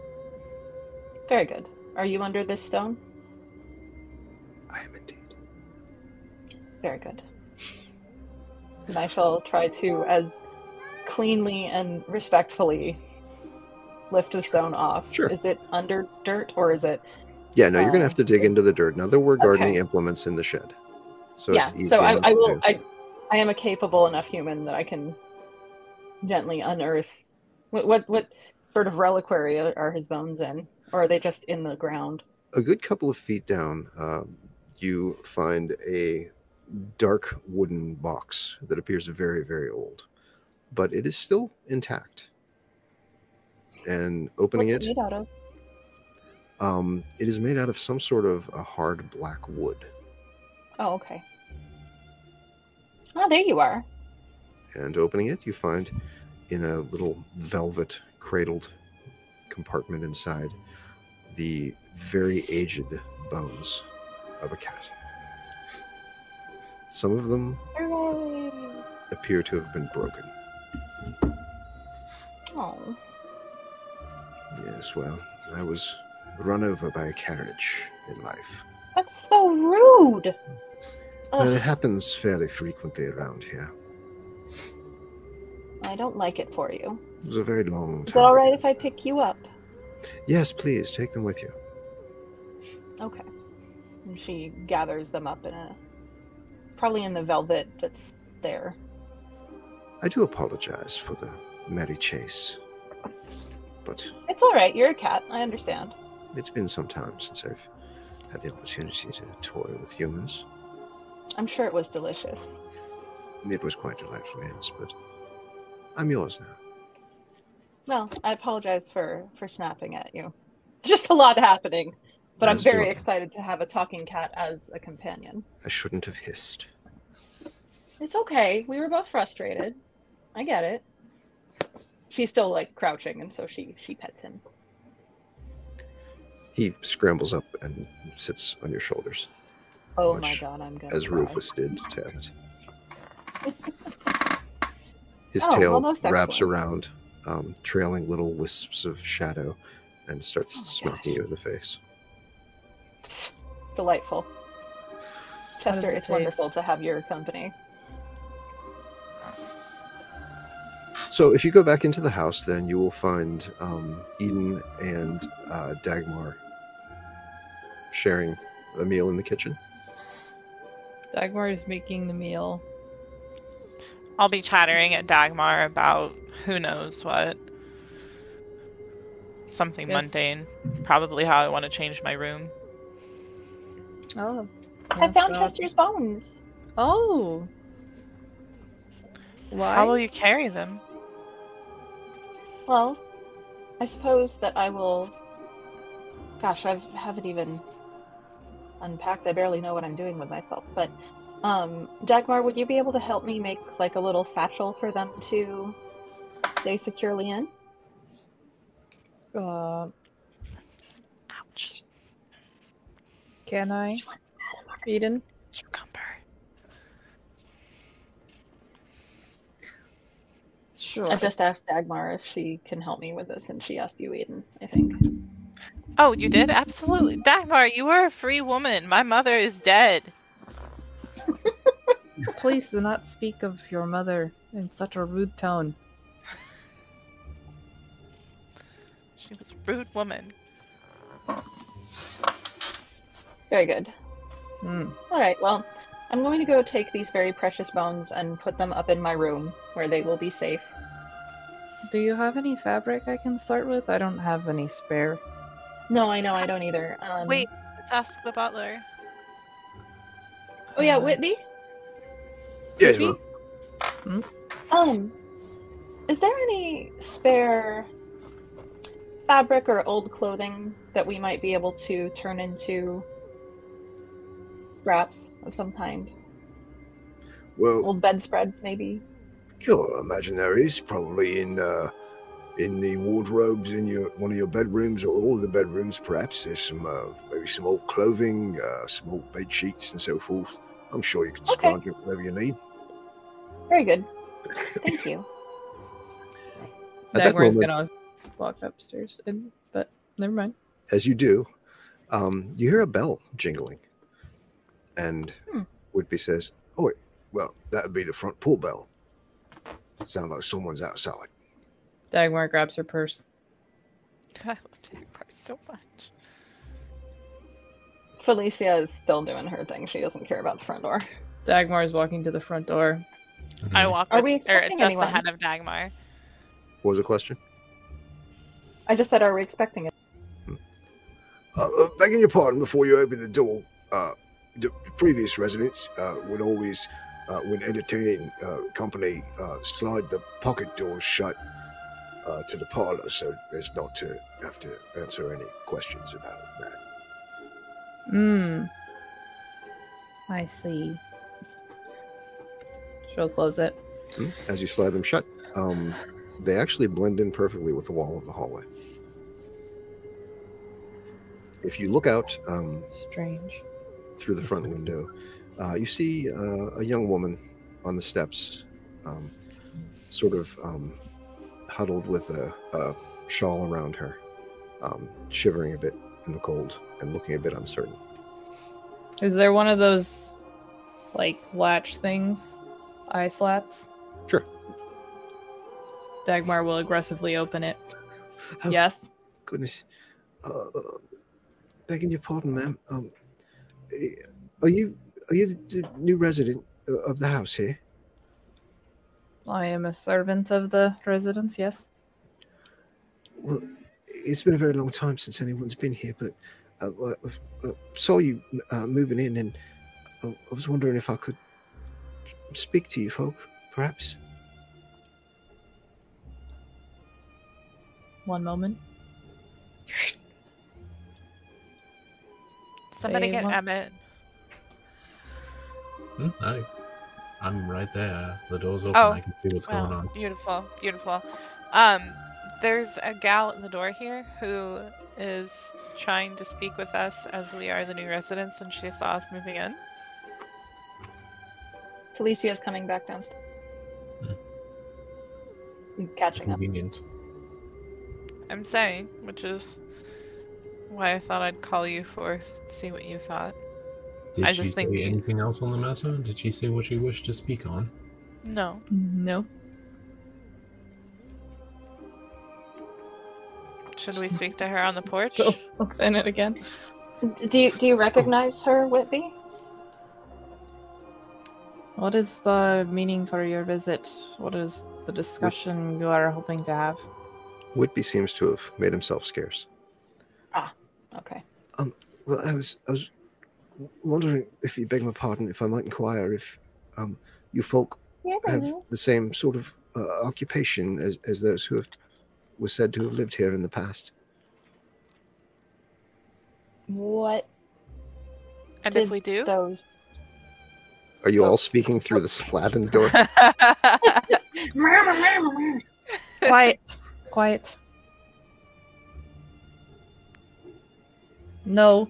Very good. Are you under this stone? I am indeed. Very good. And I shall try to, as cleanly and respectfully, lift the stone off. Sure. Is it under dirt or is it Yeah, no, you're gonna have to dig um, into the dirt. Now there were gardening okay. implements in the shed, so yeah, it's easy. so I, I will. I, I am a capable enough human that I can gently unearth. What what, what sort of reliquary are, are his bones in, or are they just in the ground? A good couple of feet down, um, you find a dark wooden box that appears very, very old, but it is still intact. And opening What's it it, made out of? um, it is made out of some sort of a hard black wood. Oh, okay. Oh, there you are. And opening it, you find in a little velvet cradled compartment inside the very aged bones of a cat. Some of them Hooray! appear to have been broken. Oh, Yes, well, I was run over by a carriage in life. that's so rude. Uh, it happens fairly frequently around here. I don't like it for you. It was a very long time. Is it all right if I pick you up? Yes, please, take them with you. Okay. And she gathers them up in a probably in the velvet that's there. I do apologize for the merry chase, but It's all right. You're a cat. I understand. it's been some time since I've had the opportunity to toy with humans. I'm sure it was delicious. It was quite delightful, yes, but I'm yours now. Well, I apologize for for snapping at you. Just a lot happening, but I'm very excited to have a talking cat as a companion. I shouldn't have hissed. It's okay. We were both frustrated. I get it. She's still like crouching, and so she she pets him. He scrambles up and sits on your shoulders, Oh my god, I'm gonna as cry. Rufus did to Emmett. His Oh, tail wraps excellent. around, um, trailing little wisps of shadow, and starts Oh smacking gosh. you in the face. Delightful. Chester, it it's wonderful to have your company. So if you go back into the house, then you will find um, Eden and uh, Dagmar sharing a meal in the kitchen. Dagmar is making the meal. I'll be chattering at Dagmar about who knows what. Something Yes. mundane. Probably how I want to change my room. Oh. I found Chester's bones. Oh. Why? How will you carry them? Well, I suppose that I will. Gosh, I haven't even unpacked. I barely know what I'm doing with myself. But, um, Dagmar, would you be able to help me make like a little satchel for them to stay securely in? Uh, Ouch. can I? Eden? Cucumber. Sure. I've just asked Dagmar if she can help me with this, and she asked you, Eden. I think. Oh, you did? Absolutely. Dagmar, you are a free woman. My mother is dead. Please do not speak of your mother in such a rude tone. She was a rude woman. Very good. Hmm. All right. Well, I'm going to go take these very precious bones and put them up in my room where they will be safe. Do you have any fabric I can start with? I don't have any spare. No, I know I don't either. Um, Wait, let's ask the butler. Oh yeah, Whitby. Yes, Phoebe? ma'am. Um, is there any spare fabric or old clothing that we might be able to turn into scraps of some kind? Well, Old bedspreads, maybe. sure. I imagine there is probably in uh, in the wardrobes in your one of your bedrooms or all the bedrooms. Perhaps there's some uh, maybe some old clothing, uh, some old bed sheets, and so forth. I'm sure you can Okay. scrounge up whatever you need. Very good. Thank you. At that Dagmar's gonna walk upstairs, and but never mind. As you do, um, you hear a bell jingling, and Hmm. Whitby says, Oh, wait. Well, that would be the front pull bell. Sound like someone's outside. Dagmar grabs her purse. I love Dagmar so much. Felicia is still doing her thing. She doesn't care about the front door. Dagmar is walking to the front door. I walk Are with, we or expecting just anyone? ahead of Dagmar. "What was the question?" I just said, are we expecting it? Uh, uh, begging your pardon, before you open the door, uh, the previous residents uh, would always, uh, when entertaining uh, company, uh, slide the pocket door shut uh, to the parlor so as not to have to answer any questions about that. Hmm. I see. She'll close it. Hmm? As you slide them shut, um, they actually blend in perfectly with the wall of the hallway. If you look out um, Strange. through the front window, uh, you see uh, a young woman on the steps, um, sort of um, huddled with a, a shawl around her, um, shivering a bit in the cold and looking a bit uncertain. Is there one of those like latch things? Eye slats? Sure. Dagmar will aggressively open it. Oh. Yes. Goodness. Uh, begging your pardon, ma'am. Um, eh, are you are you the, new resident of the house here? I am a servant of the residence, yes. Well, it's been a very long time since anyone's been here, but uh, I, I saw you uh, moving in, and I, I was wondering if I could speak to you folk, perhaps. One moment. Somebody get what- Emmett. Hmm, I, I'm right there. The door's open. Oh, I can see what's Wow, going on. Beautiful, beautiful. Um, there's a gal at the door here who is trying to speak with us as we are the new residents, and she saw us moving in. Felicia's coming back downstairs. Hmm. catching up. Convenient. I'm saying, which is why I thought I'd call you forth to see what you thought. Did I she just say think- anything else on the matter? Did she say what she wished to speak on? No. No. Should we speak to her on the porch? So looks in it again. Do you do you recognize her, Whitby? What is the meaning for your visit? What is the discussion you are hoping to have? Whitby seems to have made himself scarce. Ah, okay. Um, Well, I was I was wondering if you beg my pardon, if I might inquire if um, you folk have the same sort of uh, occupation as, as those who have was said to have lived here in the past. What and did if we do? those? Are you all speaking through the slat in the door? Quiet. Quiet. No.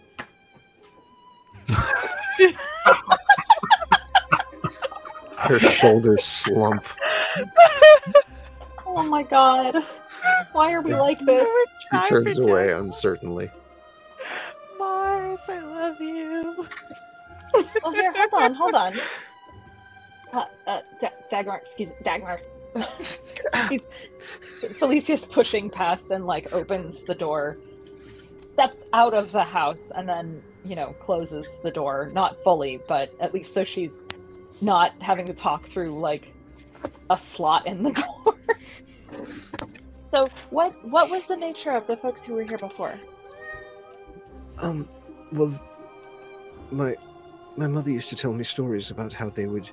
Her shoulders slump. Oh my god! Why are we like this? She turns away uncertainly. Mars, I love you. Well, here, hold on, hold on. Uh, uh, Da- Dagmar, excuse me, Dagmar. He's, Felicia's pushing past and like opens the door, steps out of the house, and then you know closes the door. Not fully, but at least so she's not having to talk through like a slot in the door. So, what what was the nature of the folks who were here before? Um, well, my my mother used to tell me stories about how they would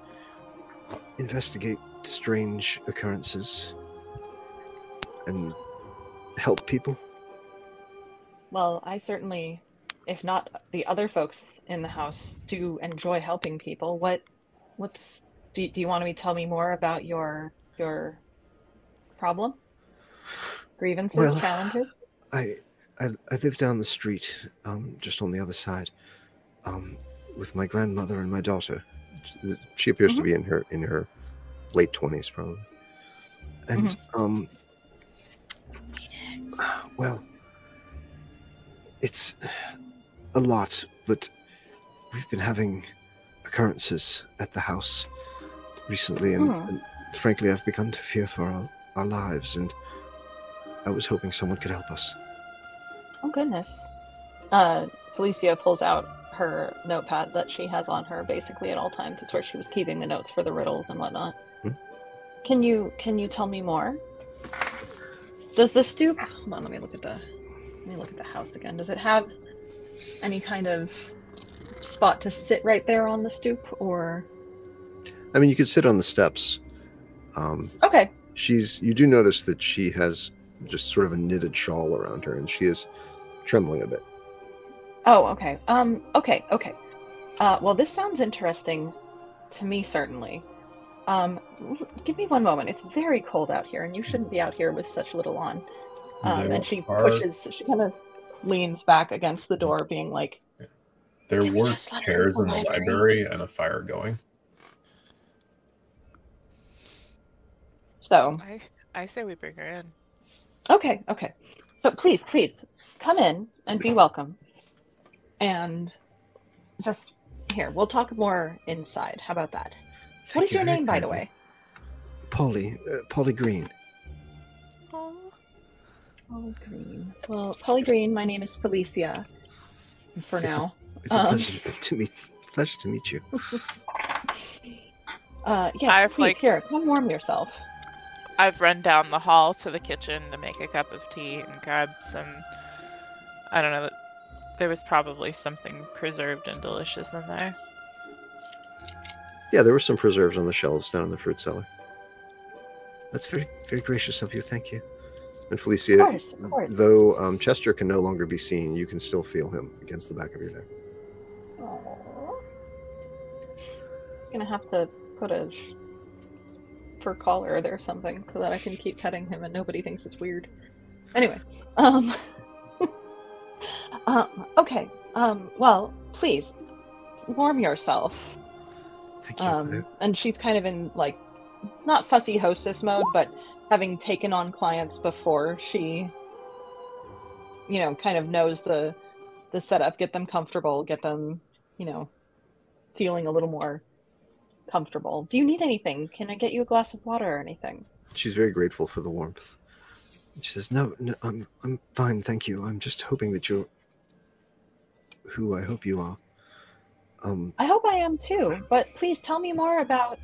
investigate strange occurrences and help people. Well, I certainly, if not the other folks in the house, do enjoy helping people. What, what's, do, do you want to tell me more about your your problem, grievances, Well, challenges? I I, I live down the street, um, just on the other side, um, with my grandmother and my daughter. She appears to be in her in her late twenties, probably. And um, well, it's a lot, but we've been having occurrences at the house recently, and, Hmm. and frankly, I've begun to fear for our, our lives, and I was hoping someone could help us. Oh goodness. Uh, Felicia pulls out her notepad that she has on her basically at all times. It's where she was keeping the notes for the riddles and whatnot. Hmm. Can you can you tell me more? Does the stoop? Hold on, let me look at the let me look at the house again. Does it have any kind of spot to sit right there on the stoop, or I mean, you could sit on the steps. Um, okay? she's you do notice that she has just sort of a knitted shawl around her, and she is trembling a bit. Oh, okay. Um, okay, okay. Uh, well, this sounds interesting to me, certainly. Um, give me one moment. It's very cold out here, and you shouldn't be out here with such little on. Um, There and she are- pushes, she kind of leans back against the door, being like, There were just let her chairs in the the library? library and a fire going. so, I I say we bring her in. Okay, okay. So please, please, come in and be welcome. And just here, we'll talk more inside. How about that? what Thank is you your very name, by the way? Polly, uh, Polly Green. Oh, Polly Green. Well, Polly Green, my name is Felicia. For It's a- now. It's a Um. pleasure to meet pleasure to meet you. Uh, yes, I've, please, like- here, come warm yourself. I've run down the hall to the kitchen to make a cup of tea and grab some. I don't know. There was probably something preserved and delicious in there. Yeah, there were some preserves on the shelves down in the fruit cellar. That's very very gracious of you. Thank you. And Felicia, Of course, of course. though um, Chester can no longer be seen, you can still feel him against the back of your neck. Aww. Gonna have to put a collar there or something so that I can keep petting him and nobody thinks it's weird. Anyway, um, um okay, um, well, please warm yourself. Thank you. Um, and she's kind of in like not fussy hostess mode, but having taken on clients before, she, you know, kind of knows the the setup, get them comfortable, get them, you know, feeling a little more comfortable. Do you need anything? Can I get you a glass of water or anything? She's very grateful for the warmth. She says, "No, no, I'm I'm fine, thank you. I'm just hoping that you're who I hope you are." Um, I hope I am too. But please tell me more about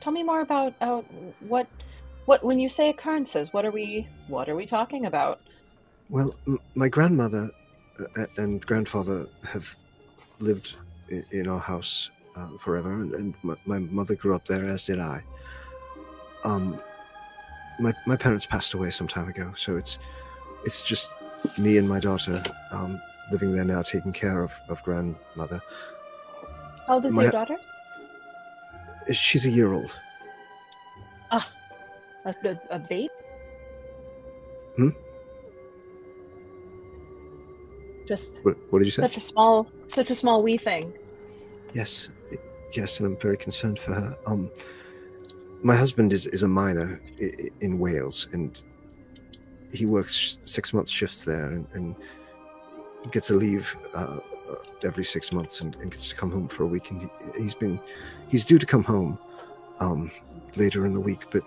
tell me more about uh, what what when you say occurrences, what are we what are we talking about? well, m- my grandmother uh, and grandfather have lived in, in our house uh, forever, and, and my, my mother grew up there, as did I. Um, my my parents passed away some time ago, so it's it's just me and my daughter um, living there now, taking care of, of grandmother. How old is My- your daughter? She's a year old. A, a, a babe? Hmm? Just What, what did you say? such a small such a small wee thing. Yes, yes, and I'm very concerned for her. Um, my husband is, is a miner in Wales, and he works six month shifts there, and, and gets a leave uh, uh, every six months, and, and gets to come home for a week. And he, he's been he's due to come home um, later in the week, but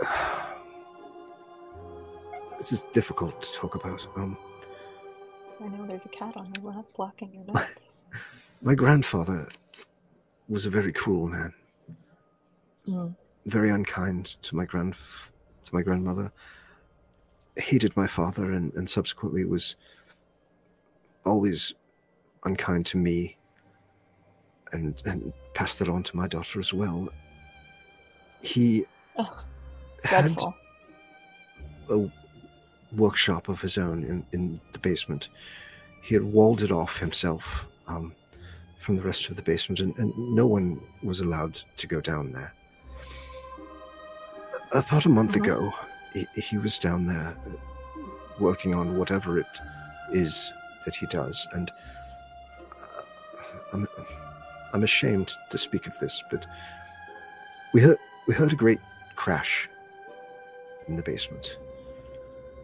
this is difficult to talk about. Um, I know there's a cat on your lap blocking your notes. my grandfather was a very cruel man. Mm. very unkind to my grand to my grandmother hated my father and, and subsequently was always unkind to me and and passed that on to my daughter as well he Ugh, had dreadful. a workshop of his own in, in the basement he had walled it off himself um, from the rest of the basement and, and no one was allowed to go down there about a month Mhm. ago he, he was down there uh, working on whatever it is that he does and uh, I'm, I'm ashamed to speak of this but we heard we heard a great crash in the basement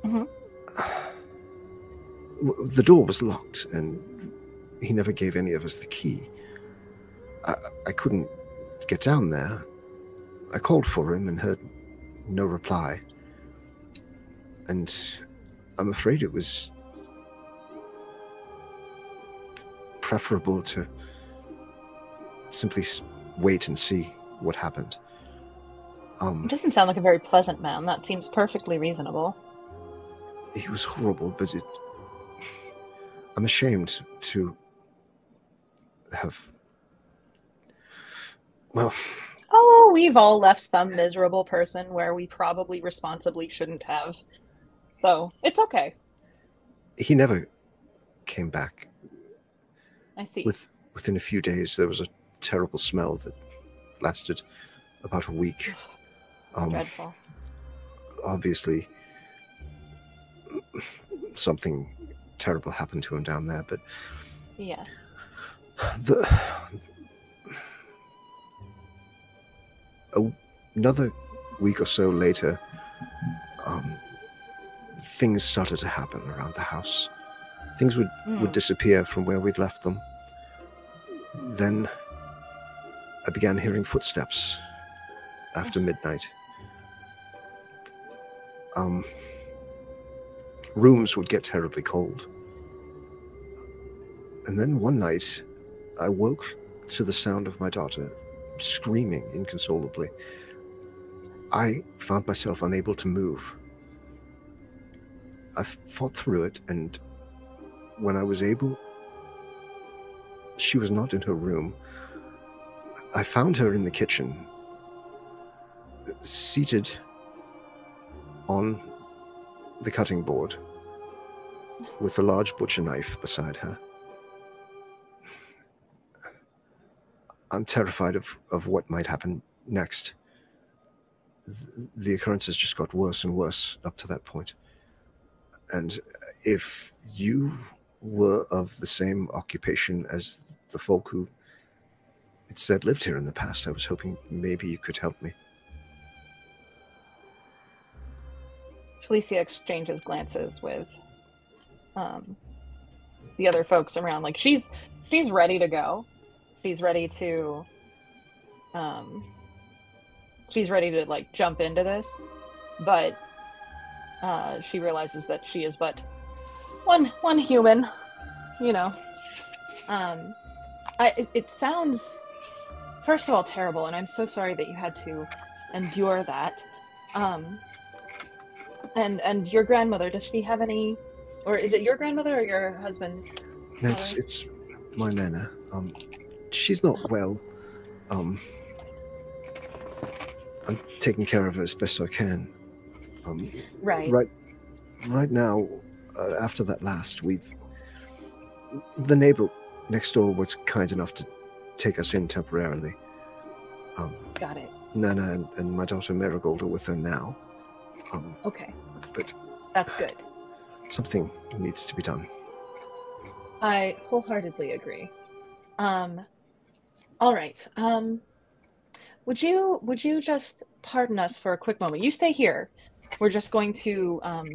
Mhm. The door was locked and he never gave any of us the key I, I couldn't get down there i called for him and heard no reply. And I'm afraid it was preferable to simply wait and see what happened. He Um, doesn't sound like a very pleasant man. That seems perfectly reasonable. he was horrible, but it. I'm ashamed to have. Well, Oh, we've all left some miserable person where we probably responsibly shouldn't have. So it's okay. he never came back. I see. With within a few days, there was a terrible smell that lasted about a week. Um, Dreadful. obviously, something terrible happened to him down there, but Yes. The another week or so later, um, things started to happen around the house. Things would, would Mm. disappear from where we'd left them. Then I began hearing footsteps after midnight. Um, rooms would get terribly cold. And then one night, I woke to the sound of my daughter screaming inconsolably. I found myself unable to move. I fought through it, and when I was able, she was not in her room. I found her in the kitchen, seated on the cutting board with a large butcher knife beside her. I'm terrified of, of what might happen next. The occurrences just got worse and worse up to that point. And if you were of the same occupation as the folk who it said lived here in the past, I was hoping maybe you could help me. Felicia exchanges glances with um, the other folks around. Like she's she's ready to go. She's ready to um, she's ready to like jump into this, but uh, she realizes that she is but one one human. You know, um, I it, it sounds first of all terrible, and I'm so sorry that you had to endure that. Um, and and your grandmother does she have any, or is it your grandmother or your husband's? No, it's, it's my nana. Um, she's not well. Um, I'm taking care of her as best I can. Um, right. right, right now, uh, after that last, we've the neighbor next door was kind enough to take us in temporarily. Um, Got it. Nana and, and my daughter Marigold are with her now. Um, Okay. But- that's good. something needs to be done. I wholeheartedly agree. Um, all right. Um, would you would you just pardon us for a quick moment? You stay here. We're just going to um,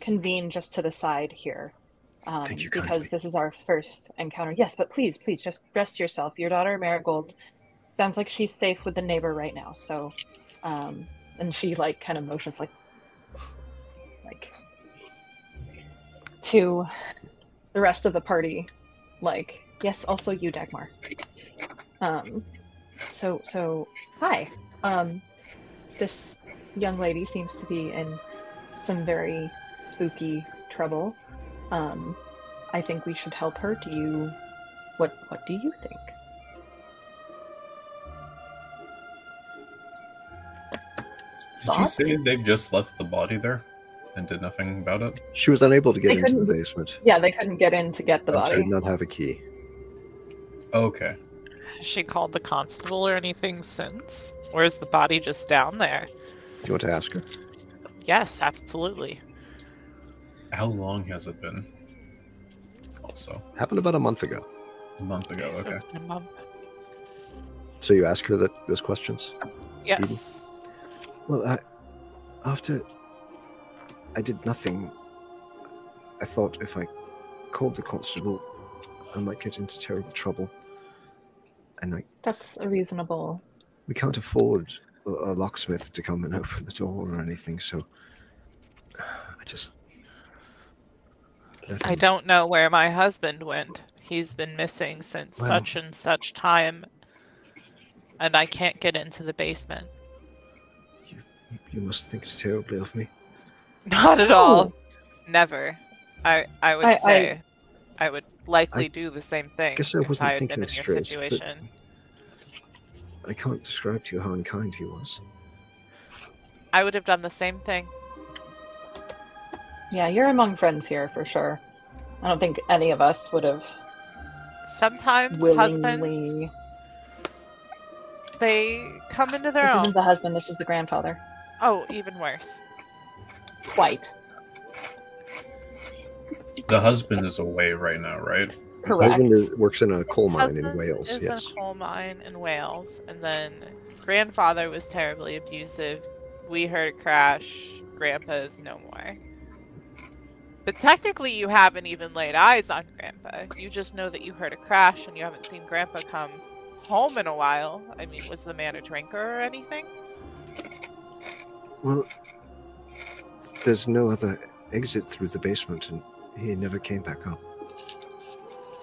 convene just to the side here, um, Thank you because this is our first encounter. Yes, but please, please, just rest yourself. Your daughter Marigold sounds like she's safe with the neighbor right now. So, um, and she like kind of motions like like to the rest of the party like yes also you dagmar um so so hi um this young lady seems to be in some very spooky trouble um i think we should help her do you what what do you think Did Thoughts? you say they just left the body there and did nothing about it? She was unable to get They into the basement. yeah they couldn't get in to get the I'm She body did not have a key. Okay. Has she called the constable or anything since? Or is the body just down there? Do you want to ask her? Yes, absolutely. How long has it been? Also, Happened about a month ago. a month ago. So Okay. it's been a month. So you ask her that those questions. Yes. Well, I, after I did nothing, I thought if I called the constable, I might get into terrible trouble. And I, that's a reasonable we can't afford a, a locksmith to come and open the door or anything, so I just. let I don't know where my husband went. He's been missing since Well- such and such time. And I can't get into the basement. You you must think terribly of me. Not at all. Never. I I would I- I- say I, would likely I do the same thing I guess I if wasn't I had thinking been in your straight, situation. I can't describe to you how unkind he was. I would have done the same thing. yeah you're among friends here for sure i don't think any of us would have Sometimes willingly husbands they come into their this own. isn't the husband this is the grandfather Oh, even worse. quite The husband is away right now, right? His correct husband is, works in a coal mine in Wales. is Yes. in a coal mine in Wales, and then grandfather was terribly abusive. We heard a crash. Grandpa is no more. But technically, you haven't even laid eyes on Grandpa. You just know that you heard a crash, and you haven't seen Grandpa come home in a while. I mean, was the man a drinker or anything? Well, there's no other exit through the basement, and he never came back up.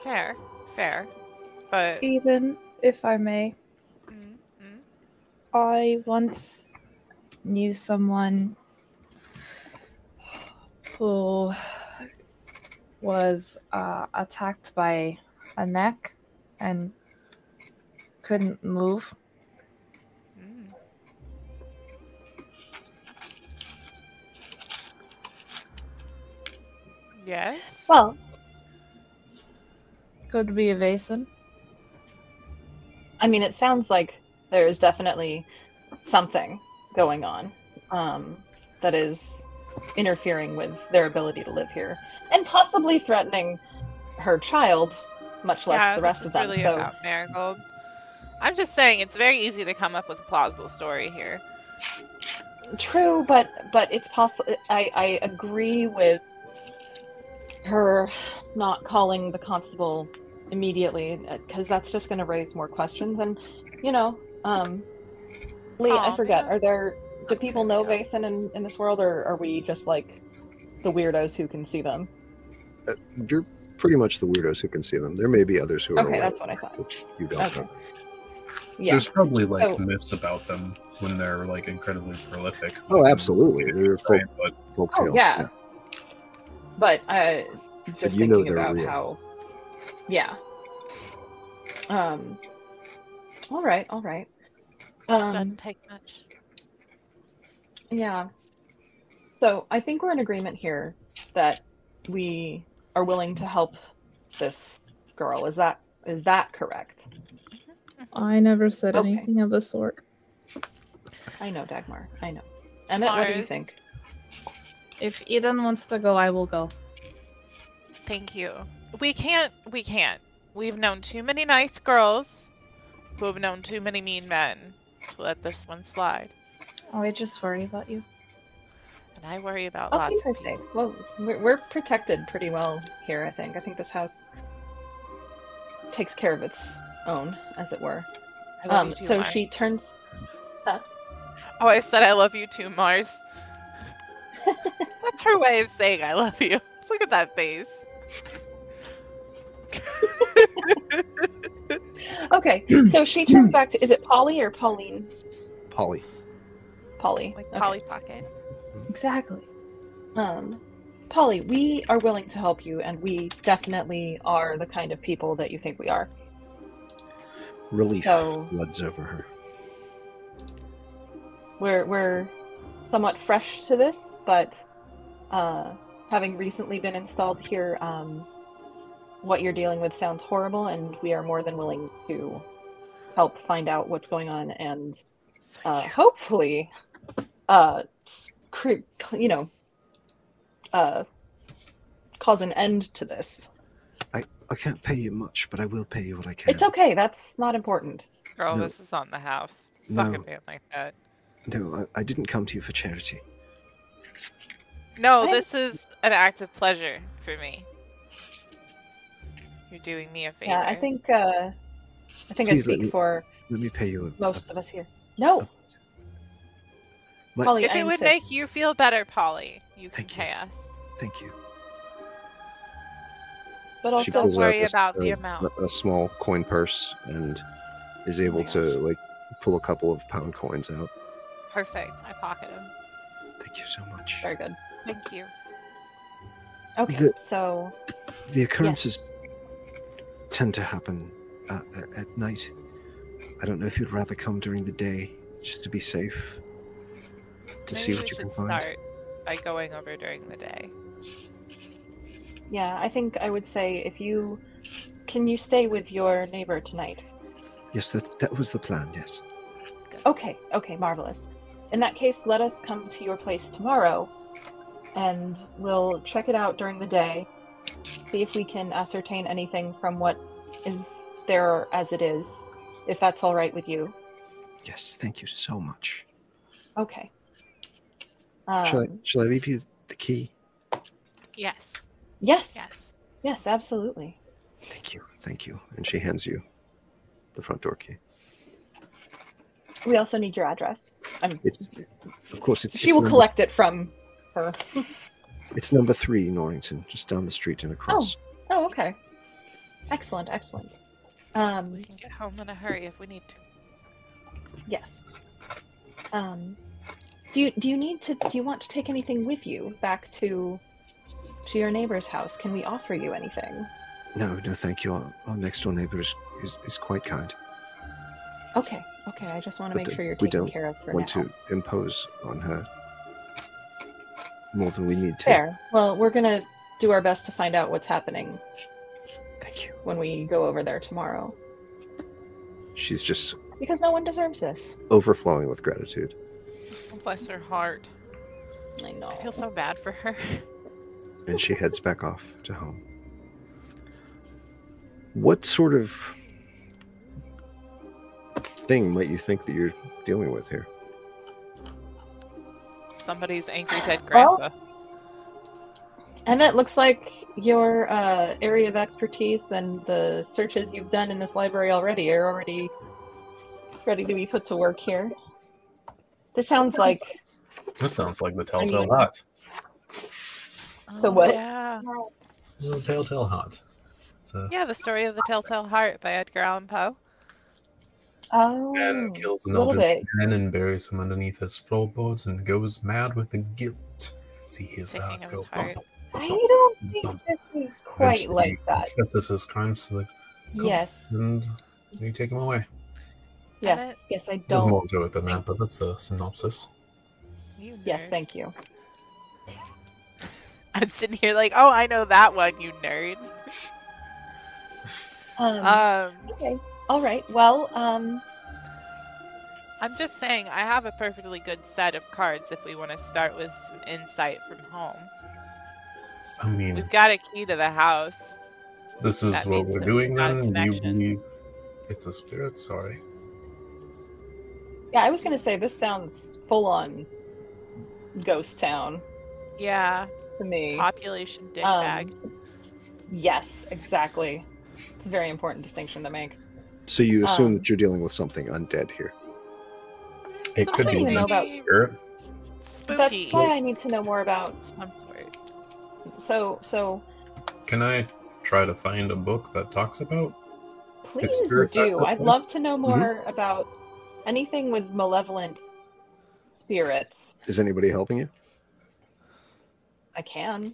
Fair, fair. But Eden, if I may, Mm, mm. I once knew someone who was uh, attacked by a neck and couldn't move. Yes. well Could be a Vaesen. I mean, it sounds like there is definitely something going on um, that is interfering with their ability to live here, and possibly threatening her child, much less yeah, the rest this of is them. really so, about Marigold. I'm just saying it's very easy to come up with a plausible story here. True, but but it's possible. I I agree with her not calling the constable immediately because that's just going to raise more questions. And you know, um, Lee, I forget. Are there do people know Yeah. Vaesen in in this world, or are we just like the weirdos who can see them? Uh, you're pretty much the weirdos who can see them. There may be others who are Okay, aware, that's what I thought. you don't Okay. know. Yeah. There's probably like Oh. myths about them when they're like incredibly prolific. Oh, absolutely. They're folk, Right, but folk Oh, tales. yeah. But uh, just you thinking they're about real. how, yeah. Um. All right. All right. Um. Doesn't take much. Yeah. So I think we're in agreement here that we are willing to help this girl. Is that is that correct? I never said Okay. anything of the sort. I know, Dagmar. I know. Emmett, what do you think? If Eden wants to go, I will go. Thank you. We can't. We can't. We've known too many nice girls who have known too many mean men to let this one slide. Oh, I just worry about you. And I worry about I'll lots keep her of safe. Well, we're, we're protected pretty well here. I think. I think this house takes care of its own, as it were. I love Um. you too, So Mars. she turns. Oh, I said I love you too, Mars. That's her way of saying I love you. Look at that face. Okay. So she turns back to. Is it Polly or Pauline? Polly. Polly. Like Okay. Polly Pocket. Exactly. Um, Polly, we are willing to help you, and we definitely are the kind of people that you think we are. Relief So- floods over her. We're we're somewhat fresh to this, but uh, having recently been installed here, um, what you're dealing with sounds horrible, and we are more than willing to help find out what's going on and uh, hopefully, uh, you know, uh, cause an end to this. I I can't pay you much, but I will pay you what I can. It's okay. That's not important. Girl, No. this is on the house. No. Fucking man like that. No, I, I didn't come to you for charity. No, I- this is an act of pleasure for me. You're doing me a favor. Yeah, I think uh, I think I Please let speak me- for Let me pay you a, most of us here. No, My- Polly, if I it would make you feel better, Polly, you Thank can you. pay us. Thank you. but also pulls out worry this, about the amount. A, a small coin purse and is able my to like pull a couple of pound coins out. Perfect. I pocket him. Thank you so much. very good. Thank you. Okay, The- so The occurrences tend to happen uh, at night. I don't know if you'd rather come during the day just to be safe, to Maybe see we what you can find. start by going over during the day. yeah, I think I would say if you can you stay with your neighbor tonight. Yes, that that was the plan. Yes. Okay, okay, marvelous. In that case, let us come to your place tomorrow, and we'll check it out during the day. See if we can ascertain anything from what is there as it is, if that's all right with you. Yes. Thank you so much. Okay. shall I Um, shall I leave you the key? Yes. yes, Yes. yes, absolutely. Thank you. Thank you. And she hands you the front door key. We also need your address. Um, It's of course it's she it's will number, collect it from her. It's number three, Norrington, just down the street and across. Oh, okay. Excellent, excellent. Um, We can get home in a hurry if we need to. yes. Um, do you do you need to do you want to take anything with you back to to your neighbor's house? Can we offer you anything? No, no, thank you. Our, our next door neighbor is, is, is quite kind. Okay, okay. I just want to But, make sure you're taken don't care of for Want now. to impose on her more than we need to. Fair. Well, we're gonna do our best to find out what's happening Thank you. when we go over there tomorrow, She's just because no one deserves this. overflowing with gratitude. Oh, bless her heart. I know. I feel so bad for her. and she heads back off to home. What sort of thing might you think that you're dealing with here? somebody's angry dead Well- grandpa. Emma, it looks like your uh, area of expertise and the searches you've done in this library already are already ready to be put to work here. This sounds like This sounds like the Telltale mean- Hut. The Oh, what? Yeah. The Telltale Hut. It's a Yeah, the story of the Telltale Heart by Edgar Allan Poe. Oh, man kills an a little elderly bit. man and buries him underneath his floorboards and goes mad with the guilt. See, here's hears the heart go his heart. bump. I don't think this is quite Eventually like he that. Confesses his crimes to the Yes, and they take him away. yes, yes. I don't. more to it than that, but that's the synopsis. Yes, thank you. I'm sitting here like, oh, I know that one, you nerd. Um, Um, okay, all right. Well, um, I'm just saying, I have a perfectly good set of cards if we want to start with some insight from home. I mean, We've got a key to the house. this is that what we're that doing we've got a then. You connection. believe it's a spirit? Sorry. yeah, I was gonna say this sounds full on ghost town Yeah, to me. population dick Um, bag. Yes, exactly. It's a very important distinction to make. So you assume Um, that you're dealing with something undead here. It could be Something know about- a spirit. Spooky. That's why I need to know more about. Some sort. So, so Can I try to find a book that talks about? please do. I'd way? love to know more about anything with malevolent spirits. Is anybody helping you? I can.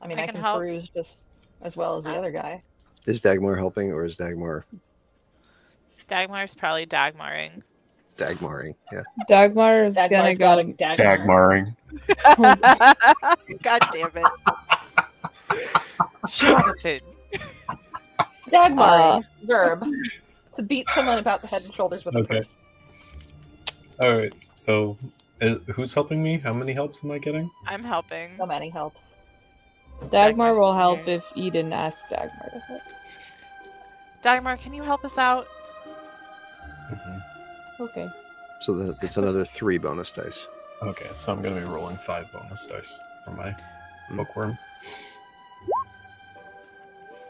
I mean, I I, can can, help. peruse just as well as the Uh, other guy. Is Dagmar helping, or is Dagmar Dagmar's probably Dagmaring. Dagmaring? Yeah. Dagmar is gonna Dagmar's go. got a Dagmar. God damn it. Jonathan. Dagmar, Uh, verb. To beat someone about the head and shoulders with a Okay. purse. All right. So, uh, who's helping me? How many helps am I getting? I'm helping. So many helps. Dagmar will help if Eden asks Dagmar to help. Dagmar, can you help us out? Okay. So that it's another three bonus dice. Okay, so I'm gonna be rolling five bonus dice for my Hmm. bookworm.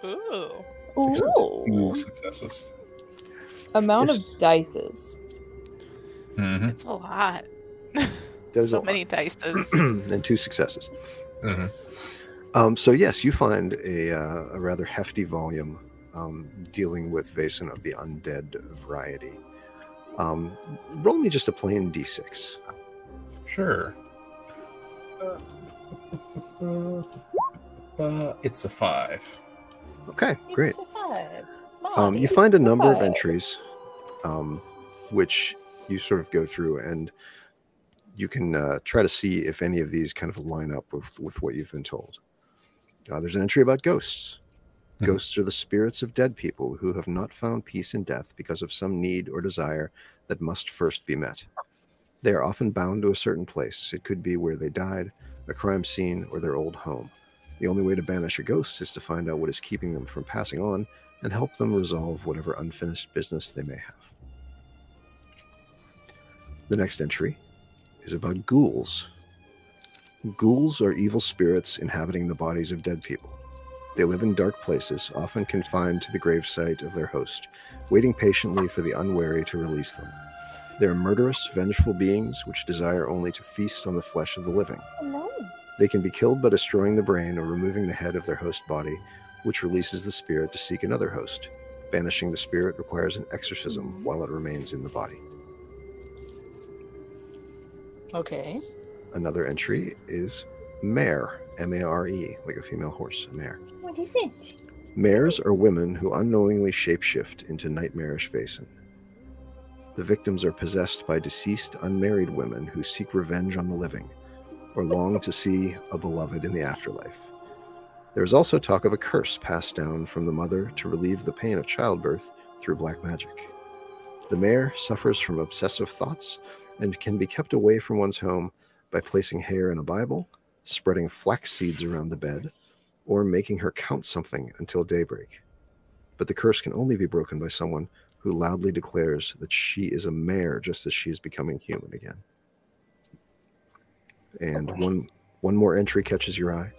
Ooh. Ooh. Ooh, successes. Amount Yes. of dices. Mm-hmm. It's a lot. There's so a many dices. and two successes. Mm-hmm. Um, so yes, you find a, uh, a rather hefty volume um, dealing with Vaesen of the undead variety. Um, roll me just a plain d6. Sure. Uh, it's a five. Okay, great. It's a five. Um, you Mommy, find a number of entries, um, which you sort of go through, and you can uh, try to see if any of these kind of line up with, with what you've been told. Uh, there's an entry about ghosts. Mhm. Ghosts are the spirits of dead people who have not found peace in death because of some need or desire that must first be met. They are often bound to a certain place. It could be where they died, a crime scene, or their old home. The only way to banish a ghost is to find out what is keeping them from passing on and help them resolve whatever unfinished business they may have. The next entry is about ghouls. Ghouls are evil spirits inhabiting the bodies of dead people. They live in dark places, often confined to the gravesite of their host, waiting patiently for the unwary to release them. They are murderous, vengeful beings which desire only to feast on the flesh of the living. No. They can be killed by destroying the brain or removing the head of their host body, which releases the spirit to seek another host. Banishing the spirit requires an exorcism mm-hmm. while it remains in the body. Okay. Another entry is mare, M A R E, like a female horse, a mare. What is it? Mares are women who unknowingly shapeshift into nightmarish Vaesen. The victims are possessed by deceased unmarried women who seek revenge on the living or long to see a beloved in the afterlife. There is also talk of a curse passed down from the mother to relieve the pain of childbirth through black magic. The mare suffers from obsessive thoughts and can be kept away from one's home by placing hair in a Bible, spreading flax seeds around the bed, or making her count something until daybreak. But the curse can only be broken by someone who loudly declares that she is a mare just as she is becoming human again. and one one more entry catches your eye.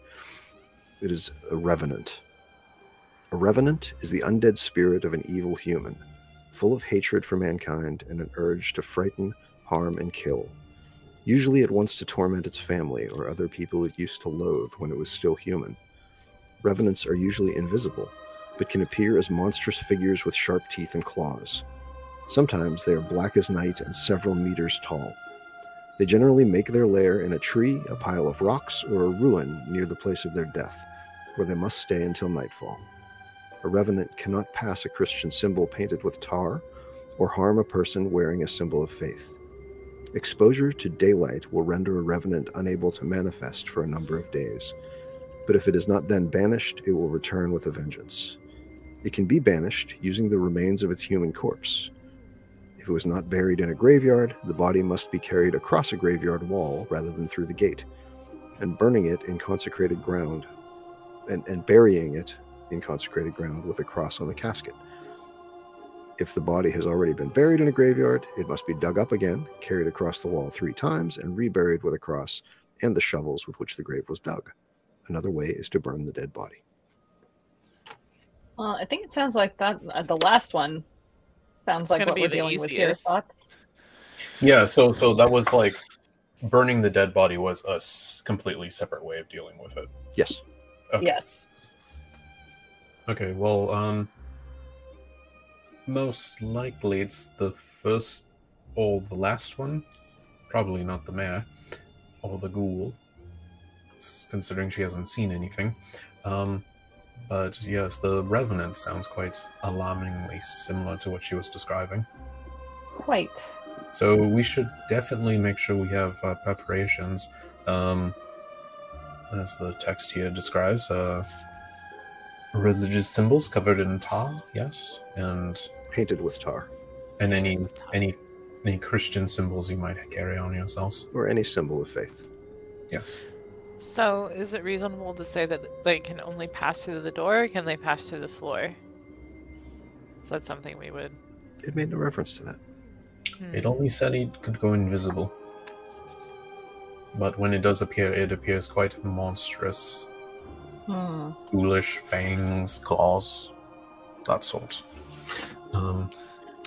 It is a revenant. A revenant is the undead spirit of an evil human, full of hatred for mankind and an urge to frighten, harm, and kill. Usually, it wants to torment its family or other people it used to loathe when it was still human. Revenants are usually invisible, but can appear as monstrous figures with sharp teeth and claws. Sometimes they are black as night and several meters tall. They generally make their lair in a tree, a pile of rocks, or a ruin near the place of their death, where they must stay until nightfall. A revenant cannot pass a Christian symbol painted with tar or harm a person wearing a symbol of faith. Exposure to daylight will render a revenant unable to manifest for a number of days, but if it is not then banished, it will return with a vengeance. It can be banished using the remains of its human corpse. If it was not buried in a graveyard, the body must be carried across a graveyard wall rather than through the gate, and burning it in consecrated ground, and, and burying it in consecrated ground with a cross on the casket. If the body has already been buried in a graveyard, it must be dug up again, carried across the wall three times, and reburied with a cross and the shovels with which the grave was dug. Another way is to burn the dead body. Well, I think it sounds like that. Uh, the last one sounds like gonna what be we're the dealing with here. easiest. Thoughts? Yeah, so so that was like burning the dead body was a s- completely separate way of dealing with it. Yes. Okay. Yes. Okay, well, um, most likely it's the first or the last one. Probably not the mare or the ghoul, considering she hasn't seen anything. Um, but yes, the revenant sounds quite alarmingly similar to what she was describing. Quite. So we should definitely make sure we have uh, preparations. Um, as the text here describes, uh, religious symbols covered in tar, yes, and Painted with tar, and any any any Christian symbols you might carry on yourselves. or any symbol of faith. Yes. So, is it reasonable to say that they can only pass through the door, or can they pass through the floor? Is that something we would? It made no reference to that. Hmm. It only said it could go invisible. But when it does appear, it appears quite monstrous. Hmm. Ghoulish fangs, claws, that sort. Um,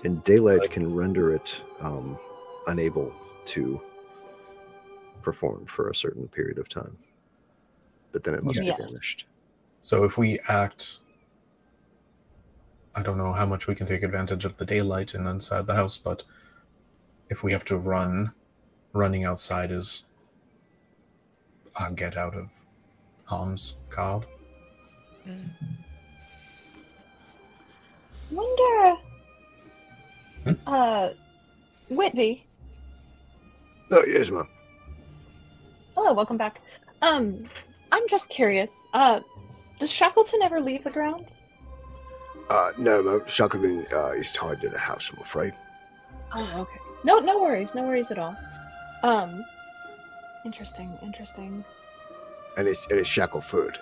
And daylight Like- can render it um, unable to perform for a certain period of time. But then it must Yes. be banished. So if we act, I don't know how much we can take advantage of the daylight and inside the house, but if we have to run, running outside is a get out of harm's card. Hmm. Wonder. Hmm? Uh, Whitby. Oh, yes, ma'am. Hello, welcome back. Um, I'm just curious. Uh, does Shackleton ever leave the grounds? Uh, no, ma'am. Shackleton uh, is tied to the house, I'm afraid. Oh, okay. No, no worries, no worries at all. Um, interesting, interesting. And it's, and it's Shackleford.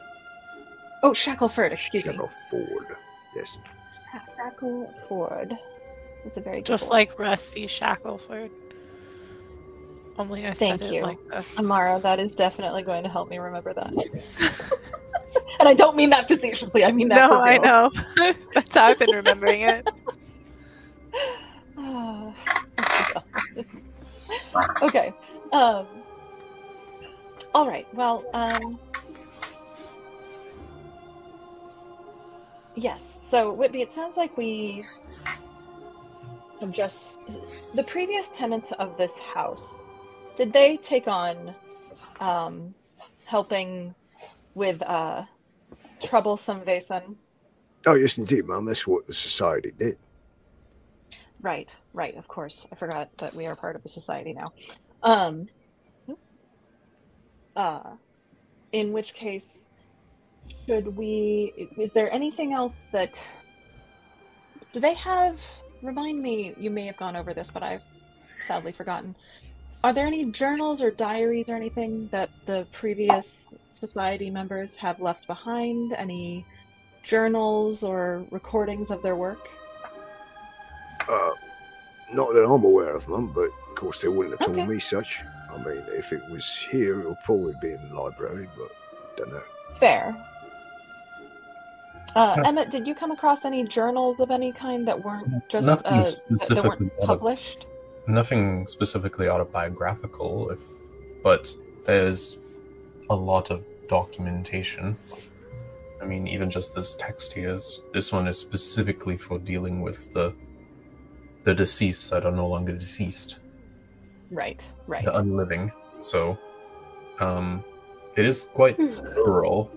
Oh, Shackleford, excuse me. Shackleford. Yes. Shackleford. That's a very good Just word. like Rusty Shackleford. Only I Thank said you. it like this. Amara, that is definitely going to help me remember that. and I don't mean that facetiously. I mean that. No, for I know. That's how I've been remembering it. okay. Um. All right. Well. Um. Yes. So Whitby, it sounds like we have just the previous tenants of this house. Did they take on um, helping with uh, troublesome Vaesen? Oh, yes, indeed, ma'am. That's what the society did. Right, right, of course. I forgot that we are part of a society now. Um uh in which case should we is there anything else that do they have remind me you may have gone over this but I've sadly forgotten. Are there any journals or diaries or anything that the previous society members have left behind? Any journals or recordings of their work? Uh, not that I'm aware of, ma'am, but of course they wouldn't have told Okay. me such. I mean, if it was here, it would probably be in the library, but don't know. Fair. Uh, Uh, Emmett, did you come across any journals of any kind that weren't just Nothing uh, that specifically weren't out of- published? Nothing specifically autobiographical, if but there's a lot of documentation. I mean, even just this text here is this one is specifically for dealing with the the deceased that are no longer deceased. Right, right. the unliving. So, um, it is quite thorough.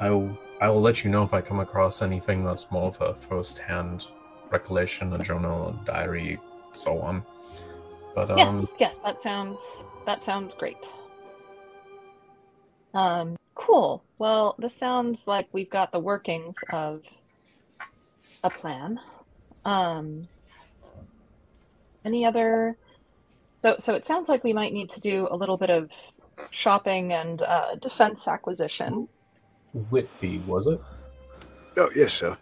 I will, I will let you know if I come across anything that's more of a first-hand recollection, a journal, a diary, so on. But um, yes, yes, that sounds that sounds great. Um, cool. Well, this sounds like we've got the workings of a plan. Um, any other? So, so it sounds like we might need to do a little bit of shopping and uh, defense acquisition. Whitby was it? Oh, yes, sir.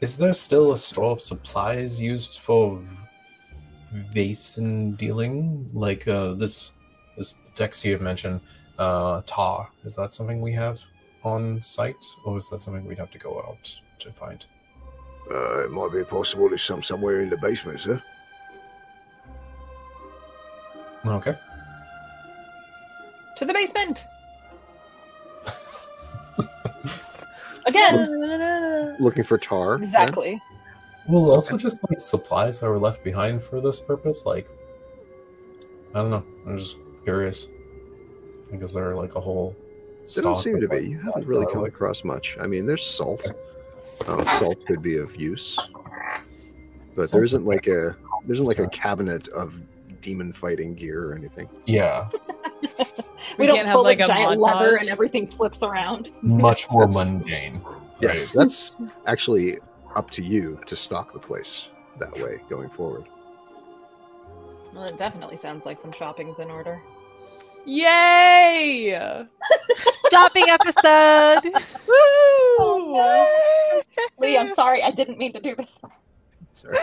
Is there still a store of supplies used for v- Vaesen dealing? Like uh, this, this text you have mentioned, uh, tar. Is that something we have on site, or is that something we'd have to go out to find? Uh, it might be possible there's some somewhere in the basement, sir. Okay. To the basement. Again, Looking for tar. then? exactly. Well, also just like supplies that were left behind for this purpose. Like, I don't know. I'm just curious. Like, is there are like a whole? There don't stock seem of, to be. You haven't supplies really come like- across much. I mean, there's salt. Uh, salt could be of use, but there Salt's isn't like a there isn't like a cabinet of demon fighting gear or anything. Yeah, We, We don't can't have, pull like, a a giant lever and everything flips around. much more That's- mundane. Yes, Right. that's actually up to you to stock the place that way going forward. Well, it definitely sounds like some shopping's in order. Yay! Shopping episode. Oh, Lee, I'm sorry, I didn't mean to do this. Sorry.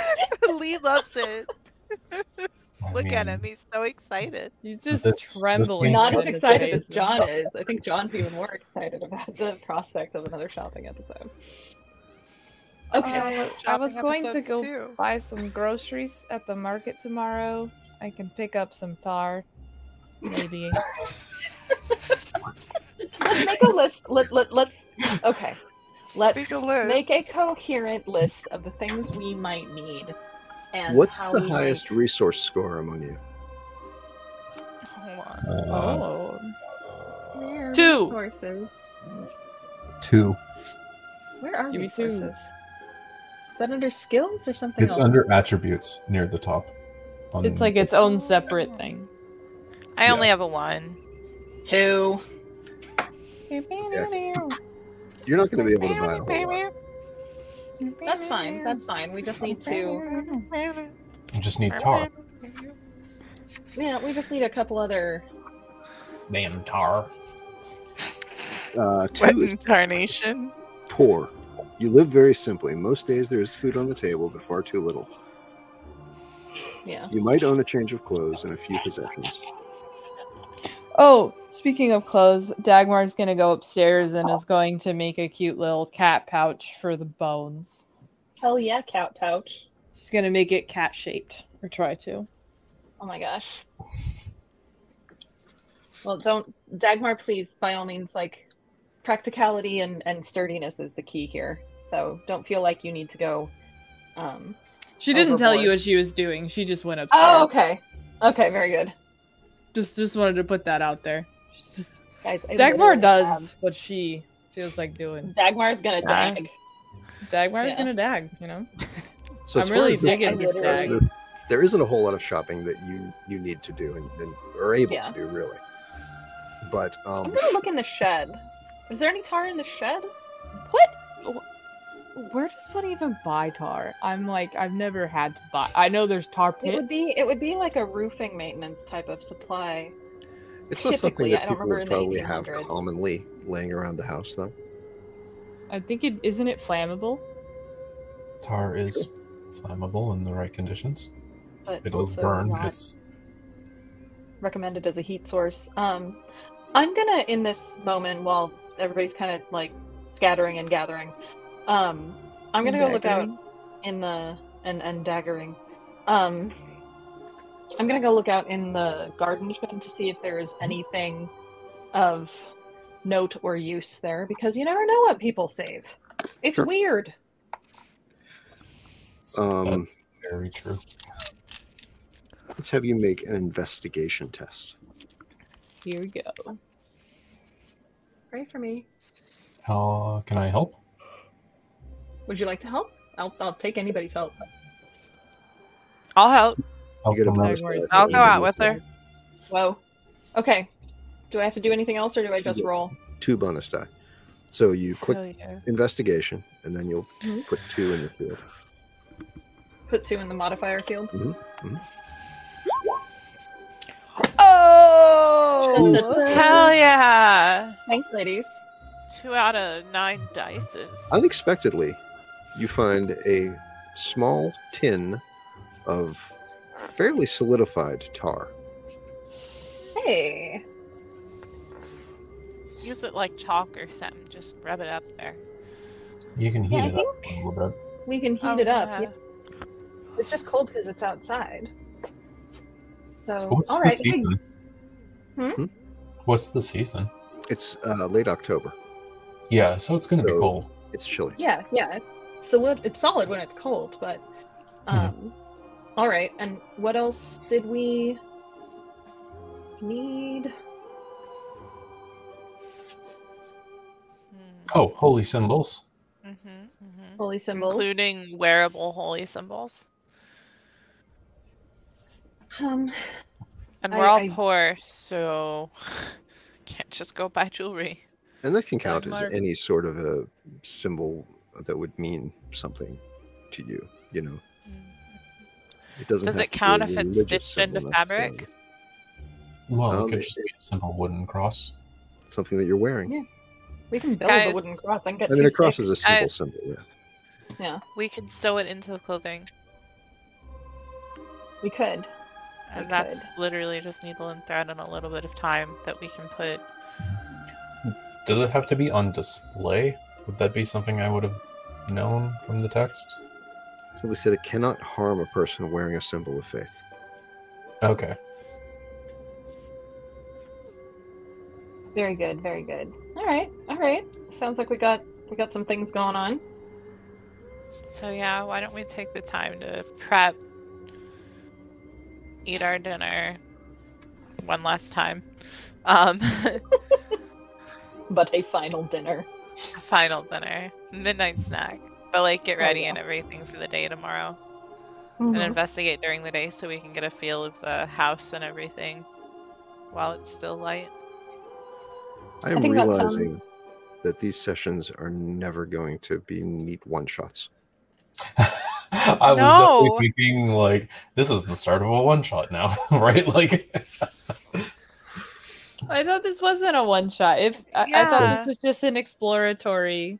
Lee loves it. I Look at him. He's so excited. He's just This- this trembling. means- Not as excited as John is. I think John's even more excited about the prospect of another shopping episode. Okay. Uh, I was going to go two. buy some groceries at the market tomorrow. I can pick up some tar. Maybe. let's make a list. Let, let, let's. Okay. Let's Make a make a coherent list of the things we might need. And What's how the we highest might- resource score among you? Hold uh, oh. Two. Resources. two. Where are Give me two. resources? Is that under skills or something It's else? under attributes near the top. On- It's like its own separate thing. I only have a one. Two. You're not going to be able to buy a whole lot. That's fine. That's fine. We just need to. You just need tar. Yeah, we just need a couple other. Damn tar. Uh, Wet two is incarnation. poor. You live very simply. Most days there is food on the table, but far too little. Yeah. You might own a change of clothes and a few possessions. Oh, speaking of clothes, Dagmar's gonna go upstairs and is going to make a cute little cat pouch for the bones. Hell yeah, cat pouch. She's gonna make it cat shaped, or try to. Oh my gosh. Well, don't Dagmar, please, by all means, like practicality and and sturdiness is the key here. So don't feel like you need to go. Um. She didn't tell you what she was doing. She just went upstairs. Oh, okay. Okay, very good. Just just wanted to put that out there. She's just Guys, Dagmar literally does what she feels like doing. have- Dagmar's gonna Yeah. dag. Dagmar's Yeah. gonna dag, you know. So I'm really as this digging this there- bag. there isn't a whole lot of shopping that you you need to do and, and are able Yeah. to do really. But I'm um, gonna look in the shed. Is there any tar in the shed? What? Where does one even buy tar? I'm like, I've never had to buy. I know there's tar pits. It would be it would be like a roofing maintenance type of supply. it's not something that I don't people would probably have commonly laying around the house, though. I think it isn't it flammable. Tar is flammable in the right conditions. But It does burn. It's recommended as a heat source. Um, I'm gonna in this moment while everybody's kind of like scattering and gathering. Um, I'm gonna go look out in the and and daggering. Um, I'm gonna go look out in the garden shed to see if there is anything of note or use there because you never know what people save. It's Sure. weird. Um, That's very true. let's have you make an investigation test. Here we go. Pray for me. Uh, can I help? Would you like to help? I'll I'll take anybody's help. I'll help. Help get a from bonus the- die for I'll go out with her. Whoa. Okay. Do I have to do anything else or do I just Yeah. roll? Two bonus die. So you click yeah. investigation, and then you'll Mhm. put two in the field. Put two in the modifier field. Oh! Hell yeah! Thanks, ladies. Two out of nine dices. Unexpectedly, you find a small tin of fairly solidified tar. Hey. Use it like chalk or something. Just rub it up there. You can heat Yeah, it up a little bit. We can heat Oh, it up. yeah. yeah. It's just cold because it's outside. So, What's all the right. hey, season? Hmm? What's the season? It's uh, late October. Yeah, so it's gonna be cold. It's chilly. Yeah, yeah. It's solid. It's solid when it's cold, but um. All right. And what else did we need? Oh, holy symbols. Mm-hmm, mm-hmm. Holy symbols, Including wearable holy symbols. Um. And we're all I- poor, so can't just go buy jewelry. And that can count as any sort of a symbol that would mean something to you, you know. It doesn't Does it count if it's religious stitched into fabric? necessarily. Well, Um, it could just be a simple wooden cross. Something that you're wearing. Yeah. We can build Guys- a wooden cross. I can get I mean, two a cross sticks. is a simple Guys. symbol, yeah. Yeah, We could sew it into the clothing, we could. and We that's could. literally just needle and thread and a little bit of time that we can put. Does it have to be on display? Would that be something I would have known from the text? So we said it cannot harm a person wearing a symbol of faith. Okay. Very good. Very good. All right. All right. Sounds like we got we got some things going on. So yeah, why don't we take the time to prep, eat our dinner one last time, um, But a final dinner. Final dinner, midnight snack, but like get Oh, ready yeah. and everything for the day tomorrow, Mhm. and investigate during the day so we can get a feel of the house and everything while it's still light. I am think that realizing sounds- that these sessions are never going to be neat one shots. I was No. definitely thinking like this is the start of a one shot now, right? Like I thought this wasn't a one shot. If I, I thought this was just an exploratory.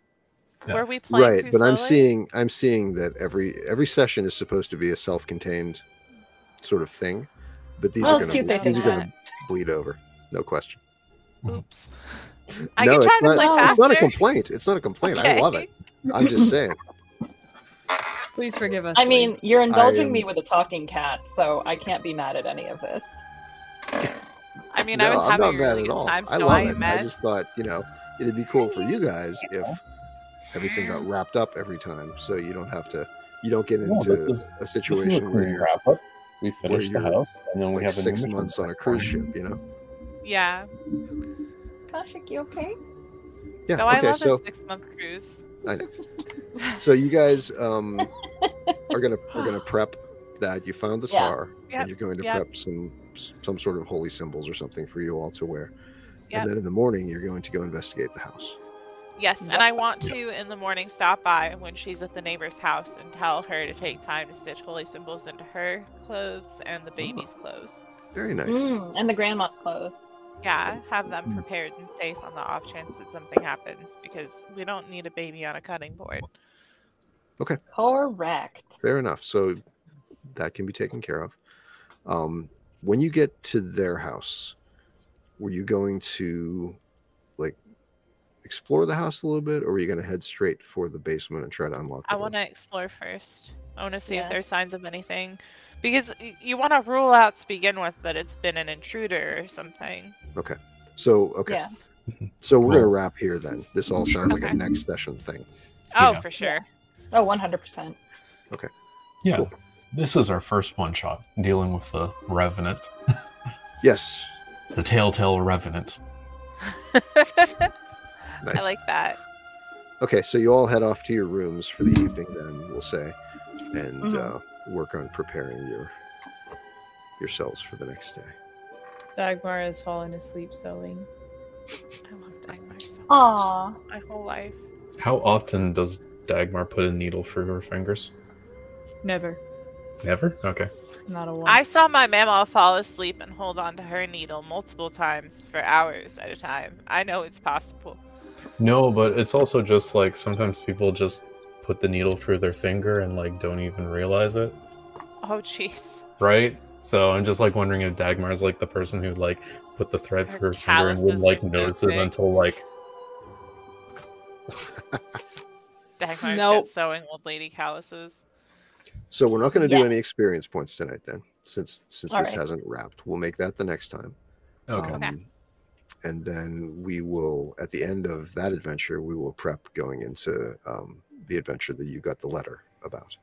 Yeah. Were we playing Right, too but I'm seeing I'm seeing that every every session is supposed to be a self-contained sort of thing, but these Well, are it's going to these are going to bleed over, no question. Oops. I no, can try it's to not. play It's not a complaint. It's not a complaint. I love it. I'm just saying. Please forgive us. I Lee. mean, you're indulging am- me with a talking cat, so I can't be mad at any of this. I mean, no, I was having I'm not a mad at all. time, I so love I it. am I just thought, you know, it'd be cool for you guys if everything got wrapped up every time, so you don't have to. You don't get into this is- a This a situation where you're wrap up. We finish the house, and then we like have six mission months on a cruise morning. ship. You know. Yeah. Kashik, you okay? Yeah. No, I okay. love So a six month cruise. I know. So you guys um, are gonna are gonna prep that. You found the Yeah. tar, Yep, and you're going to yep. prep some some sort of holy symbols or something for you all to wear. Yep. And then in the morning, you're going to go investigate the house. Yes, Yep. and I want to in the morning stop by when she's at the neighbor's house and tell her to take time to stitch holy symbols into her clothes and the baby's clothes. Very nice. Mm, and the grandma's clothes. Yeah, have them Mm. prepared and safe on the off chance that something happens because we don't need a baby on a cutting board. Okay. Correct. Fair enough. So that can be taken care of. Um, when you get to their house, were you going to like explore the house a little bit, or were you going to head straight for the basement and try to unlock? The I want to explore first. I want to see Yeah. if there's signs of anything, because you want to rule out to begin with that it's been an intruder or something. Okay. So okay, Yeah. so we're gonna wrap here then. This all sounds like a next session thing. Oh, Yeah. for sure. Oh, 100%. Okay. Yeah. Cool. This is our first one shot dealing with the Revenant, Yes, the Telltale Revenant. nice. I like that. Okay, so you all head off to your rooms for the evening, then we'll say, and Mhm. uh, work on preparing your yourselves for the next day. Dagmar has fallen asleep sewing. I love Dagmar so much. Aw. My whole life. How often does Dagmar put a needle through her fingers? Never. Never? Okay. Not a one. I saw my mama fall asleep and hold on to her needle multiple times for hours at a time. I know it's possible. No, but it's also just like sometimes people just put the needle through their finger and like don't even realize it, Oh, jeez. right? So I'm just like wondering if Dagmar is like the person who like put the thread Her through her finger and wouldn't like notice it until like Dagmar's Nope. got sewing old lady calluses. So we're not going to do Yes. any experience points tonight, then, since since All this right. hasn't wrapped. We'll make that the next time. okay. Okay. And then we will, at the end of that adventure, we will prep going into um, the adventure that you got the letter about.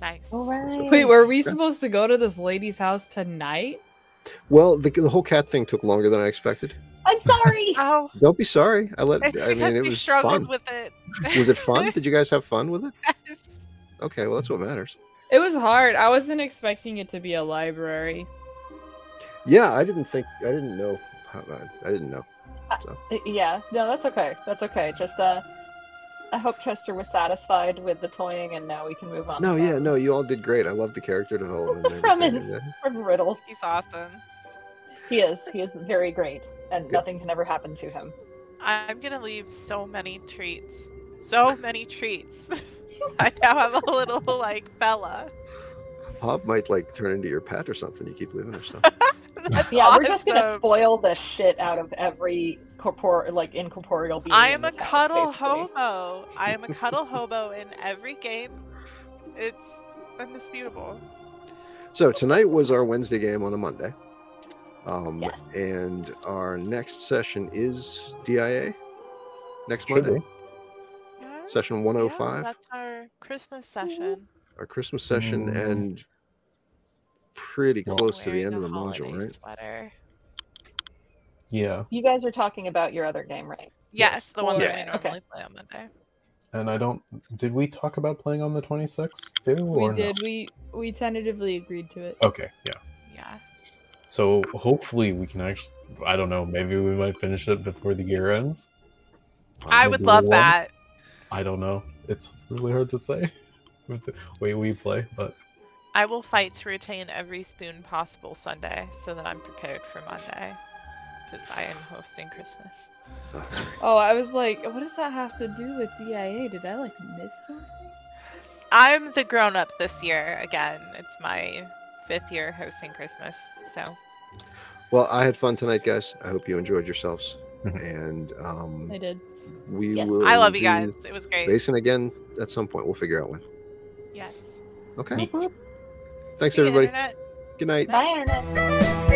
Nice. All right. Wait, were we Okay. supposed to go to this lady's house tonight? Well, the, the whole cat thing took longer than I expected. I'm sorry. Oh, Don't be sorry. I let. I mean, it was struggled fun. with it. Was it fun? Did you guys have fun with it? Yes. Okay, well, that's what matters. It was hard. I wasn't expecting it to be a library. Yeah, I didn't think. I didn't know. How, I didn't know. So Yeah, no, that's okay. That's okay. Just uh, I hope Chester was satisfied with the toying, and now we can move on. no, to yeah, no, you all did great. I love the character development. From everything, it. uh, From Riddles. He's awesome. He is. He is very great, and Good. nothing can ever happen to him. I'm gonna leave so many treats. So many treats. I now have a little like fella. Pop might like turn into your pet or something. You keep leaving her stuff. That's Yeah, we're just gonna spoil the shit out of every corpor like incorporeal being. I in am a house, cuddle basically. hobo. I am a cuddle hobo in every game. It's indisputable. So tonight was our Wednesday game on a Monday. Um, Yes. And our next session is DIA next Should Monday, be. Yeah, session yeah, 105, that's our Christmas session. our Christmas session, Mm. and pretty close to the end of the module, right? Sweater. Yeah. You guys are talking about your other game, right? Yes, Yes. the one that we Yeah, normally okay. play on Monday. And I don't did we talk about playing on the 26th too We or did. We we tentatively agreed to it. Okay, yeah. Yeah. So hopefully we can actually I don't know, maybe we might finish it before the year ends. I Maybe would love won't. that. I don't know. It's really hard to say with the way we play, but I will fight to retain every spoon possible Sunday so that I'm prepared for Monday. Because I am hosting Christmas. Oh, that's right. I was like, what does that have to do with DIA? Did I like miss something? I'm the grown up this year again. It's my fifth year hosting Christmas. So Well, I had fun tonight, guys. I hope you enjoyed yourselves. And um, I did. We Yes. will. I love you guys. It was great. Basin again at some point. We'll figure out when. Yes. Okay. neat. Thanks, See everybody. Good night. Bye, internet.